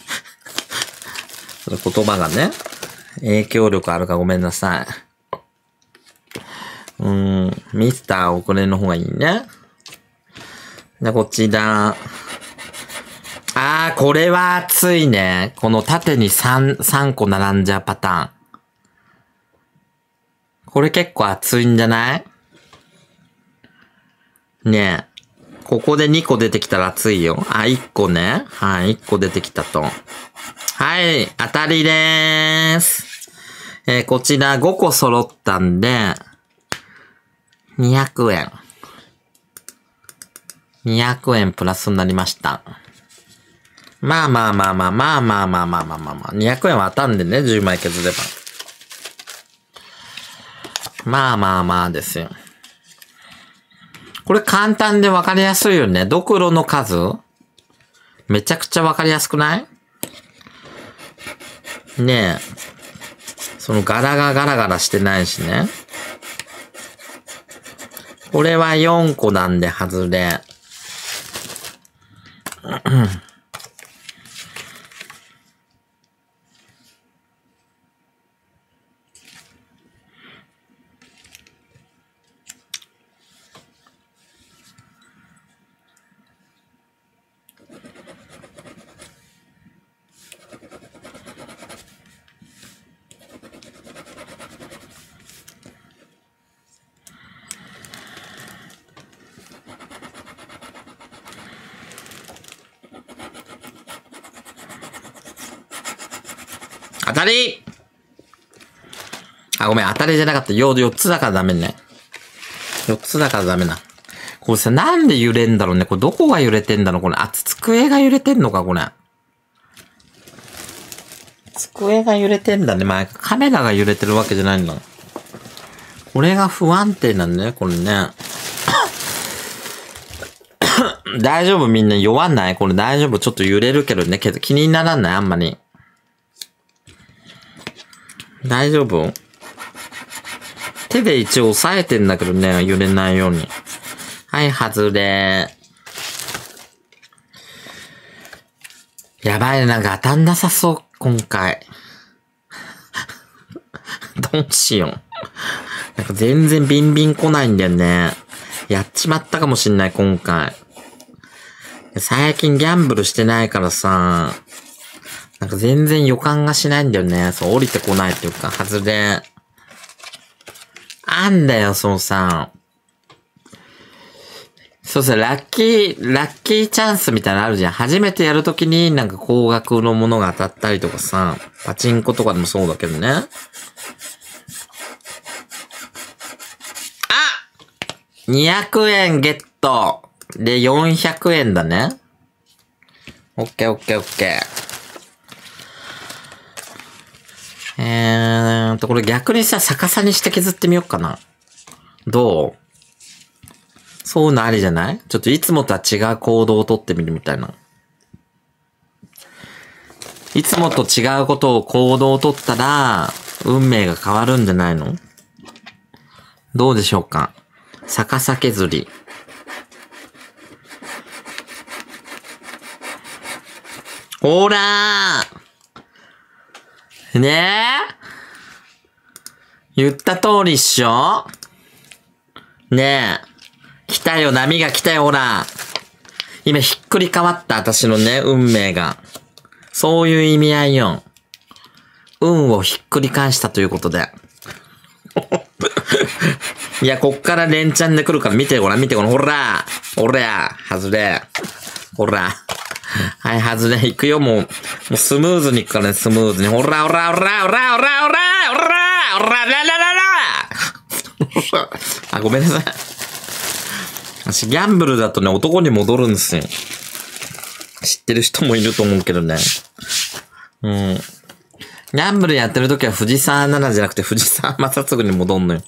[LAUGHS] 言葉がね、影響力あるかごめんなさい。うん、ミスター遅れの方がいいね。じゃ、こちら。あー、これは熱いね。この縦に3、3個並んじゃうパターン。これ結構熱いんじゃない？ねえ。ここで2個出てきたら熱いよ。あ、1個ね。はい、1個出てきたと。はい、当たりでーす。えーこちら5個揃ったんで、200円。200円プラスになりました。まあまあまあまあまあまあまあまあまあまあまあ。200円は当たんでね、10枚削れば。まあまあまあですよ。これ簡単でわかりやすいよね。ドクロの数めちゃくちゃわかりやすくない？ねえ。その柄がガラガラしてないしね。これは4個なんで外れ。たりあ、ごめん、当たりじゃなかった。用4つだからダメね。4つだからダメな。これさ、なんで揺れんだろうね。これどこが揺れてんだろうこれ。あ、机が揺れてんのかこれ。机が揺れてんだね。まあ、カメラが揺れてるわけじゃないんだ。これが不安定なんだね、これね。[COUGHS] 大丈夫？みんな弱んない？これ大丈夫？ちょっと揺れるけどね。けど気にならない？あんまり。大丈夫？手で一応押さえてんだけどね、揺れないように。はい、外れ。やばいね、なんか当たんなさそう、今回。[LAUGHS] どうしよう。なんか全然ビンビン来ないんだよね。やっちまったかもしんない、今回。最近ギャンブルしてないからさ、なんか全然予感がしないんだよね。そう、降りてこないっていうか、外れ。あんだよ、そうさ。そうさ、ラッキー、ラッキーチャンスみたいなのあるじゃん。初めてやるときになんか高額のものが当たったりとかさ、パチンコとかでもそうだけどね。あ !200 円ゲットで400円だね。オッケーオッケーオッケー。えーと、これ逆にさ、逆さにして削ってみようかな。どう？そういうのありじゃない？ちょっといつもとは違う行動をとってみるみたいな。いつもと違うことを行動をとったら、運命が変わるんじゃないの？どうでしょうか？逆さ削り。ほらーねえ言った通りっしょねえ。来たよ、波が来たよ、ほら。今ひっくり返った、私のね、運命が。そういう意味合いよ。運をひっくり返したということで。[LAUGHS] いや、こっから連チャンで来るから見てごらん、見てごらん。ほらほら外れ。ほら。はい、外れ。行くよ、もう。もうスムーズに行くからね、スムーズに。ほらほらほらほらほらほらほらほらららららあ、ごめんなさい。私、ギャンブルだとね、男に戻るんですよ。知ってる人もいると思うけどね。うん。ギャンブルやってる時は藤沢奈々じゃなくて藤沢正嗣に戻んのよ。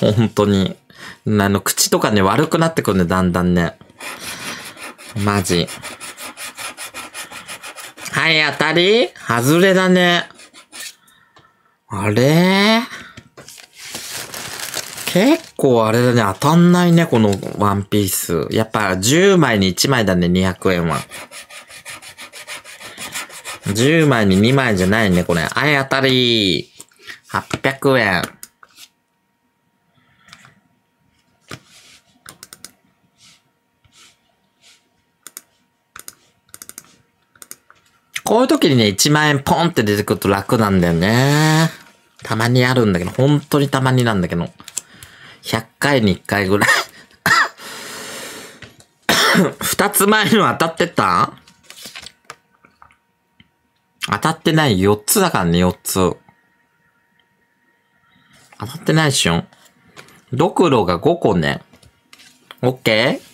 本当に。あの、口とかね、悪くなってくるね、だんだんね。マジ。はい、当たり外れだね。あれ？結構あれだね、当たんないね、このワンピース。やっぱ10枚に1枚だね、200円は。10枚に2枚じゃないね、これ。はい、当たり !800 円。こういう時にね、1万円ポンって出てくると楽なんだよね。たまにあるんだけど、本当にたまになんだけど。100回に1回ぐらい。二つ前の当たってた？当たってない4つだからね、4つ。当たってないっしょドクロが5個ね。オッケー？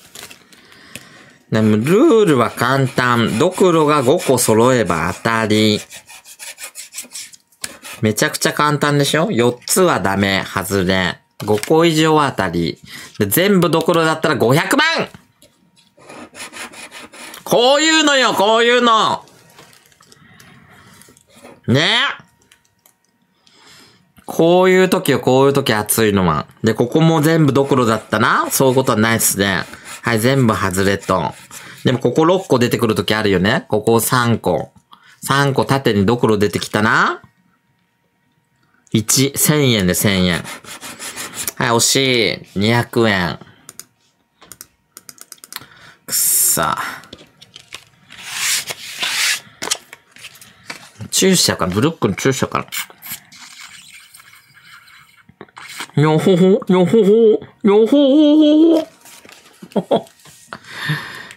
でも、ルールは簡単。ドクロが5個揃えば当たり。めちゃくちゃ簡単でしょ ?4 つはダメ、外れ。5個以上は当たり。で全部ドクロだったら500万こういうのよ、こういうのねこういう時よ、こういう時熱いのは。で、ここも全部ドクロだったなそういうことはないっすね。はい、全部外れと。でもここ6個出てくる時あるよねここ3個。3個縦にドクロ出てきたな ?1、1000円で1000円。はい、惜しい。200円。くっさ。注射か、ブルックの注射か。よほほ、よほほ、よほほほほ。[LAUGHS]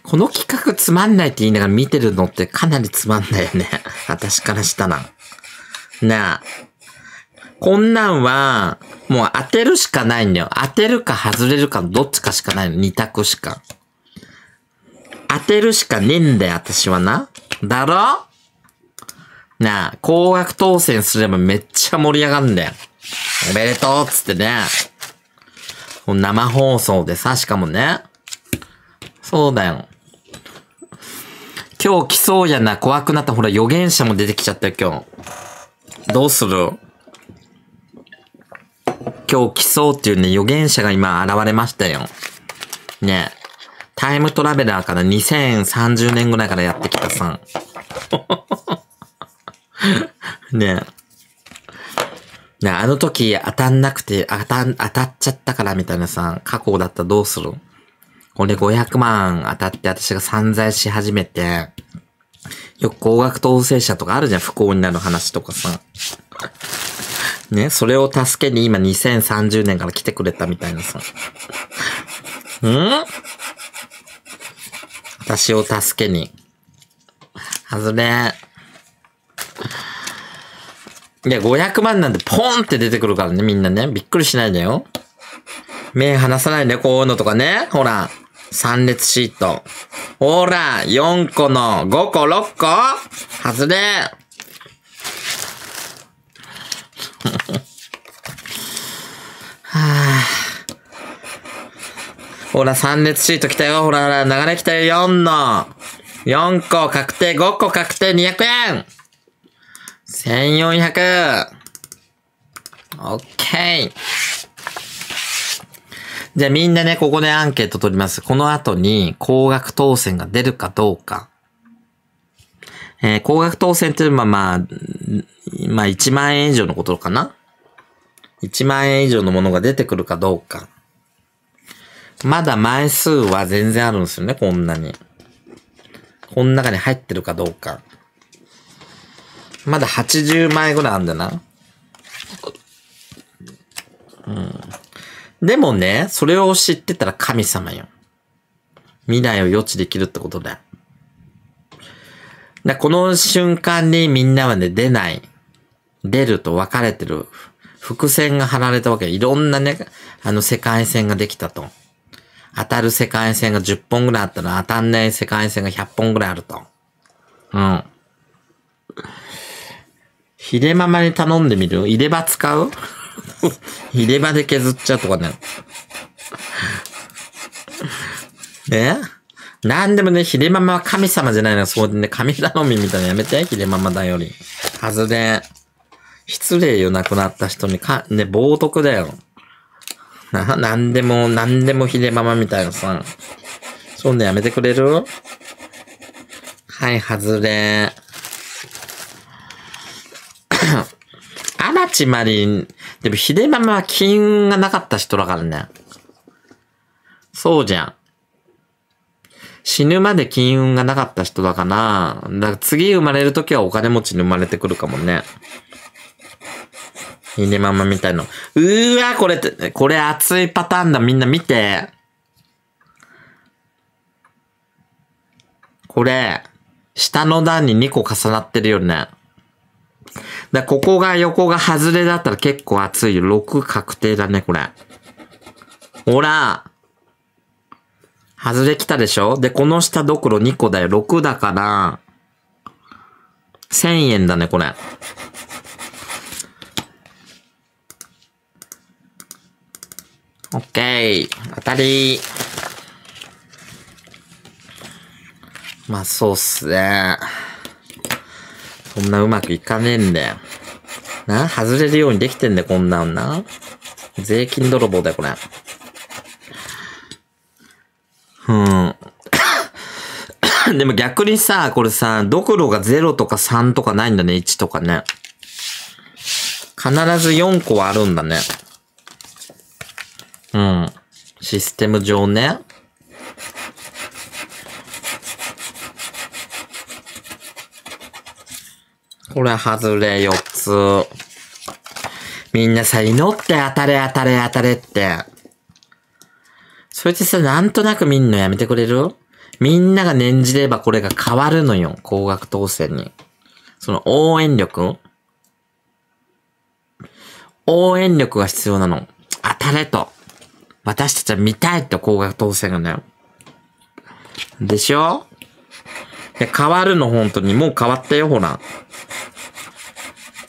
この企画つまんないって言いながら見てるのってかなりつまんないよね。[LAUGHS] 私からしたら。なあ。こんなんは、もう当てるしかないんだよ。当てるか外れるかどっちかしかないの。二択しか。当てるしかねえんだよ、私はな。だろ？なあ、高額当選すればめっちゃ盛り上がるんだよ。おめでとうっつってね。生放送でさ、しかもね。そうだよ。今日来そうやな、怖くなった。ほら、予言者も出てきちゃったよ、今日。どうする？今日来そうっていうね、予言者が今現れましたよ。ねタイムトラベラーから2030年ぐらいからやってきたさん。[LAUGHS] ねねあの時当たんなくて、当た、当たっちゃったからみたいなさ、過去だったらどうする？これ500万当たって私が散財し始めて、よく高額当選者とかあるじゃん、不幸になる話とかさ。ね、それを助けに今2030年から来てくれたみたいなさ。ん？私を助けに。外れ。いや、500万なんてポンって出てくるからね、みんなね。びっくりしないでよ。目離さないで、こういうのとかね。ほら。3列シート。ほら、4個の5個、6個？外れ。はあ、ほら、3列シート来たよ。ほら、ほら、流れ来たよ。4の。4個確定、5個確定、200円 !1400! オッケーじゃあみんなね、ここでアンケート取ります。この後に高額当選が出るかどうか。えー高額当選っていうのはまあ、まあ1万円以上のことかな ?1 万円以上のものが出てくるかどうか。まだ枚数は全然あるんですよね、こんなに。この中に入ってるかどうか。まだ80枚ぐらいあるんだな。うん。でもね、それを知ってたら神様よ。未来を予知できるってことだよ。だこの瞬間にみんなはね、出ない。出ると分かれてる。伏線が張られたわけ。いろんなね、あの世界線ができたと。当たる世界線が10本ぐらいあったら当たんない世界線が100本ぐらいあると。うん。ヒレママに頼んでみる？入れ歯使う？[LAUGHS] 入れ歯で削っちゃうとかね。え？なんでもね、ヒレママは神様じゃないの。そうでね、神頼みみたいなやめて、ヒレママだより。はずで。失礼よ、亡くなった人にか、ね、冒涜だよ。な、なんでも、なんでもヒレママみたいなさ。そんなやめてくれる？はい、はずれ。荒地まりん、でもヒデママは金運がなかった人だからね。そうじゃん。死ぬまで金運がなかった人だから、だから次生まれるときはお金持ちに生まれてくるかもね。ヒデママみたいの。うーわ、これって、これ熱いパターンだ。みんな見て。これ、下の段に2個重なってるよね。だここが横が外れだったら結構熱いよ。6確定だね、これ。ほら。外れ来たでしょ？で、この下ドクロ2個だよ。6だから、1000円だね、これ。オッケー。当たり。まあ、そうっすね。そんなうまくいかねえんだよ。な、外れるようにできてんだよ、こんなんな。税金泥棒だよ、これ。うん。[COUGHS] でも逆にさ、これさ、ドクロが0とか3とかないんだね、1とかね。必ず4個はあるんだね。うん。システム上ね。これ外れ4つ。みんなさ、祈って当たれ当たれ当たれって。それってさ、なんとなく見んのやめてくれる？みんなが念じればこれが変わるのよ。高額当選に。その応援力応援力が必要なの。当たれと。私たちは見たいと高額当選がね。でしょ？変わるの、本当に。もう変わったよ、ほら。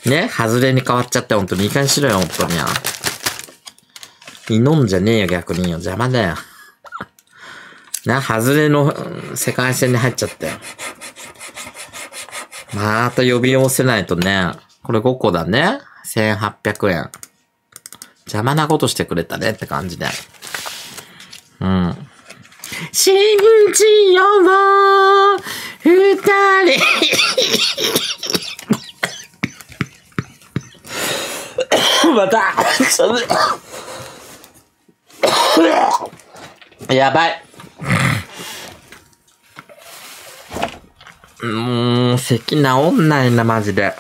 ね？外れに変わっちゃって、本当に。いい加減しろよ、本当に。祈んじゃねえよ、逆によ。邪魔だよ。な、外れの世界線に入っちゃって。また呼び寄せないとね。これ5個だね。1800円。邪魔なことしてくれたねって感じで。うん。信じよう、二人。[LAUGHS] また、やばいも。う、咳治んないな、マジで。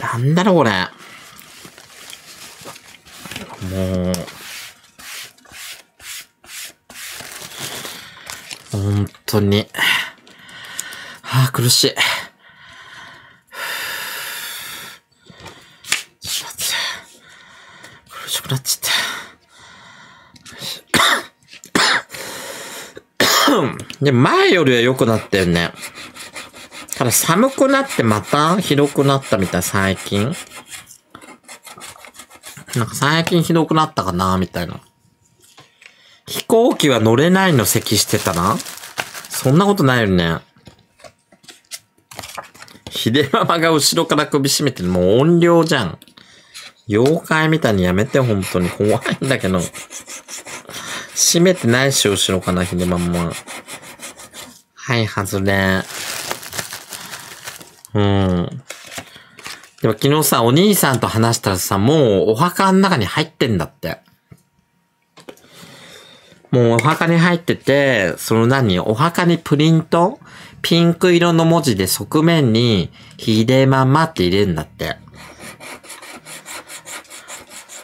なんだろ、これ。もう。本当に。はあ、苦しい。ちょっと待って。苦しくなっちゃった。[COUGHS] で、前よりは良くなったよね。ただ寒くなってまたひどくなったみたい、最近。なんか最近ひどくなったかな、みたいな。飛行機は乗れないの咳してたなそんなことないよね。秀ママが後ろから首絞めてる。もう音量じゃん。妖怪みたいにやめて、本当に。怖いんだけど。閉めてないし、後ろかな、秀ママは。はい、外れ。うん。でも昨日さ、お兄さんと話したらさ、もうお墓の中に入ってんだって。もうお墓に入ってて、その何お墓にプリントピンク色の文字で側面に、ひでままって入れるんだって。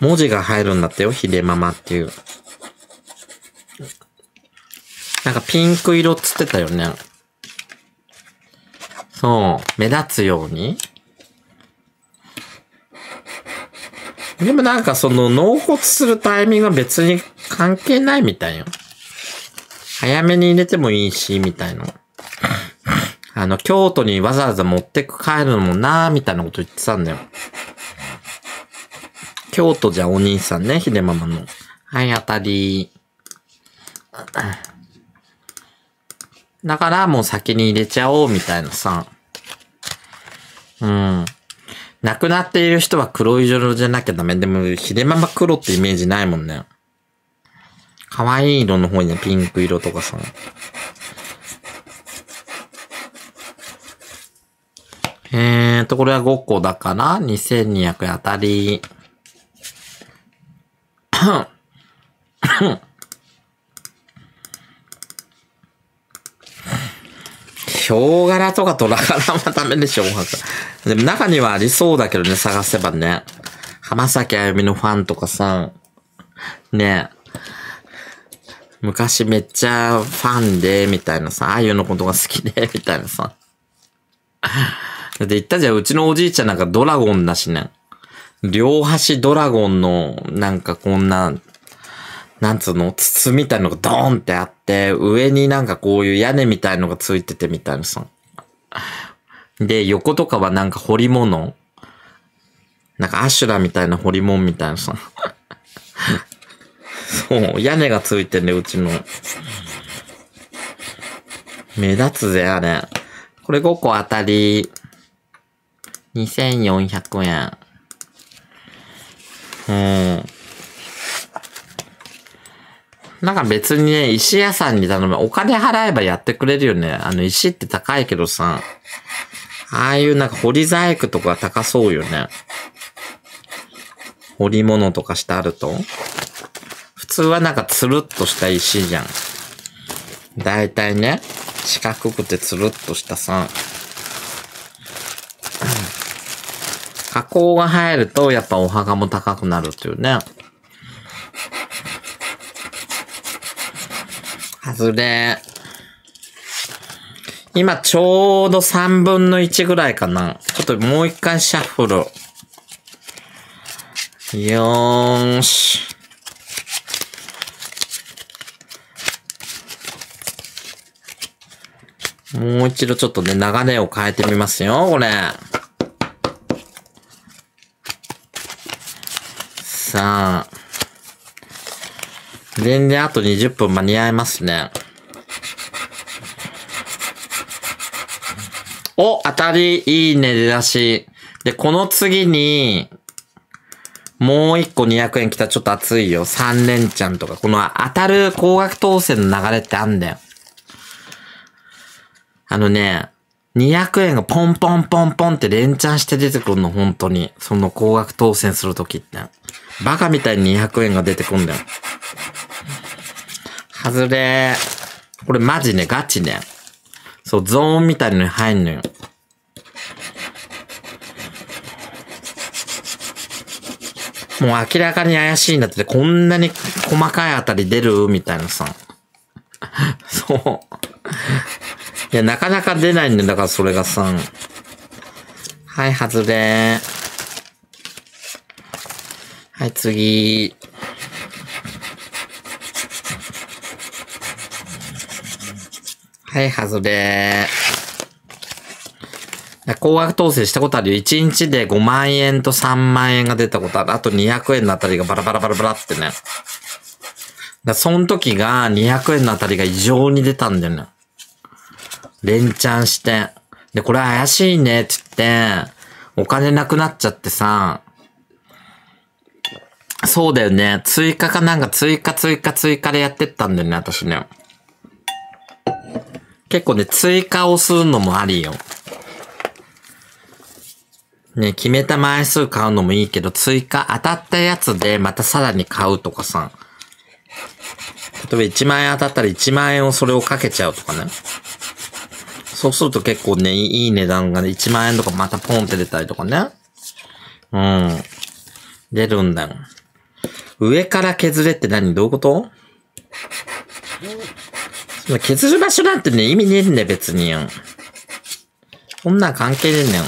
文字が入るんだってよ、ひでままっていう。なんかピンク色っつってたよね。そう、目立つように。でもなんかその納骨するタイミングは別に関係ないみたいよ。早めに入れてもいいし、みたいな。あの、京都にわざわざ持ってく帰るのもなーみたいなこと言ってたんだよ。京都じゃお兄さんね、秀ママの。はい、当たり。だからもう先に入れちゃおうみたいなさ。うん。亡くなっている人は黒色じゃなきゃダメ。でも、秀ママ黒ってイメージないもんね。可愛い色の方にね、ピンク色とかさ。えーと、これは5個だから、2200当たり。ヒョウ柄とかトラ柄はダメでしょ、お。でも中にはありそうだけどね、探せばね。浜崎あゆみのファンとかさ、ねえ昔めっちゃファンで、みたいなさ、あゆのことが好きで、[LAUGHS] みたいなさ。だって言ったじゃん、うちのおじいちゃんなんかドラゴンだしね。両端ドラゴンの、なんかこんな、なんつうの、筒みたいのがドーンってあって、上になんかこういう屋根みたいのがついててみたいなさ。で、横とかはなんか彫り物。なんかアシュラみたいな彫り物みたいなさ。[LAUGHS] そう、屋根がついてんね、うちの。目立つぜ、あれ。これ5個当たり。2400円。うん。なんか別にね、石屋さんに頼む。お金払えばやってくれるよね。あの、石って高いけどさ。ああいうなんか掘り細工とか高そうよね。彫り物とかしてあると。普通はなんかつるっとした石じゃん。だいたいね、四角くてつるっとしたさ。加工が入るとやっぱお墓も高くなるっていうね。外れ。今ちょうど3分の1ぐらいかな。ちょっともう一回シャッフル。よーし。もう一度ちょっとね、流れを変えてみますよ、これ。さあ。全然あと20分間に合いますね。お、当たり、いいね、出だし。で、この次に、もう一個200円来たらちょっと熱いよ。3連チャンとか。この当たる高額当選の流れってあんだよ。あのね、200円がポンポンポンポンって連チャンして出てくるの、本当に。その高額当選するときって。バカみたいに200円が出てくんだよ。外れー。これマジね、ガチね。そう、ゾーンみたいに入んのよ。もう明らかに怪しいんだって、こんなに細かいあたり出る？みたいなさ。そう。いや、なかなか出ないんだよ。だからそれがさ。はい、外れ。はい、次。はい、外れ。高額当選したことあるよ。1日で5万円と3万円が出たことある。あと200円のあたりがバラバラバラバラってね。だその時が200円のあたりが異常に出たんだよね。連チャンして。で、これ怪しいねって言って、お金なくなっちゃってさ、そうだよね。追加かなんか追加追加追加でやってったんだよね、私ね。結構ね、追加をするのもありよ。ね、決めた枚数買うのもいいけど、追加当たったやつでまたさらに買うとかさ。例えば1万円当たったら1万円をそれをかけちゃうとかね。そうすると結構ね、いい値段がね、1万円とかまたポンって出たりとかね。うん。出るんだよ。上から削れって何？どういうこと？削る場所なんてね、意味ねえんだよ、別に。そんなん関係ねえんだよ。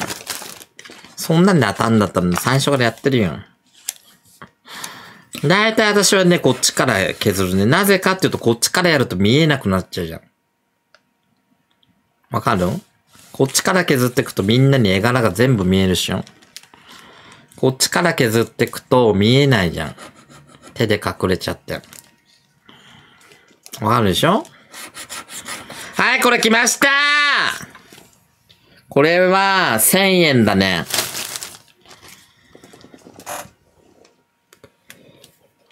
そんなんで当たんだったら最初からやってるよ。だいたい私はね、こっちから削るね。なぜかっていうと、こっちからやると見えなくなっちゃうじゃん。わかる？こっちから削っていくとみんなに絵柄が全部見えるしよ。こっちから削っていくと見えないじゃん。手で隠れちゃって。わかるでしょ？はい、これ来ましたこれは1000円だね。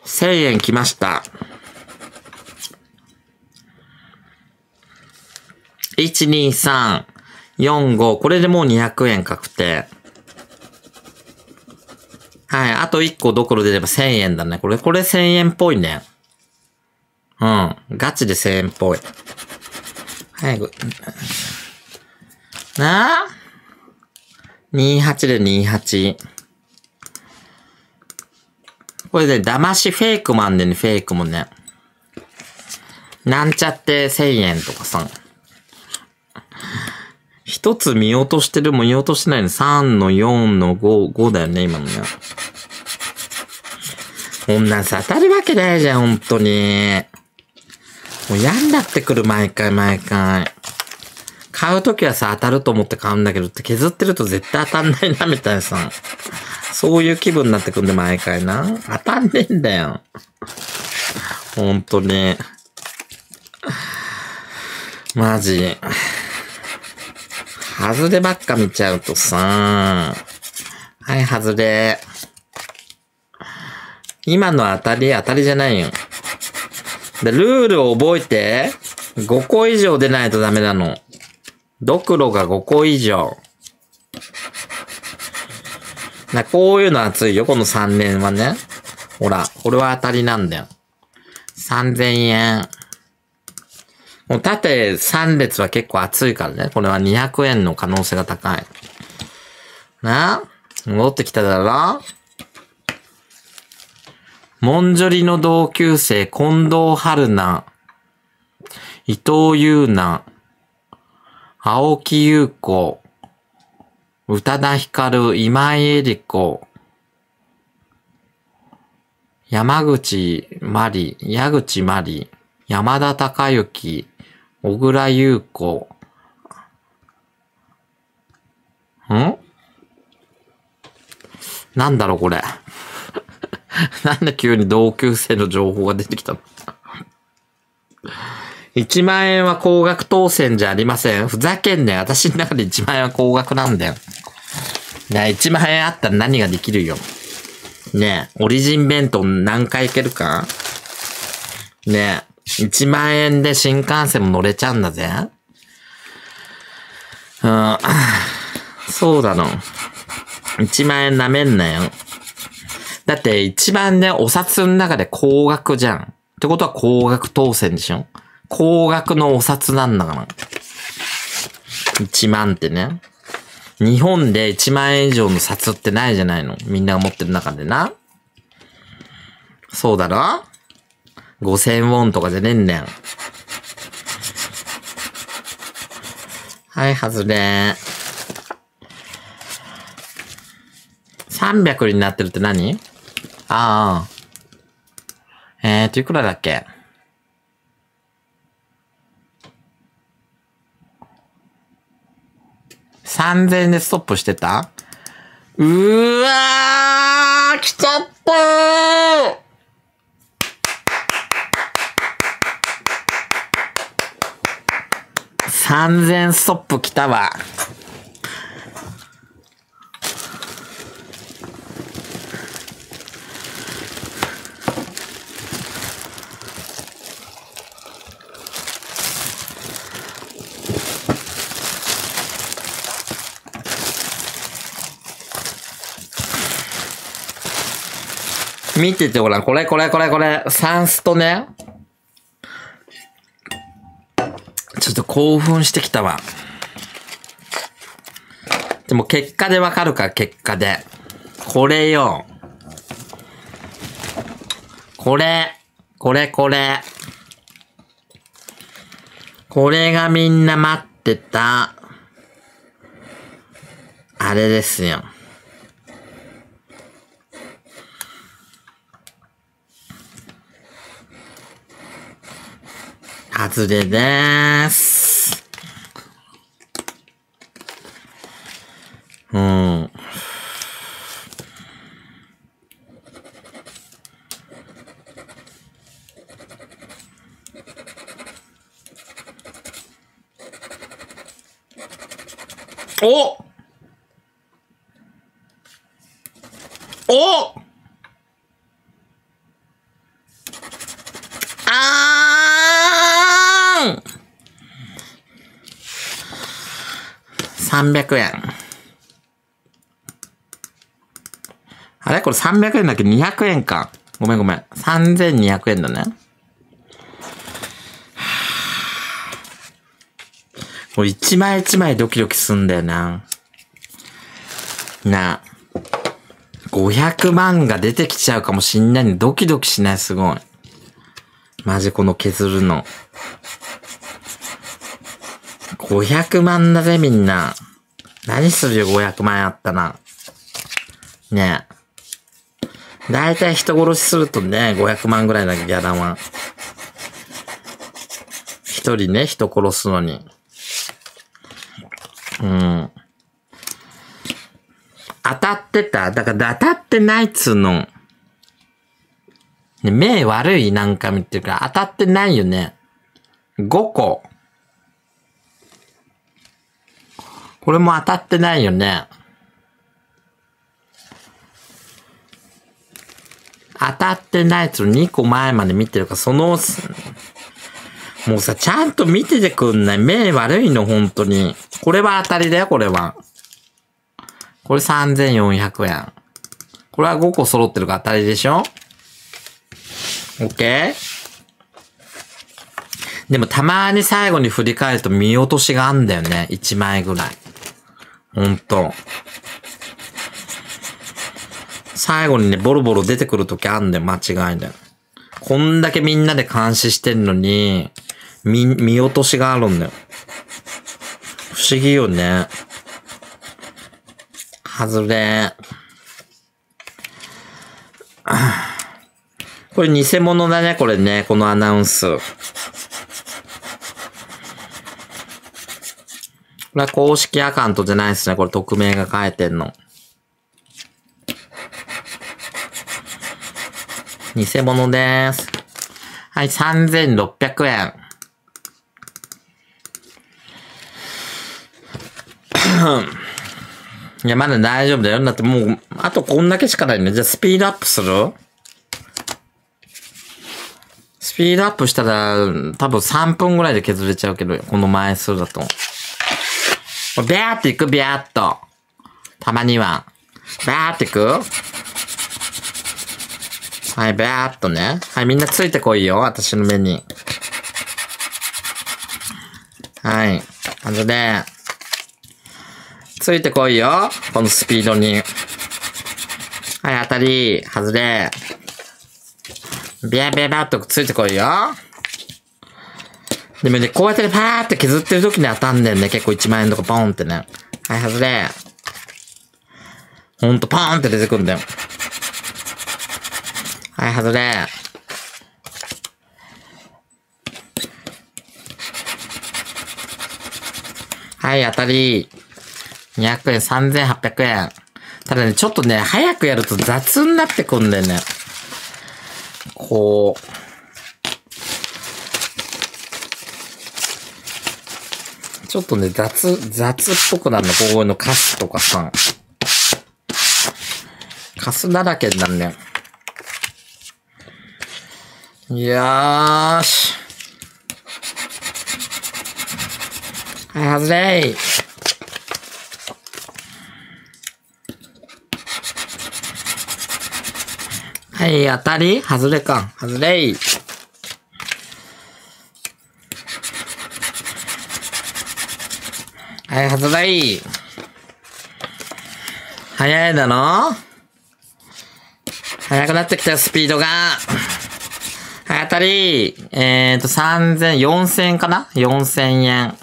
1000円来ました。1、2、3、4、5。これでもう200円確定。はい。あと1個どころで出れば1000円だね。これ、これ1000円っぽいね。うん。ガチで1000円っぽい。はい。な？あ ?28 で28。これで騙しフェイクもあんねんね、フェイクもね。なんちゃって1000円とかさ。一つ見落としてるも見落としてないの。3の4の5、5だよね、今のね。こんなんさ、当たるわけないじゃん、本当に。もう嫌になってくる、毎回毎回。買うときはさ、当たると思って買うんだけどって削ってると絶対当たんないな、みたいなさ。そういう気分になってくんで、毎回な。当たんねえんだよ。本当に。マジ。外ればっか見ちゃうとさ。はい、外れ。今の当たり、当たりじゃないよ。で、ルールを覚えて。5個以上出ないとダメなの。ドクロが5個以上。な、こういうの熱いよ、この3年はね。ほら、これは当たりなんだよ。3000円。もう縦3列は結構熱いからね。これは200円の可能性が高い。な？戻ってきただろ？モンジョリの同級生、近藤春菜、伊藤優奈、青木優子、宇多田ヒカル、今井絵理子、山口まり、矢口まり、山田孝之、小倉優子、ん？なんだろうこれ。[LAUGHS] なんで急に同級生の情報が出てきたの ?1 万円は高額当選じゃありません。ふざけんね私の中で1万円は高額なんだよ。ね1万円あったら何ができるよ。ねえ、オリジン弁当何回いけるか？ねえ、1万円で新幹線も乗れちゃうんだぜ。うん、そうだの。1万円舐めんなよ。だって一番ね、お札の中で高額じゃん。ってことは高額当選でしょ高額のお札なんだから。1万ってね。日本で1万円以上の札ってないじゃないの。みんなが持ってる中でな。そうだろ ?5000 ウォンとかじゃねえんだよ。はい、外れ。300になってるって何？ああ。えーと、いくらだっけ？3000でストップしてた？うーわー来ちゃったー完全ストップ来たわ。見てて、ほら、これこれこれこれ、サンストね、ちょっと興奮してきたわ。でも結果でわかるから、結果で。これよ。これ。これこれ。これがみんな待ってた。あれですよ。外れでーす。うん。おおあーん !300 円。あれ？これ300円だっけ ?200 円か。ごめんごめん。3200円だね。は [SIGHS] ぁもう一枚一枚ドキドキすんだよな。なあ。500万が出てきちゃうかもしんないのにドキドキしない？すごい。マジこの削るの。500万だぜみんな。何するよ500万あったら。ねえ。だいたい人殺しするとね、500万ぐらいだけギャラは。一人ね、人殺すのに。うん。当たってただから当たってないっつうの。目悪いなんか見てるから当たってないよね。5個。これも当たってないよね。当たってないっつうの2個前まで見てるから、その、もうさ、ちゃんと見ててくんない。目悪いの、本当に。これは当たりだよ、これは。これ3400円。これは5個揃ってるから当たりでしょ？?OK? でもたまに最後に振り返ると見落としがあんだよね。1枚ぐらい。ほんと。最後にね、ボロボロ出てくるときあんだよ、間違いだよ。こんだけみんなで監視してんのに、見、見落としがあるんだよ。不思議よね。外れ。これ偽物だね、これね、このアナウンス。これは公式アカウントじゃないですね。これ匿名が書いてんの。偽物です。はい、3600円。いや、まだ大丈夫だよ。だってもう、あとこんだけしかないね。じゃあスピードアップする？スピードアップしたら、多分3分ぐらいで削れちゃうけど、この枚数だと。ビャーっていく、ビャーっと。たまには。ビャーっていく？はい、ビャーっとね。はい、みんなついてこいよ。私の目に。はい。あとで、ついてこいよ。このスピードに。はい、当たり、外れ。ビャビャビャっとついてこいよ。でもね、こうやってパーって削ってる時に当たんだよね。結構1万円とかポンってね。はい、外れ。ほんと、ポーンって出てくんだよ。はい、外れ。はい、当たり。200円、3800円。ただね、ちょっとね、早くやると雑になってくんだよね。こう。ちょっとね、雑、雑っぽくなるの。こういうのカスとかさ。カスだらけになるね。よーし。はい、外れー。はい、当たり外れか。外れいはい、外れい早いだろ早くなってきたよ、スピードが。はい、当たり。えーと、3000、4000円かな ?4000 円。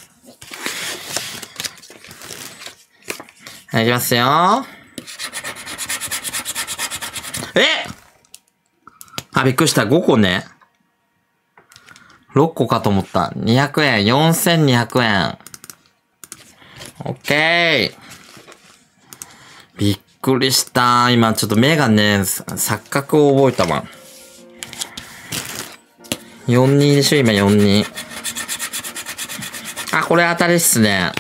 はい、いきますよ。えあ、びっくりした。5個ね。6個かと思った。200円。4200円。オッケー。びっくりした。今ちょっと目がね、錯覚を覚えたわ。42でしょ？今42。あ、これ当たりっすね。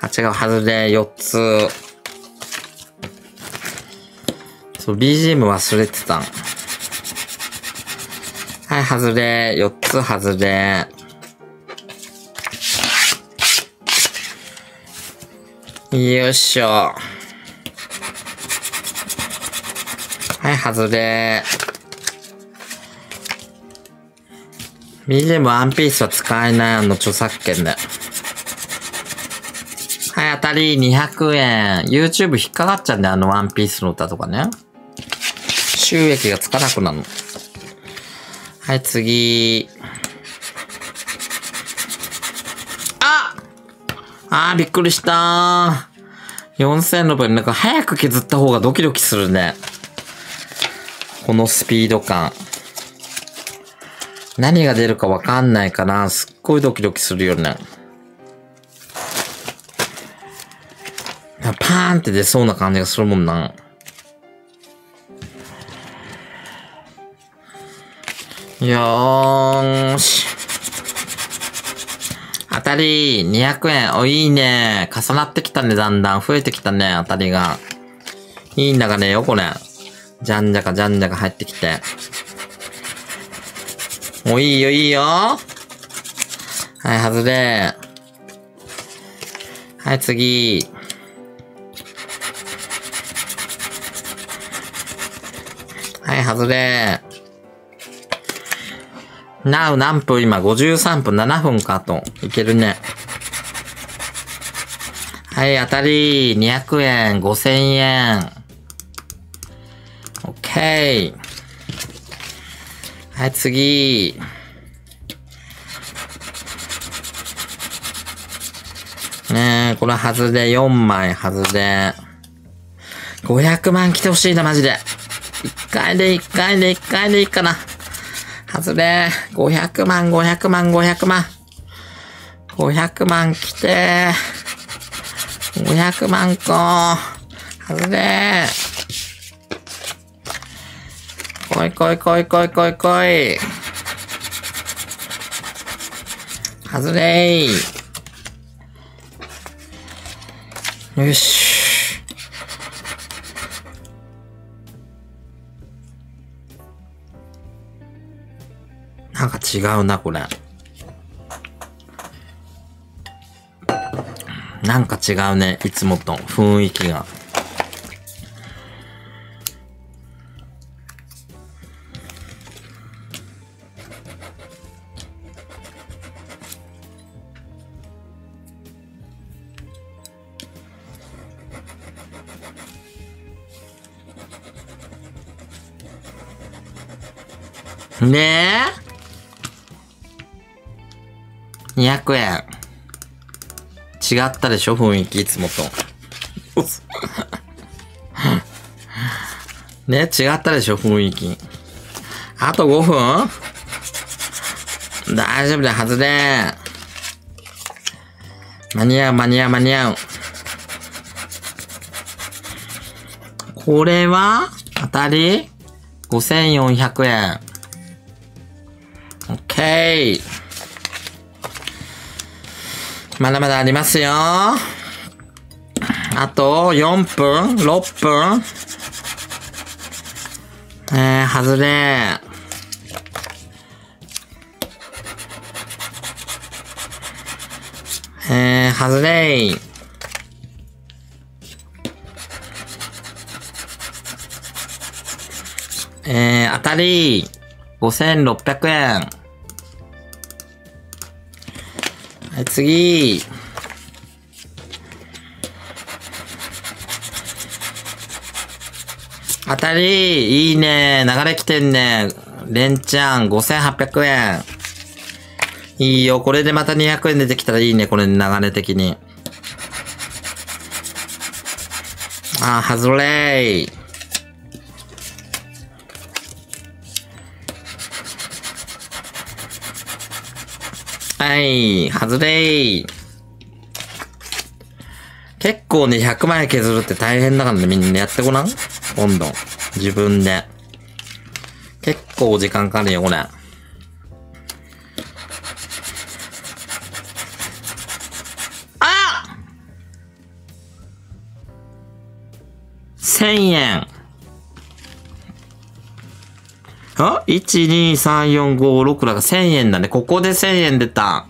あ、違う、外れ4つ。そう、BGM 忘れてた。はい、外れ。4つ外れ。よいしょ。はい、外れ。BGM ワンピースは使えないあの著作権で。はい、当たり200円。YouTube 引っかかっちゃうんだよ、あのワンピースの歌とかね。収益がつかなくなるの。はい、次。ああー、びっくりしたー。4600。なんか早く削った方がドキドキするね。このスピード感。何が出るかわかんないから、すっごいドキドキするよね。パーンって出そうな感じがするもんな。よーし。当たり、200円。お、いいね。重なってきたね、だんだん。増えてきたね、当たりが。いいんだがねよ、これ。じゃんじゃかじゃんじゃか入ってきて。お、いいよ、いいよ。はい、外れ。はい、次。はい、外れ。なう何分？今53分7分かと。いけるね。はい、当たり200円、5000円。オッケー。はい、次。ねえ、これ外れ4枚外れ。500万来てほしいな、マジで。1回で1回で1回でいいかな。外れ。500万、500万、500万。500万来て。500万個。外れ。来い来い来い来い来い来い。外れよし。なんか違うな、これ。なんか違うね、いつもと雰囲気が。ねえ ?200 円。違ったでしょ？雰囲気いつもと。[LAUGHS] ね違ったでしょ？雰囲気。あと5分？大丈夫だ、はずれ。間に合う、間に合う、間に合う。これは当たり ?5400 円。オッケー。まだまだありますよ。あと4分 ?6 分えー、外れ。えー、外れ。えー、当たり、5600円。はい、次。当たり、いいね。流れ来てんね。レンちゃん、5800円。いいよ。これでまた200円出てきたらいいね。これ流れ的に。あー、外れー。はい、外れー。結構ね、100万円削るって大変だからね、みんなやってごらん今度。自分で。結構時間かかるよ、これ。あ !1000 円。あ ?1、2、3、4、5、6だから1000円だね。ここで1000円出た。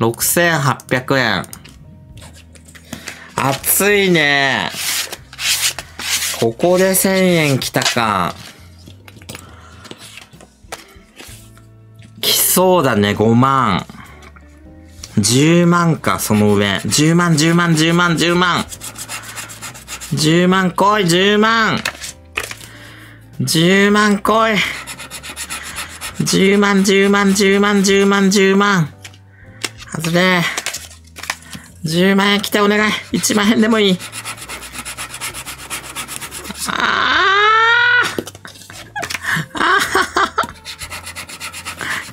6800円。熱いね。ここで1000円来たか。来そうだね、5万。10万か、その上。10万、10万、10万、10万。10万来い、10万。10万来い。10万、10万、10万、10万、10万。外れ。10万円来てお願い。1万円でもいい。あーあ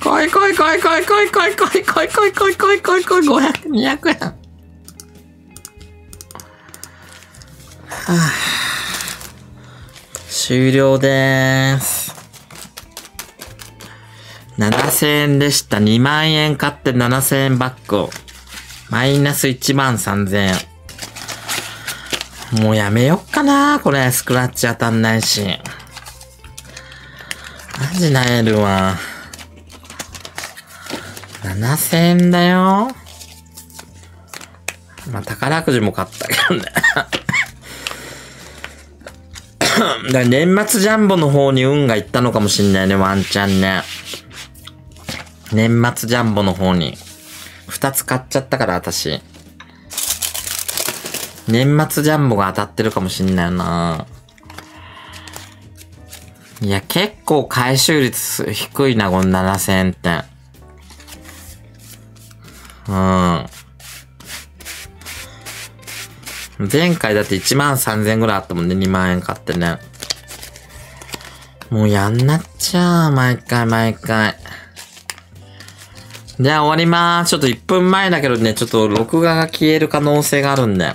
ー来い来い来い来い来い来い来い来い来い来い来い来い来い500、200円。はあ終了でーす。7000円でした。2万円買って7000円バックを。マイナス1万3000円。もうやめよっかなこれ、スクラッチ当たんないし。マジなえるわ。7000円だよ。まあ、宝くじも買ったけどね。[LAUGHS] だ年末ジャンボの方に運がいったのかもしんないね、ワンチャンね。年末ジャンボの方に。二つ買っちゃったから、私。年末ジャンボが当たってるかもしんないな。いや、結構回収率低いな、この7000円って。うん。前回だって1万3000円ぐらいあったもんね、2万円買ってね。もうやんなっちゃう、毎回毎回。じゃあ終わりまーす。ちょっと1分前だけどね、ちょっと録画が消える可能性があるんで。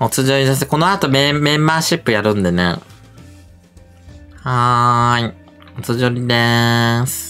おつじょりさせ、この後メメンバーシップやるんでね。はーい。おつじょりでーす。